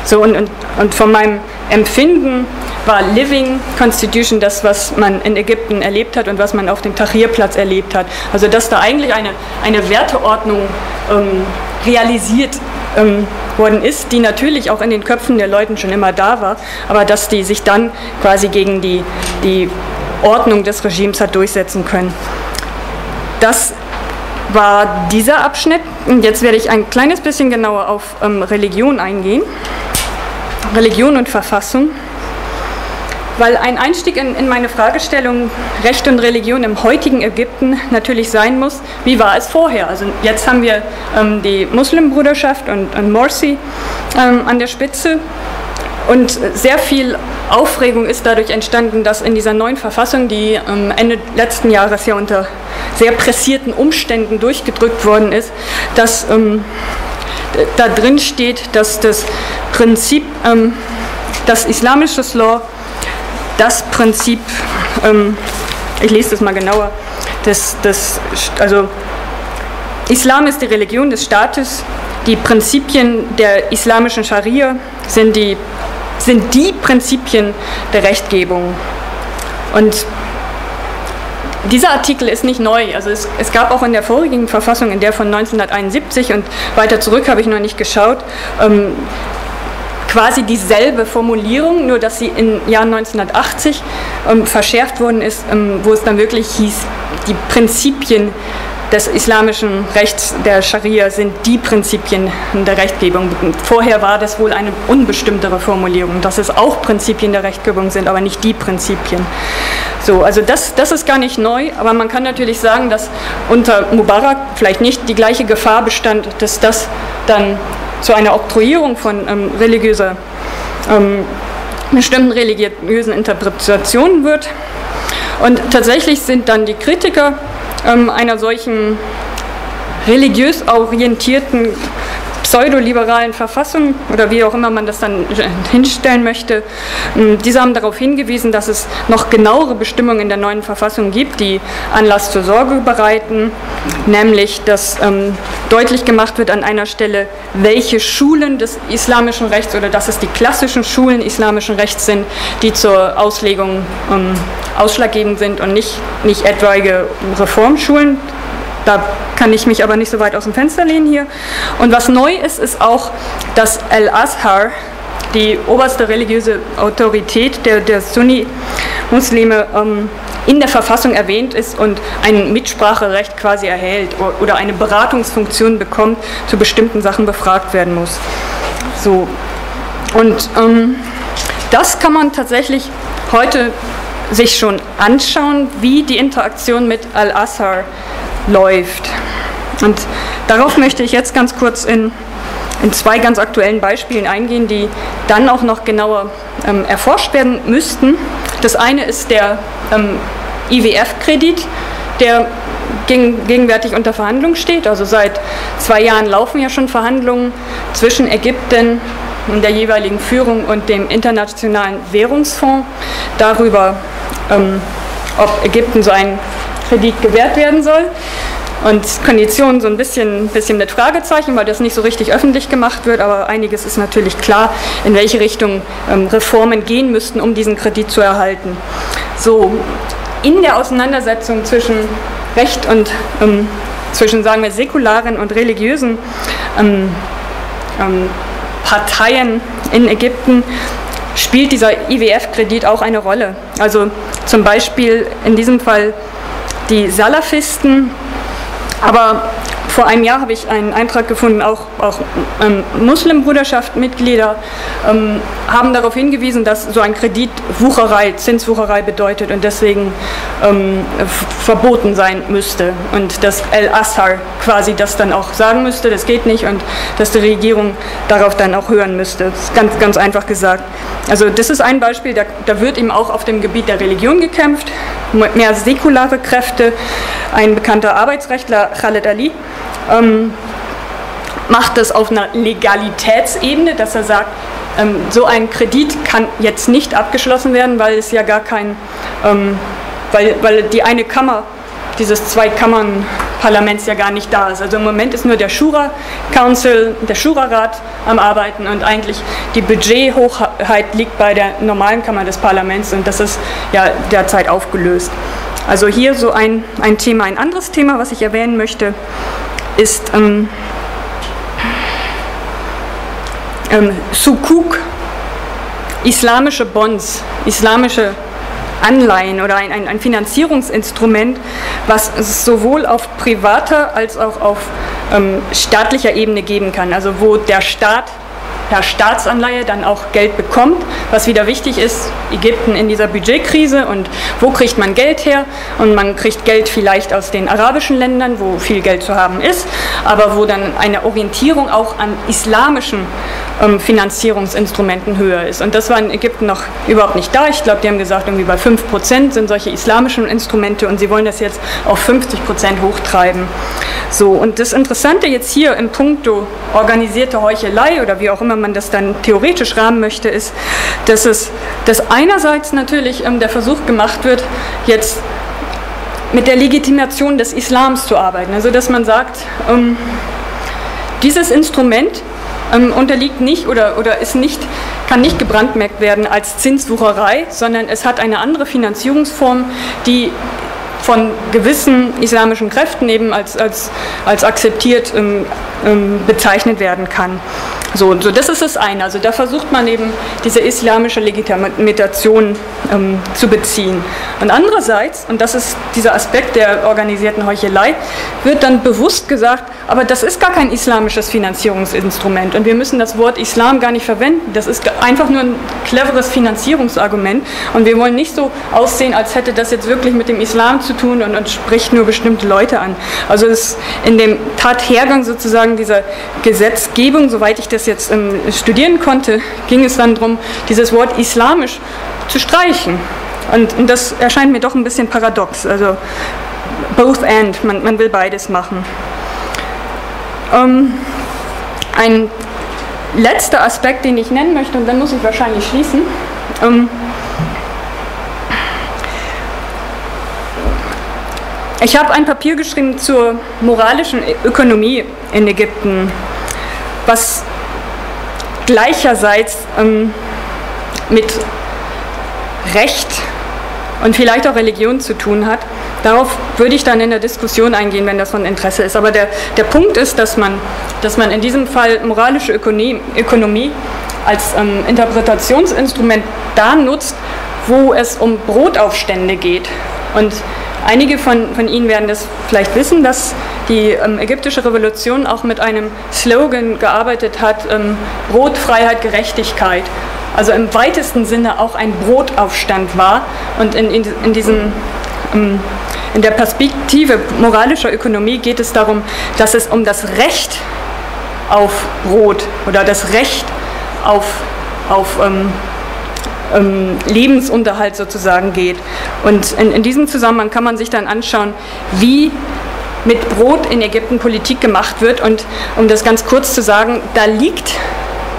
So, und, und, und von meinem Empfinden war Living Constitution das, was man in Ägypten erlebt hat und was man auf dem Tahrirplatz erlebt hat. Also dass da eigentlich eine, eine Werteordnung ähm, realisiert ähm, worden ist, die natürlich auch in den Köpfen der Leuten schon immer da war, aber dass die sich dann quasi gegen die, die Ordnung des Regimes hat durchsetzen können. Das war dieser Abschnitt. Und jetzt werde ich ein kleines bisschen genauer auf ähm, Religion eingehen. Religion und Verfassung. Weil ein Einstieg in, in, meine Fragestellung Recht und Religion im heutigen Ägypten natürlich sein muss, wie war es vorher? Also jetzt haben wir ähm, die Muslimbruderschaft und, und Morsi ähm, an der Spitze und sehr viel Aufregung ist dadurch entstanden, dass in dieser neuen Verfassung, die ähm, Ende letzten Jahres ja unter sehr pressierten Umständen durchgedrückt worden ist, dass ähm, da drin steht, dass das Prinzip, ähm, das islamische Law das Prinzip, ähm, ich lese das mal genauer, das, das, also Islam ist die Religion des Staates, die Prinzipien der islamischen Scharia sind die, sind die Prinzipien der Rechtgebung. Und dieser Artikel ist nicht neu. Also es, es, gab auch in der vorigen Verfassung, in der von 1971 und weiter zurück habe ich noch nicht geschaut, ähm, quasi dieselbe Formulierung, nur dass sie im Jahr 1980 ähm, verschärft worden ist, ähm, wo es dann wirklich hieß, die Prinzipien des islamischen Rechts der Scharia sind die Prinzipien der Rechtgebung. Vorher war das wohl eine unbestimmtere Formulierung, dass es auch Prinzipien der Rechtgebung sind, aber nicht die Prinzipien. So, also das, das ist gar nicht neu, aber man kann natürlich sagen, dass unter Mubarak vielleicht nicht die gleiche Gefahr bestand, dass das dann zu einer Oktroyierung von ähm, religiöser, ähm, bestimmten religiösen Interpretationen wird. Und tatsächlich sind dann die Kritiker einer solchen religiös orientierten pseudoliberalen Verfassung oder wie auch immer man das dann hinstellen möchte, ähm, diese haben darauf hingewiesen, dass es noch genauere Bestimmungen in der neuen Verfassung gibt, die Anlass zur Sorge bereiten, nämlich dass ähm, deutlich gemacht wird an einer Stelle, welche Schulen des islamischen Rechts oder dass es die klassischen Schulen islamischen Rechts sind, die zur Auslegung ähm, ausschlaggebend sind und nicht, nicht etwaige Reformschulen. Da kann ich mich aber nicht so weit aus dem Fenster lehnen hier. Und was neu ist, ist auch, dass Al-Azhar, die oberste religiöse Autorität der, der Sunni-Muslime, ähm, in der Verfassung erwähnt ist und ein Mitspracherecht quasi erhält oder eine Beratungsfunktion bekommt, zu bestimmten Sachen befragt werden muss. So. Und ähm, das kann man tatsächlich heute sich schon anschauen, wie die Interaktion mit Al-Azhar läuft. Und darauf möchte ich jetzt ganz kurz in, in zwei ganz aktuellen Beispielen eingehen, die dann auch noch genauer ähm, erforscht werden müssten. Das eine ist der ähm, IWF-Kredit, der gegen, gegenwärtig unter Verhandlung steht. Also seit zwei Jahren laufen ja schon Verhandlungen zwischen Ägypten und der jeweiligen Führung und dem Internationalen Währungsfonds darüber, ähm, ob Ägypten so einen Kredit gewährt werden soll. Und Konditionen so ein bisschen, bisschen mit Fragezeichen, weil das nicht so richtig öffentlich gemacht wird, aber einiges ist natürlich klar, in welche Richtung ähm, Reformen gehen müssten, um diesen Kredit zu erhalten. So, in der Auseinandersetzung zwischen Recht und ähm, zwischen, sagen wir, säkularen und religiösen ähm, ähm Parteien in Ägypten spielt dieser IWF-Kredit auch eine Rolle. Also zum Beispiel in diesem Fall die Salafisten, aber vor einem Jahr habe ich einen Eintrag gefunden, auch, auch ähm, Muslimbruderschaft-Mitglieder ähm, haben darauf hingewiesen, dass so ein Kredit Wucherei, Zinswucherei bedeutet und deswegen ähm, verboten sein müsste. Und dass El-Assar quasi das dann auch sagen müsste, das geht nicht und dass die Regierung darauf dann auch hören müsste. Das ist ganz, ganz einfach gesagt. Also das ist ein Beispiel, da, da wird eben auch auf dem Gebiet der Religion gekämpft, mehr säkulare Kräfte. Ein bekannter Arbeitsrechtler, Khaled Ali, ähm, macht das auf einer Legalitätsebene, dass er sagt, ähm, so ein Kredit kann jetzt nicht abgeschlossen werden, weil es ja gar kein, ähm, weil, weil die eine Kammer dieses Zwei-Kammern-Parlaments ja gar nicht da ist. Also im Moment ist nur der Shura Council, der Shura-Rat am Arbeiten und eigentlich die Budgethochheit liegt bei der normalen Kammer des Parlaments und das ist ja derzeit aufgelöst. Also hier so ein, ein Thema. Ein anderes Thema, was ich erwähnen möchte, ist ähm, ähm, Sukuk, islamische Bonds, islamische Anleihen oder ein, ein, ein, Finanzierungsinstrument, was es sowohl auf privater als auch auf ähm, staatlicher Ebene geben kann. Also wo der Staat per Staatsanleihe dann auch Geld bekommt, was wieder wichtig ist, Ägypten in dieser Budgetkrise und wo kriegt man Geld her? Und man kriegt Geld vielleicht aus den arabischen Ländern, wo viel Geld zu haben ist, aber wo dann eine Orientierung auch an islamischen ähm, Finanzierungsinstrumenten höher ist. Und das war in Ägypten noch überhaupt nicht da. Ich glaube, die haben gesagt, irgendwie bei 5 Prozent sind solche islamischen Instrumente und sie wollen das jetzt auf 50 Prozent hochtreiben. So, und das Interessante jetzt hier im Punkto organisierte Heuchelei oder wie auch immer man das dann theoretisch rahmen möchte, ist, dass es dass einerseits natürlich ähm, der Versuch gemacht wird, jetzt mit der Legitimation des Islams zu arbeiten. Also dass man sagt, ähm, dieses Instrument ähm, unterliegt nicht oder, oder ist nicht, kann nicht gebrandmerkt werden als Zinswucherei, sondern es hat eine andere Finanzierungsform, die von gewissen islamischen Kräften eben als, als, als akzeptiert ähm, ähm, bezeichnet werden kann. So, so, das ist das eine. Also da versucht man eben diese islamische Legitimation ähm, zu beziehen. Und andererseits, und das ist dieser Aspekt der organisierten Heuchelei, wird dann bewusst gesagt, aber das ist gar kein islamisches Finanzierungsinstrument und wir müssen das Wort Islam gar nicht verwenden. Das ist einfach nur ein cleveres Finanzierungsargument und wir wollen nicht so aussehen, als hätte das jetzt wirklich mit dem Islam zu tun und, und spricht nur bestimmte Leute an. Also es in dem Tathergang sozusagen dieser Gesetzgebung, soweit ich das jetzt ähm, studieren konnte, ging es dann darum, dieses Wort islamisch zu streichen. Und, und, das erscheint mir doch ein bisschen paradox. Also both and, man, man will beides machen. Ähm, ein letzter Aspekt, den ich nennen möchte, und dann muss ich wahrscheinlich schließen. Ähm, ich habe ein Papier geschrieben zur moralischen Ökonomie in Ägypten, was gleicherseits ähm, mit Recht und vielleicht auch Religion zu tun hat. Darauf würde ich dann in der Diskussion eingehen, wenn das von Interesse ist. Aber der, der Punkt ist, dass man, dass man in diesem Fall moralische Ökonomie, Ökonomie als ähm, Interpretationsinstrument da nutzt, wo es um Brotaufstände geht. Und einige von, von Ihnen werden das vielleicht wissen, dass die ähm, ägyptische Revolution auch mit einem Slogan gearbeitet hat, ähm, Brot, Freiheit, Gerechtigkeit. Also im weitesten Sinne auch ein Brotaufstand war. Und in, in, in diesem ähm, in der Perspektive moralischer Ökonomie geht es darum, dass es um das Recht auf Brot oder das Recht auf, auf ähm, ähm, Lebensunterhalt sozusagen geht. Und in, in diesem Zusammenhang kann man sich dann anschauen, wie mit Brot in Ägypten Politik gemacht wird. Und um das ganz kurz zu sagen, da liegt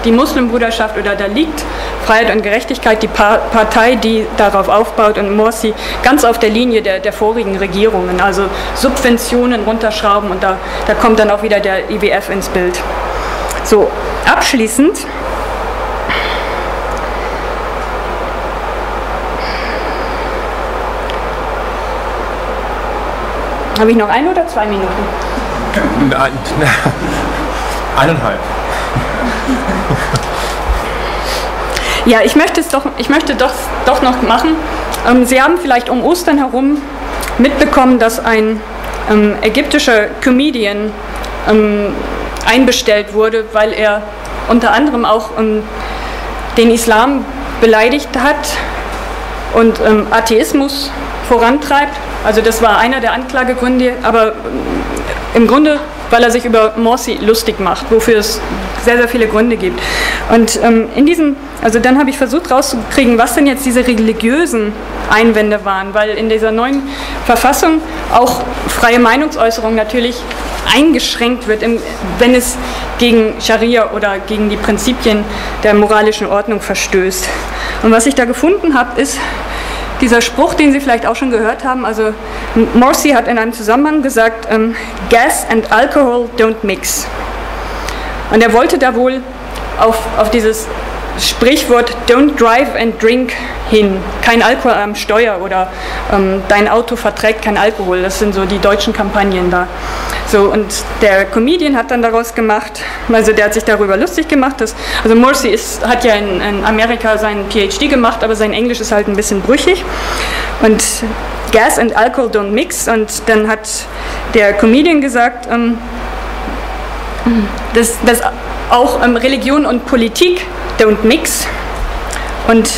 die Muslimbruderschaft oder da liegt Freiheit und Gerechtigkeit, die Partei, die darauf aufbaut und Morsi ganz auf der Linie der, der vorigen Regierungen, also Subventionen runterschrauben und da, da kommt dann auch wieder der IWF ins Bild. So, abschließend. Habe ich noch ein oder zwei Minuten? Nein, *laughs* eineinhalb. Ja, ich möchte es doch, ich möchte doch, doch noch machen. Ähm, Sie haben vielleicht um Ostern herum mitbekommen, dass ein ähm, ägyptischer Comedian ähm, einbestellt wurde, weil er unter anderem auch den Islam beleidigt hat und Atheismus vorantreibt. Also das war einer der Anklagegründe, aber ähm, im Grunde weil er sich über Morsi lustig macht, wofür es sehr, sehr viele Gründe gibt. Und ähm, in diesem, also dann habe ich versucht rauszukriegen, was denn jetzt diese religiösen Einwände waren, weil in dieser neuen Verfassung auch freie Meinungsäußerung natürlich eingeschränkt wird, wenn es gegen Scharia oder gegen die Prinzipien der moralischen Ordnung verstößt. Und was ich da gefunden habe, ist, dieser Spruch, den Sie vielleicht auch schon gehört haben, also Morsi hat in einem Zusammenhang gesagt, ähm, Gas and Alcohol don't mix. Und er wollte da wohl auf, auf dieses Sprichwort Don't drive and drink hin. Kein Alkohol am Steuer oder ähm, dein Auto verträgt kein Alkohol. Das sind so die deutschen Kampagnen da. So, und der Comedian hat dann daraus gemacht, also der hat sich darüber lustig gemacht, dass, also Morsi ist, hat ja in, in Amerika seinen PhD gemacht, aber sein Englisch ist halt ein bisschen brüchig. Und Gas and Alcohol don't mix. Und dann hat der Comedian gesagt, ähm, dass, dass auch ähm, Religion und Politik don't mix. Und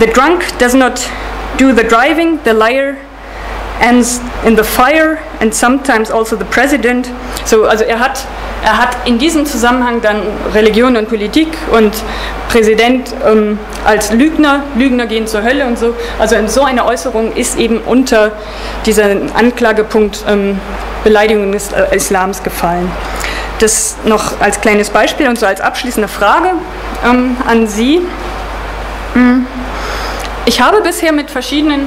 the drunk does not do the driving, the liar ends in the fire and sometimes also the president. So, also er hat, er hat in diesem Zusammenhang dann Religion und Politik und Präsident ähm, als Lügner, Lügner gehen zur Hölle und so. Also in so einer Äußerung ist eben unter dieser Anklagepunkt ähm, Beleidigung des äh, Islams gefallen. Das noch als kleines Beispiel und so als abschließende Frage ähm, an Sie. Hm. Ich habe bisher mit verschiedenen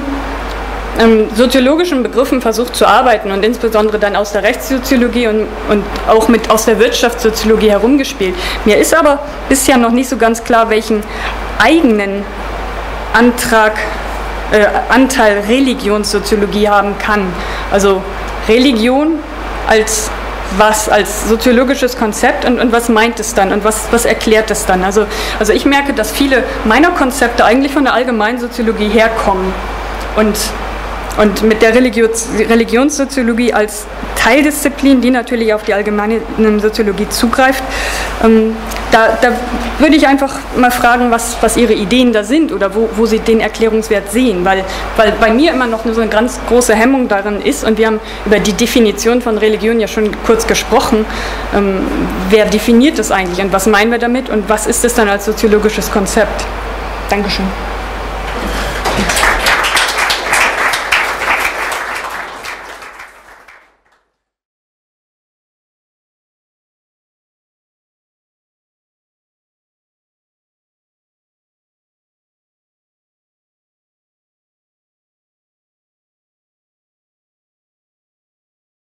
ähm, soziologischen Begriffen versucht zu arbeiten und insbesondere dann aus der Rechtssoziologie und, und auch mit aus der Wirtschaftssoziologie herumgespielt. Mir ist aber bisher noch nicht so ganz klar, welchen eigenen Antrag, äh, Anteil Religionssoziologie haben kann. Also Religion als was als soziologisches Konzept und, und was meint es dann und was, was erklärt es dann? Also, also ich merke, dass viele meiner Konzepte eigentlich von der allgemeinen Soziologie herkommen und und mit der Religions Religionssoziologie als Teildisziplin, die natürlich auf die allgemeine Soziologie zugreift, ähm, da, da, würde ich einfach mal fragen, was, was Ihre Ideen da sind oder wo, wo Sie den Erklärungswert sehen, weil, weil bei mir immer noch so eine ganz große Hemmung darin ist und wir haben über die Definition von Religion ja schon kurz gesprochen. Ähm, wer definiert das eigentlich und was meinen wir damit und was ist es dann als soziologisches Konzept? Dankeschön.